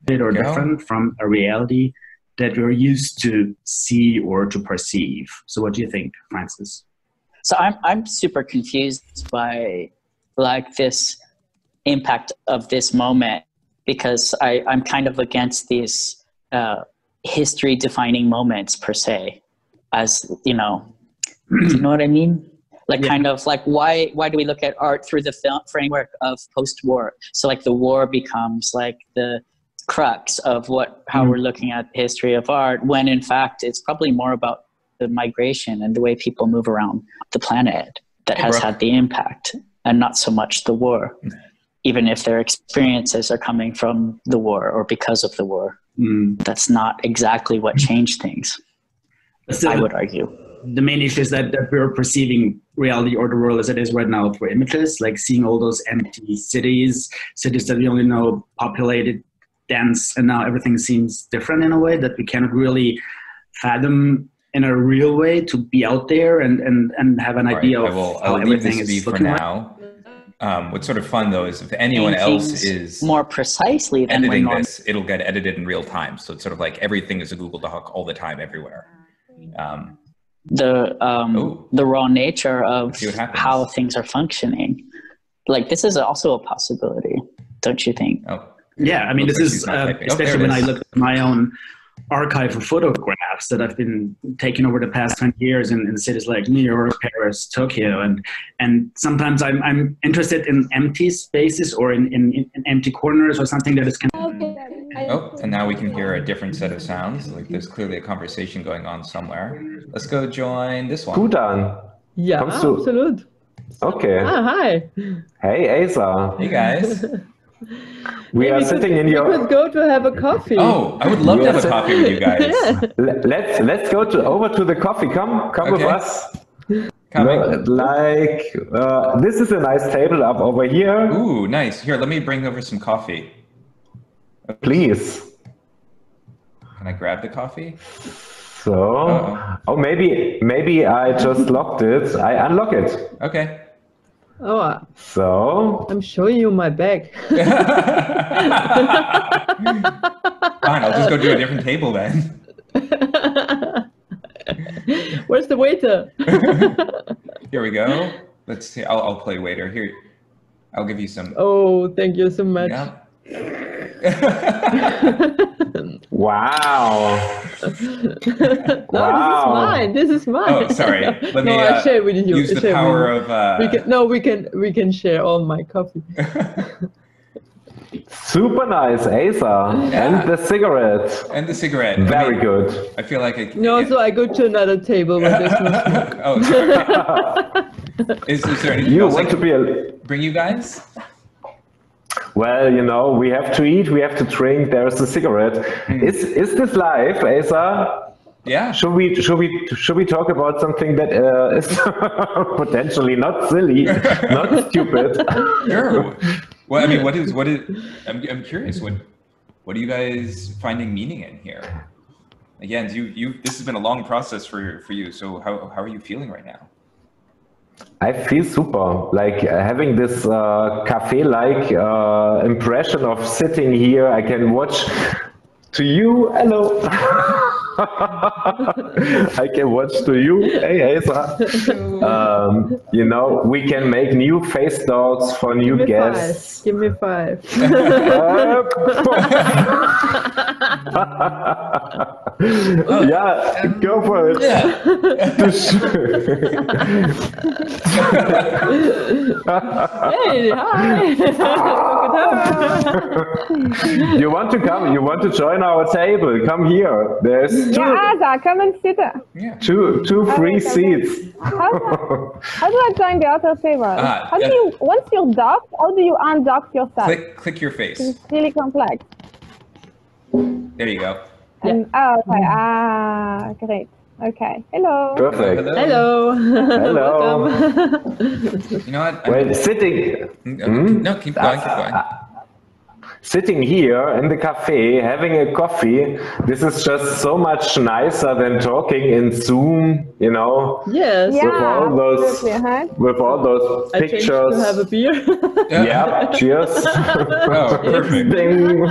bit or Go. different from a reality that we're used to see or to perceive. So, what do you think, Francis? So I'm I'm super confused by like this impact of this moment because I, I'm kind of against these uh, history defining moments per se. As you know, do you know what I mean? Like kind of like why why do we look at art through the film framework of post war? So like the war becomes like the crux of what how we're looking at the history of art when in fact it's probably more about the migration and the way people move around the planet that has Brooke. had the impact and not so much the war even if their experiences are coming from the war or because of the war. Mm-hmm. That's not exactly what changed things So i would argue. the main issue is that, that we're perceiving reality or the world as it is right now through images, like seeing all those empty cities, cities that we only know populated dense, and now everything seems different in a way that we cannot really fathom in a real way to be out there and and and have an All right, idea I of will, how I'll leave everything this be is for looking like. Now. Um, what's sort of fun though is if anyone else is more precisely than editing norm- this, it'll get edited in real time. So it's sort of like everything is a Google Doc all the time, everywhere. Um, the um, the raw nature of See what happens. how things are functioning. Like this is also a possibility, don't you think? Oh, Yeah, I mean, this is uh, typing. Oh, there especially when I look at my own archive of photographs that I've been taking over the past 20 years in, in cities like New York, Paris, Tokyo, and and sometimes I'm I'm interested in empty spaces or in, in, in empty corners or something that is kind of. oh, and now we can hear a different set of sounds. Like there's clearly a conversation going on somewhere. Let's go join this one. Kudan. Ja, Kommst du? absolut. Okay. Ah, hi. Hey, Aza. Hey guys. We Hey, are could- sitting in we your. could go to have a coffee. Oh, I would love to have a coffee with you guys. Yeah. Let's let's go to over to the coffee. Come come with us. No, like uh, this is a nice table up over here. Ooh, nice. Here, let me bring over some coffee. Please. Can I grab the coffee? So, oh maybe maybe I just locked it. I unlock it. Okay. Oh, So I'm showing you my bag. Fine, I'll just go to a different table then. Where's the waiter? Here we go. Let's see. I'll, I'll play waiter. Here, I'll give you some. Oh, thank you so much. Yeah. Wow. No, this is mine. This is mine. Oh, sorry. Let no, me, I uh, share with you. use the share power of, uh, we can, no, we can we can share all my coffee. super nice, Aza, and the cigarette. And the cigarette. Very I mean, good. I feel like I. No, so I go to another table where there's no smoke. oh, sorry. Is, is there anything You else I want to be a bring you guys? Well, you know, we have to eat, we have to drink. There's a cigarette. Is is this life, Aza? Yeah. Should we should we should we talk about something that uh, is potentially not silly, not stupid? Sure. Well, I mean, what is what is? I'm I'm curious. What what are you guys finding meaning in here? Again, you you this has been a long process for for you. So how how are you feeling right now? I feel super, like uh, having this uh, cafe-like uh, impression of sitting here. I can watch to you. Hello. I can watch to you. Hey, Aza. Um, you know, we can make new face docks for new Give guests. five. Give me five. yeah, go for it. hey, hi. you want to come? You want to join our table? Come here. There's two, Yeah, Aza, come and sit. two, two free Okay, seats. How, how do I join the other table? Ah, how do yeah. you, once you're docked, how do you undock yourself? Click click your face. It's really complex. There you go. And, oh, okay. Ah, great. Okay. Hello. Perfect. Hello. Hello. Welcome. You know what? Well, sitting. Hmm? No, keep going. Keep going. Sitting here in the cafe, having a coffee, this is just so much nicer than talking in Zoom, you know, Yes. with all those, with all those I changed pictures. to have a beer. yeah, cheers. Oh, perfect. Ding.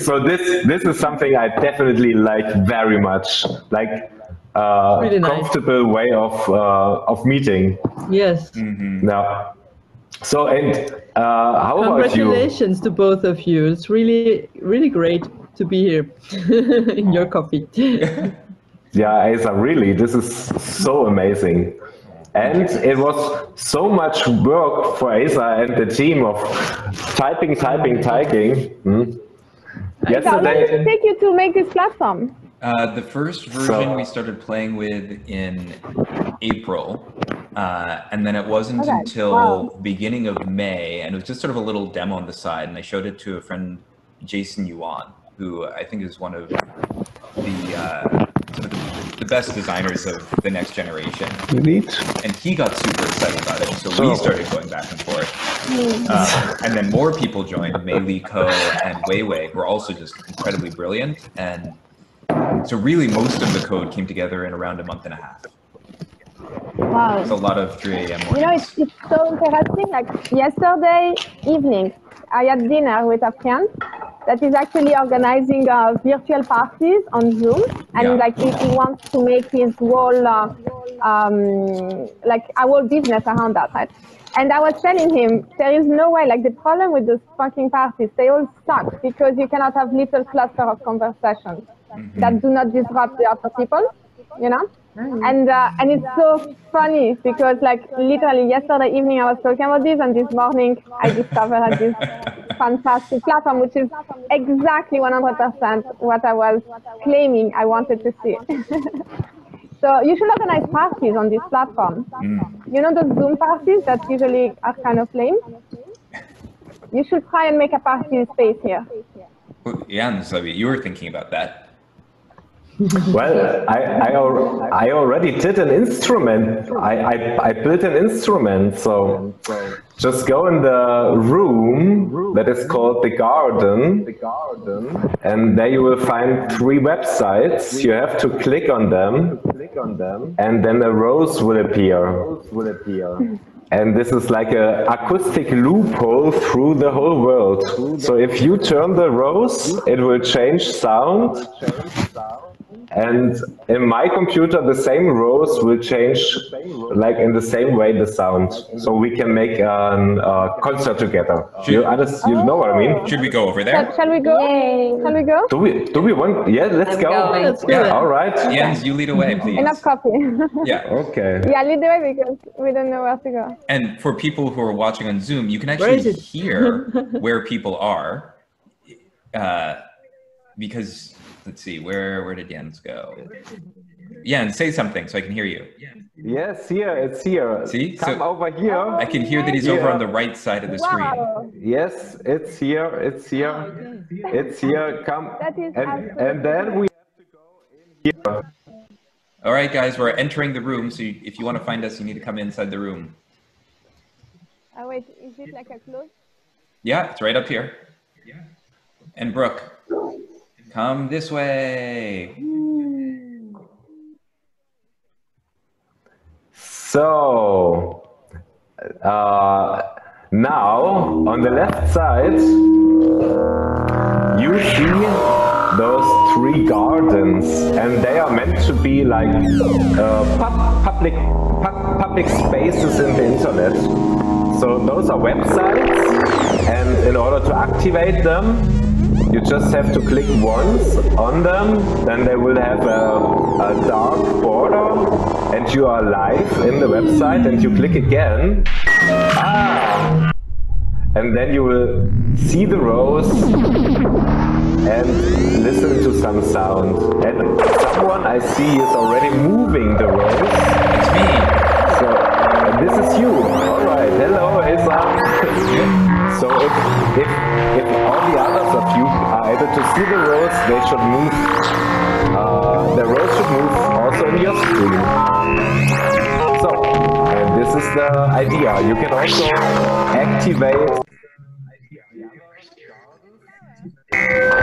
so this this is something I definitely like very much, like uh, Really nice. comfortable way of uh, of meeting. yes. Mm-hmm. Now, so and uh, how about you? Congratulations to both of you. It's really, really great to be here in your coffee. Yeah, Aza, really, this is so amazing. And it was so much work for Aza and the team of typing, typing, typing. Hmm. Aza, how long did it take you to make this platform? Uh, the first version we started playing with in April, uh, and then it wasn't Okay, until wow. beginning of May, and it was just sort of a little demo on the side, and I showed it to a friend, Jason Yuan, who I think is one of the uh, sort of the, the best designers of the next generation. Neat. And he got super excited about it, so So- we started going back and forth. Uh, and then more people joined, Mei Li Ko and Wei Wei, who are also just incredibly brilliant. And so really most of the code came together in around a month and a half. Wow. It's a lot of 3 a.m. You know, it's, it's so interesting. Like yesterday evening, I had dinner with a friend that is actually organizing uh, virtual parties on Zoom, and Yeah. like he, he wants to make his whole uh, um, like our business around that, right? And I was telling him there is no way. Like the problem with those fucking parties, they all suck because you cannot have little cluster of conversations that do not disrupt the other people, you know. And uh, and it's so funny because like literally yesterday evening I was talking about this, and this morning I discovered this fantastic platform, which is exactly 100% what I was claiming I wanted to see. so you should organize parties on this platform. You know those Zoom parties that usually are kind of lame. You should try and make a party space here. Jens, I mean, you were thinking about that. Well, I, I, I already did an instrument. I, I, I built an instrument. So just go in the room that is called the garden. And there you will find three websites. You have to click on them. And then a rose will appear. And this is like a acoustic loophole through the whole world. So if you turn the rose, it will change sound. And in my computer, the same rose will change like in the same way the sound. So we can make a uh, concert together. You, understand, you know what I mean? Should we go over Shall, shall we go? Shall we go? Do we, do we want? Yeah, let's go. go. Let's Yeah. it. All right. Jens, you lead away, please. Enough coffee. Yeah. Okay. yeah, lead the way because we don't know where to go. And for people who are watching on Zoom, you can actually it? hear where people are. Uh, because, let's see, where, where did Jens go? Jens, say something so I can hear you. Yes, here, it's here. See? Come So- over here. I can hear that he's over on the right side of the screen. Yes, it's here, it's here, oh, it's here. Come. That is And, and then we have to go in here. All right, guys, we're entering the room. So you, if you want to find us, you need to come inside the room. Oh wait, is it like a close? Yeah, it's right up here. Yeah. And Brooke, come this way. So, uh, now on the left side, you see those three gardens, and they are meant to be like uh, pub- public pub- public spaces in the internet. So those are websites, and in order to activate them, you just have to click once on them, then they will have a, a dark border, and you are live in the website, and you click again. Ah! And then you will see the rose and listen to some sound. And someone I see is already moving the rose. It's me. So, and this is you. All right. Hello, Isam. So if, if, if all the others of you are able to see the rose, they should move. Uh, the rose should move also in your screen. So, and this is the idea. You can also activate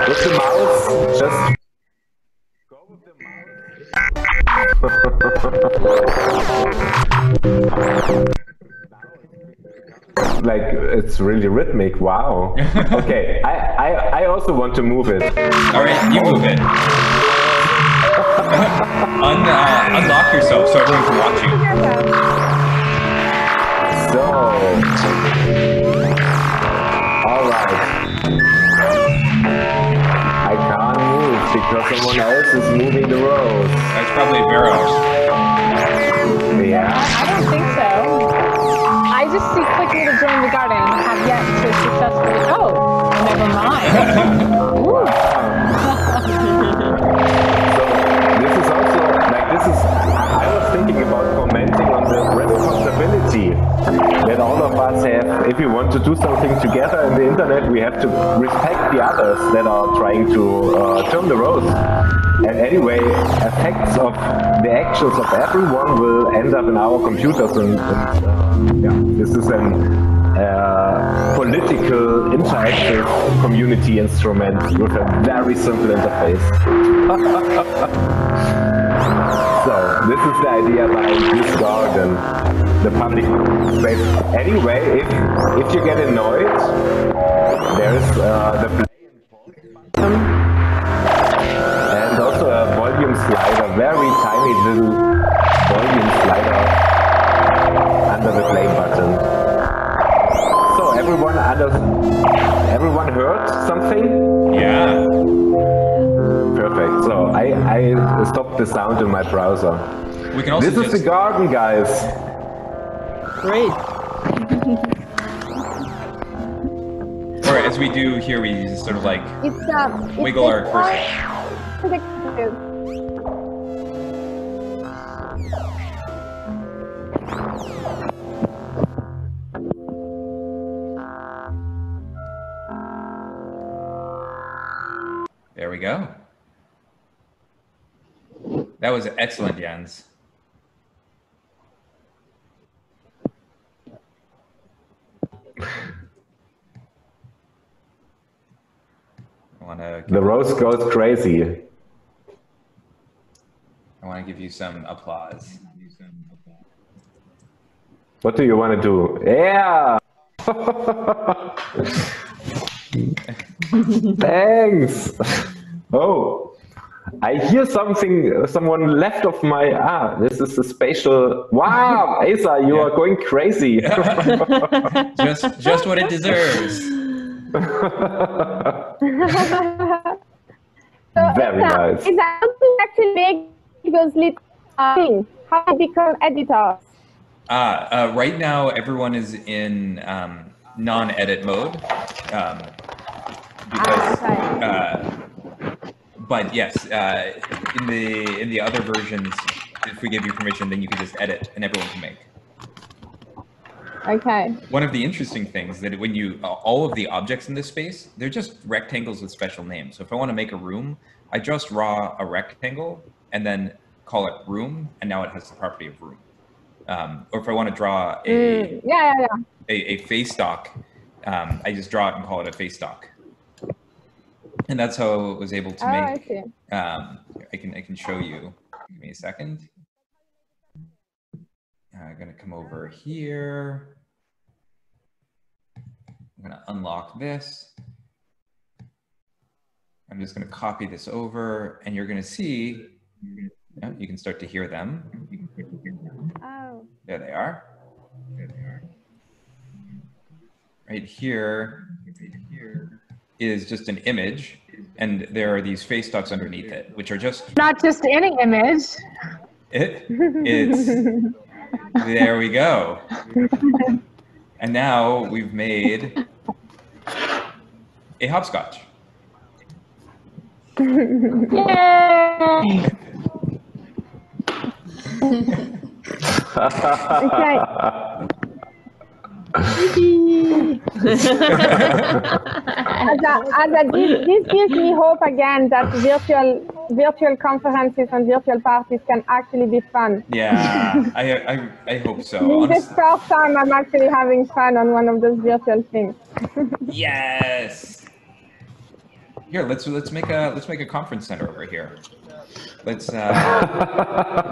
with the mouse. Just like it's really rhythmic. Wow. okay, I, I I also want to move it. All right, you move it. Un, uh, unlock yourself so everyone can watch you. So, all right. I can't move because someone else is moving the rose. That's probably Vero. Yeah. Join the garden have yet to successfully. Oh, never mind. Ooh. This is also like this is. I was thinking about commenting on the responsibility that all of us have. If we want to do something together in the internet, we have to respect the others that are trying to uh, turn the roads. And anyway, effects of the actions of everyone will end up in our computers, and, and yeah, this is an uh, political interactive community instrument with a very simple interface. so this is the idea behind this garden, the public space. Anyway, if if you get annoyed, there's uh, the play and button and also a volume slider, very tiny little volume slider under the play button. So everyone everyone heard something? Yeah. Perfect. So I, I stopped the sound in my browser. We can also This is the garden, guys. Great. Or as we do here, we sort of like It's um. it's wiggle our it's cursor. Go. That was excellent, Jens. The rose goes crazy. I want to give you some applause. What do you want to do? Yeah. Thanks. Oh, I hear something. Someone left of my. Ah, this is a spatial. Wow, Aza, you are going crazy. just, just what it deserves. so Very it's, nice. A, it's how to actually make those little uh, things. How to become editors. Ah, uh, right now everyone is in um, non-edit mode um, because. Uh, but yes, uh, in the in the other versions, if we give you permission, then you can just edit and everyone can make. Okay. One of the interesting things that when you all of the objects in this space, they're just rectangles with special names. So if I want to make a room, I just draw a rectangle and then call it room, and now it has the property of room. Um, or if I want to draw a Mm, yeah, yeah, yeah. a, a face dock, um, I just draw it and call it a face dock. And that's how I was able to Oh, I make. Um, I can I can show you. Give me a second. Uh, I'm gonna come over here. I'm gonna unlock this. I'm just gonna copy this over, and you're gonna see. Yeah, you can start to hear them. Oh. There they are. There they are. Right here. Right here is just an image, and there are these face docks underneath it, which are just Not just any image. it. It's there we go. And now we've made a hopscotch. Yay! Aza, Aza, this, this gives me hope again that virtual virtual conferences and virtual parties can actually be fun. Yeah, I, I, I hope so. This is the first time I'm actually having fun on one of those virtual things. Yes. Here, let's let's make a let's make a conference center over here. Let's uh,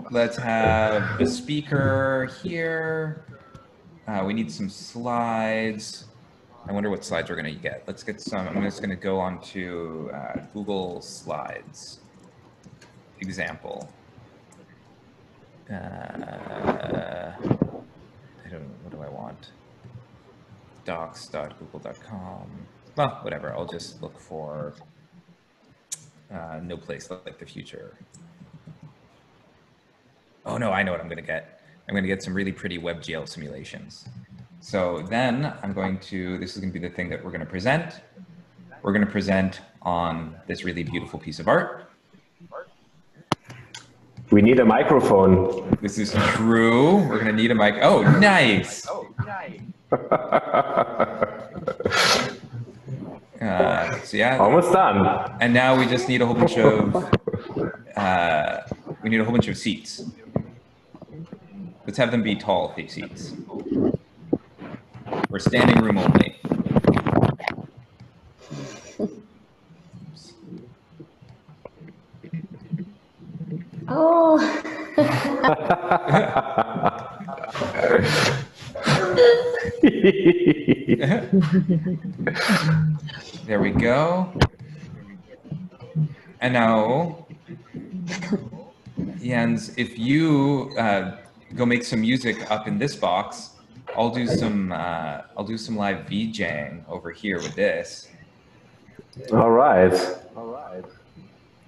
let's have a speaker here. Uh, we need some slides. I wonder what slides we're gonna get. Let's get some. I'm just gonna go on to uh, Google Slides example. Uh, I don't. What do I want? docs.google.com. Well, whatever. I'll just look for uh, no place like the future. Oh no, I know what I'm going to get. I'm going to get some really pretty WebGL simulations. So then I'm going to, this is going to be the thing that we're going to present. We're going to present on this really beautiful piece of art. We need a microphone. This is true. We're gonna need a mic. Oh, nice. Oh, nice. Uh, so yeah, almost done. And now we just need a whole bunch of uh, we need a whole bunch of seats. Let's have them be tall seats. We're standing room only. Oh. there we go. And now, Jens, if you uh, go make some music up in this box, I'll do some uh, I'll do some live VJing over here with this. All right. All right.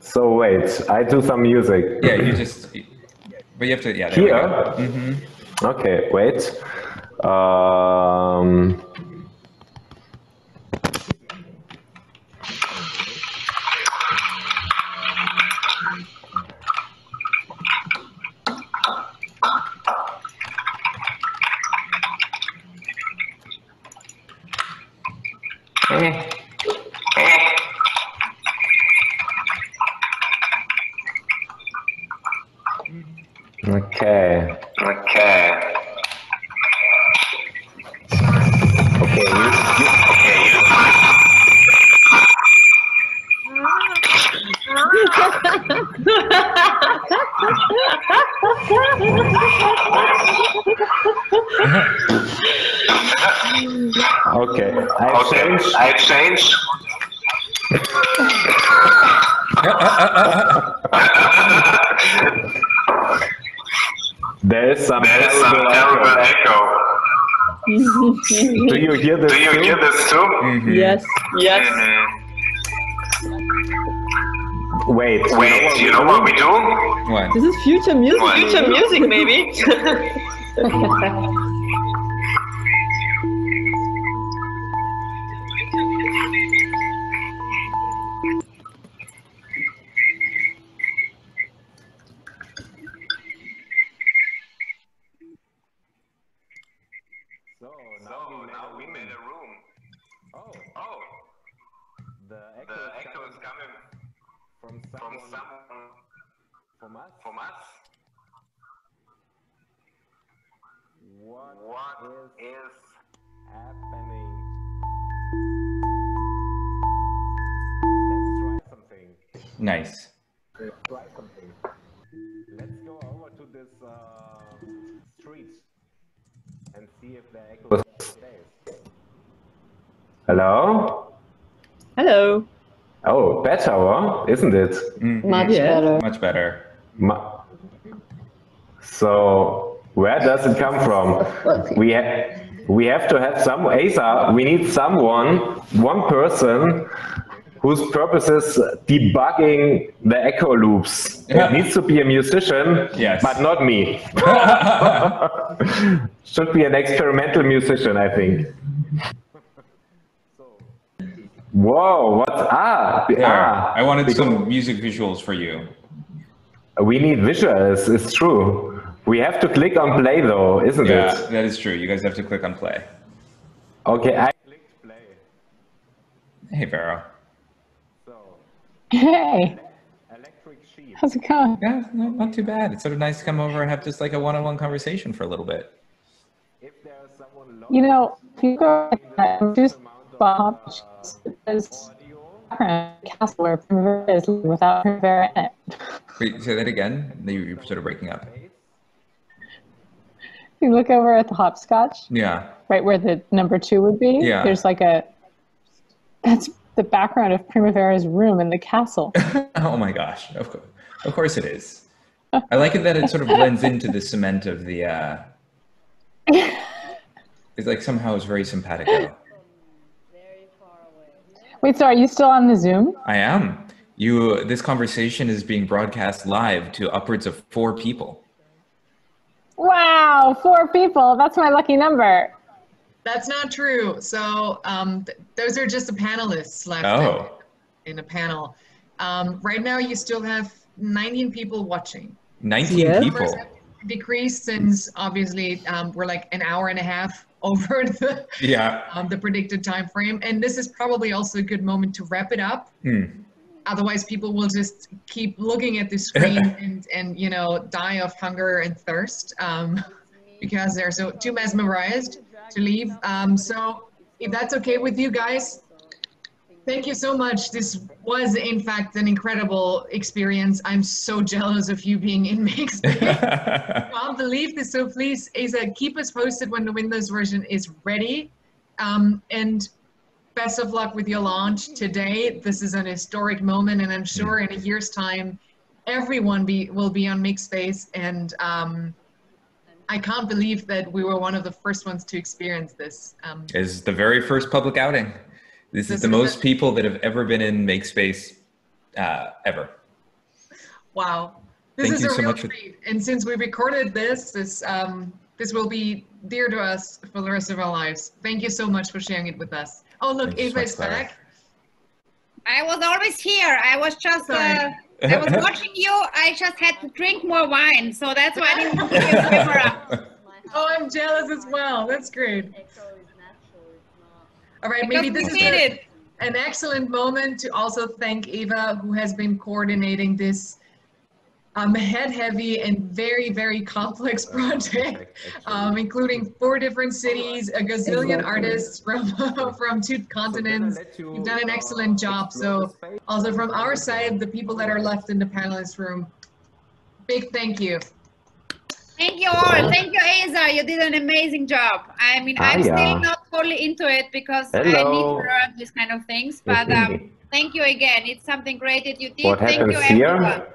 So wait, I do some music. Yeah, you just, but you have to, yeah. There Here? Mm-hmm. Okay, wait. Um, So So now we made a room. Oh. Oh, The echo, the is echo is coming from from someone someone from us. from us. What, What is is happening? Let's try something. Nice. Let's try something. Let's go over to this um, street and see if the echo stays. Hello? Hello. Oh, better, huh? isn't it? Mm-hmm. Much better. Much better. Ma- so, where does it come from? We ha- we have to have some Aza. We need someone, one person, whose purpose is debugging the echo loops. It needs to be a musician, Yes. but not me. Should be an experimental musician, I think. Whoa! What's ah? There. ah I wanted because- some music visuals for you. We need visuals, it's true. We have to click on play though, isn't Yeah, it? that is true. You guys have to click on play. Okay, I clicked play. Hey, Vero. Hey, how's it going? Yeah, no, not too bad. It's sort of nice to come over and have just like a one-on-one conversation for a little bit. If there's someone You know, people do Bob because castle Primavera is without Primavera in it. Wait, say that again. You're sort of breaking up. You look over at the hopscotch, Yeah. right where the number two would be. Yeah. There's like a that's the background of Primavera's room in the castle. Oh my gosh. Of course, of course it is. I like it that it sort of blends into the cement of the. Uh, it's like somehow it's very simpatico. Wait, so are you still on the Zoom? I am. You. This conversation is being broadcast live to upwards of four people. Wow, four people. That's my lucky number. That's not true. So um, th- those are just the panelists left Oh. in a panel. Um, right now, you still have 19 people watching. 19 Yes. people. Decreased since obviously um, we're like an hour and a half over the Yeah. um, the predicted time frame, and this is probably also a good moment to wrap it up. Hmm. Otherwise, people will just keep looking at the screen and and you know die of hunger and thirst um, because they're so too mesmerized to leave. Um, so if that's okay with you guys, thank you so much. This was in fact an incredible experience. I'm so jealous of you being in Makespace. can't believe this. So please, Aza, keep us posted when the Windows version is ready. Um, and best of luck with your launch today. This is an historic moment, and I'm sure in a year's time, everyone be, will be on Makespace. And um, I can't believe that we were one of the first ones to experience this. Um, Is the very first public outing. This, This is the is most a- people that have ever been in Makespace uh, ever. Wow. This Thank is you a so real much for- treat. And since we recorded this, this um, this will be dear to us for the rest of our lives. Thank you so much for sharing it with us. Oh, look, Thank so Eva is back. I was always here. I was just, uh, Sorry. I was watching you. I just had to drink more wine. So that's why I didn't give you a camera up. Oh, I'm jealous as well. That's great. All right, maybe this is a- an excellent moment to also thank Eva, who has been coordinating this um, head-heavy and very, very complex project, um, including four different cities, a gazillion artists from from two continents. You've done an excellent job. So, also from our side, the people that are left in the panelist room, big thank you. Thank you all. Thank you, Aza. You did an amazing job. I mean, I'm Hiya. still not fully into it because I need to learn these kind of things. But um, thank you again. It's something great that you did. What thank happens you, here?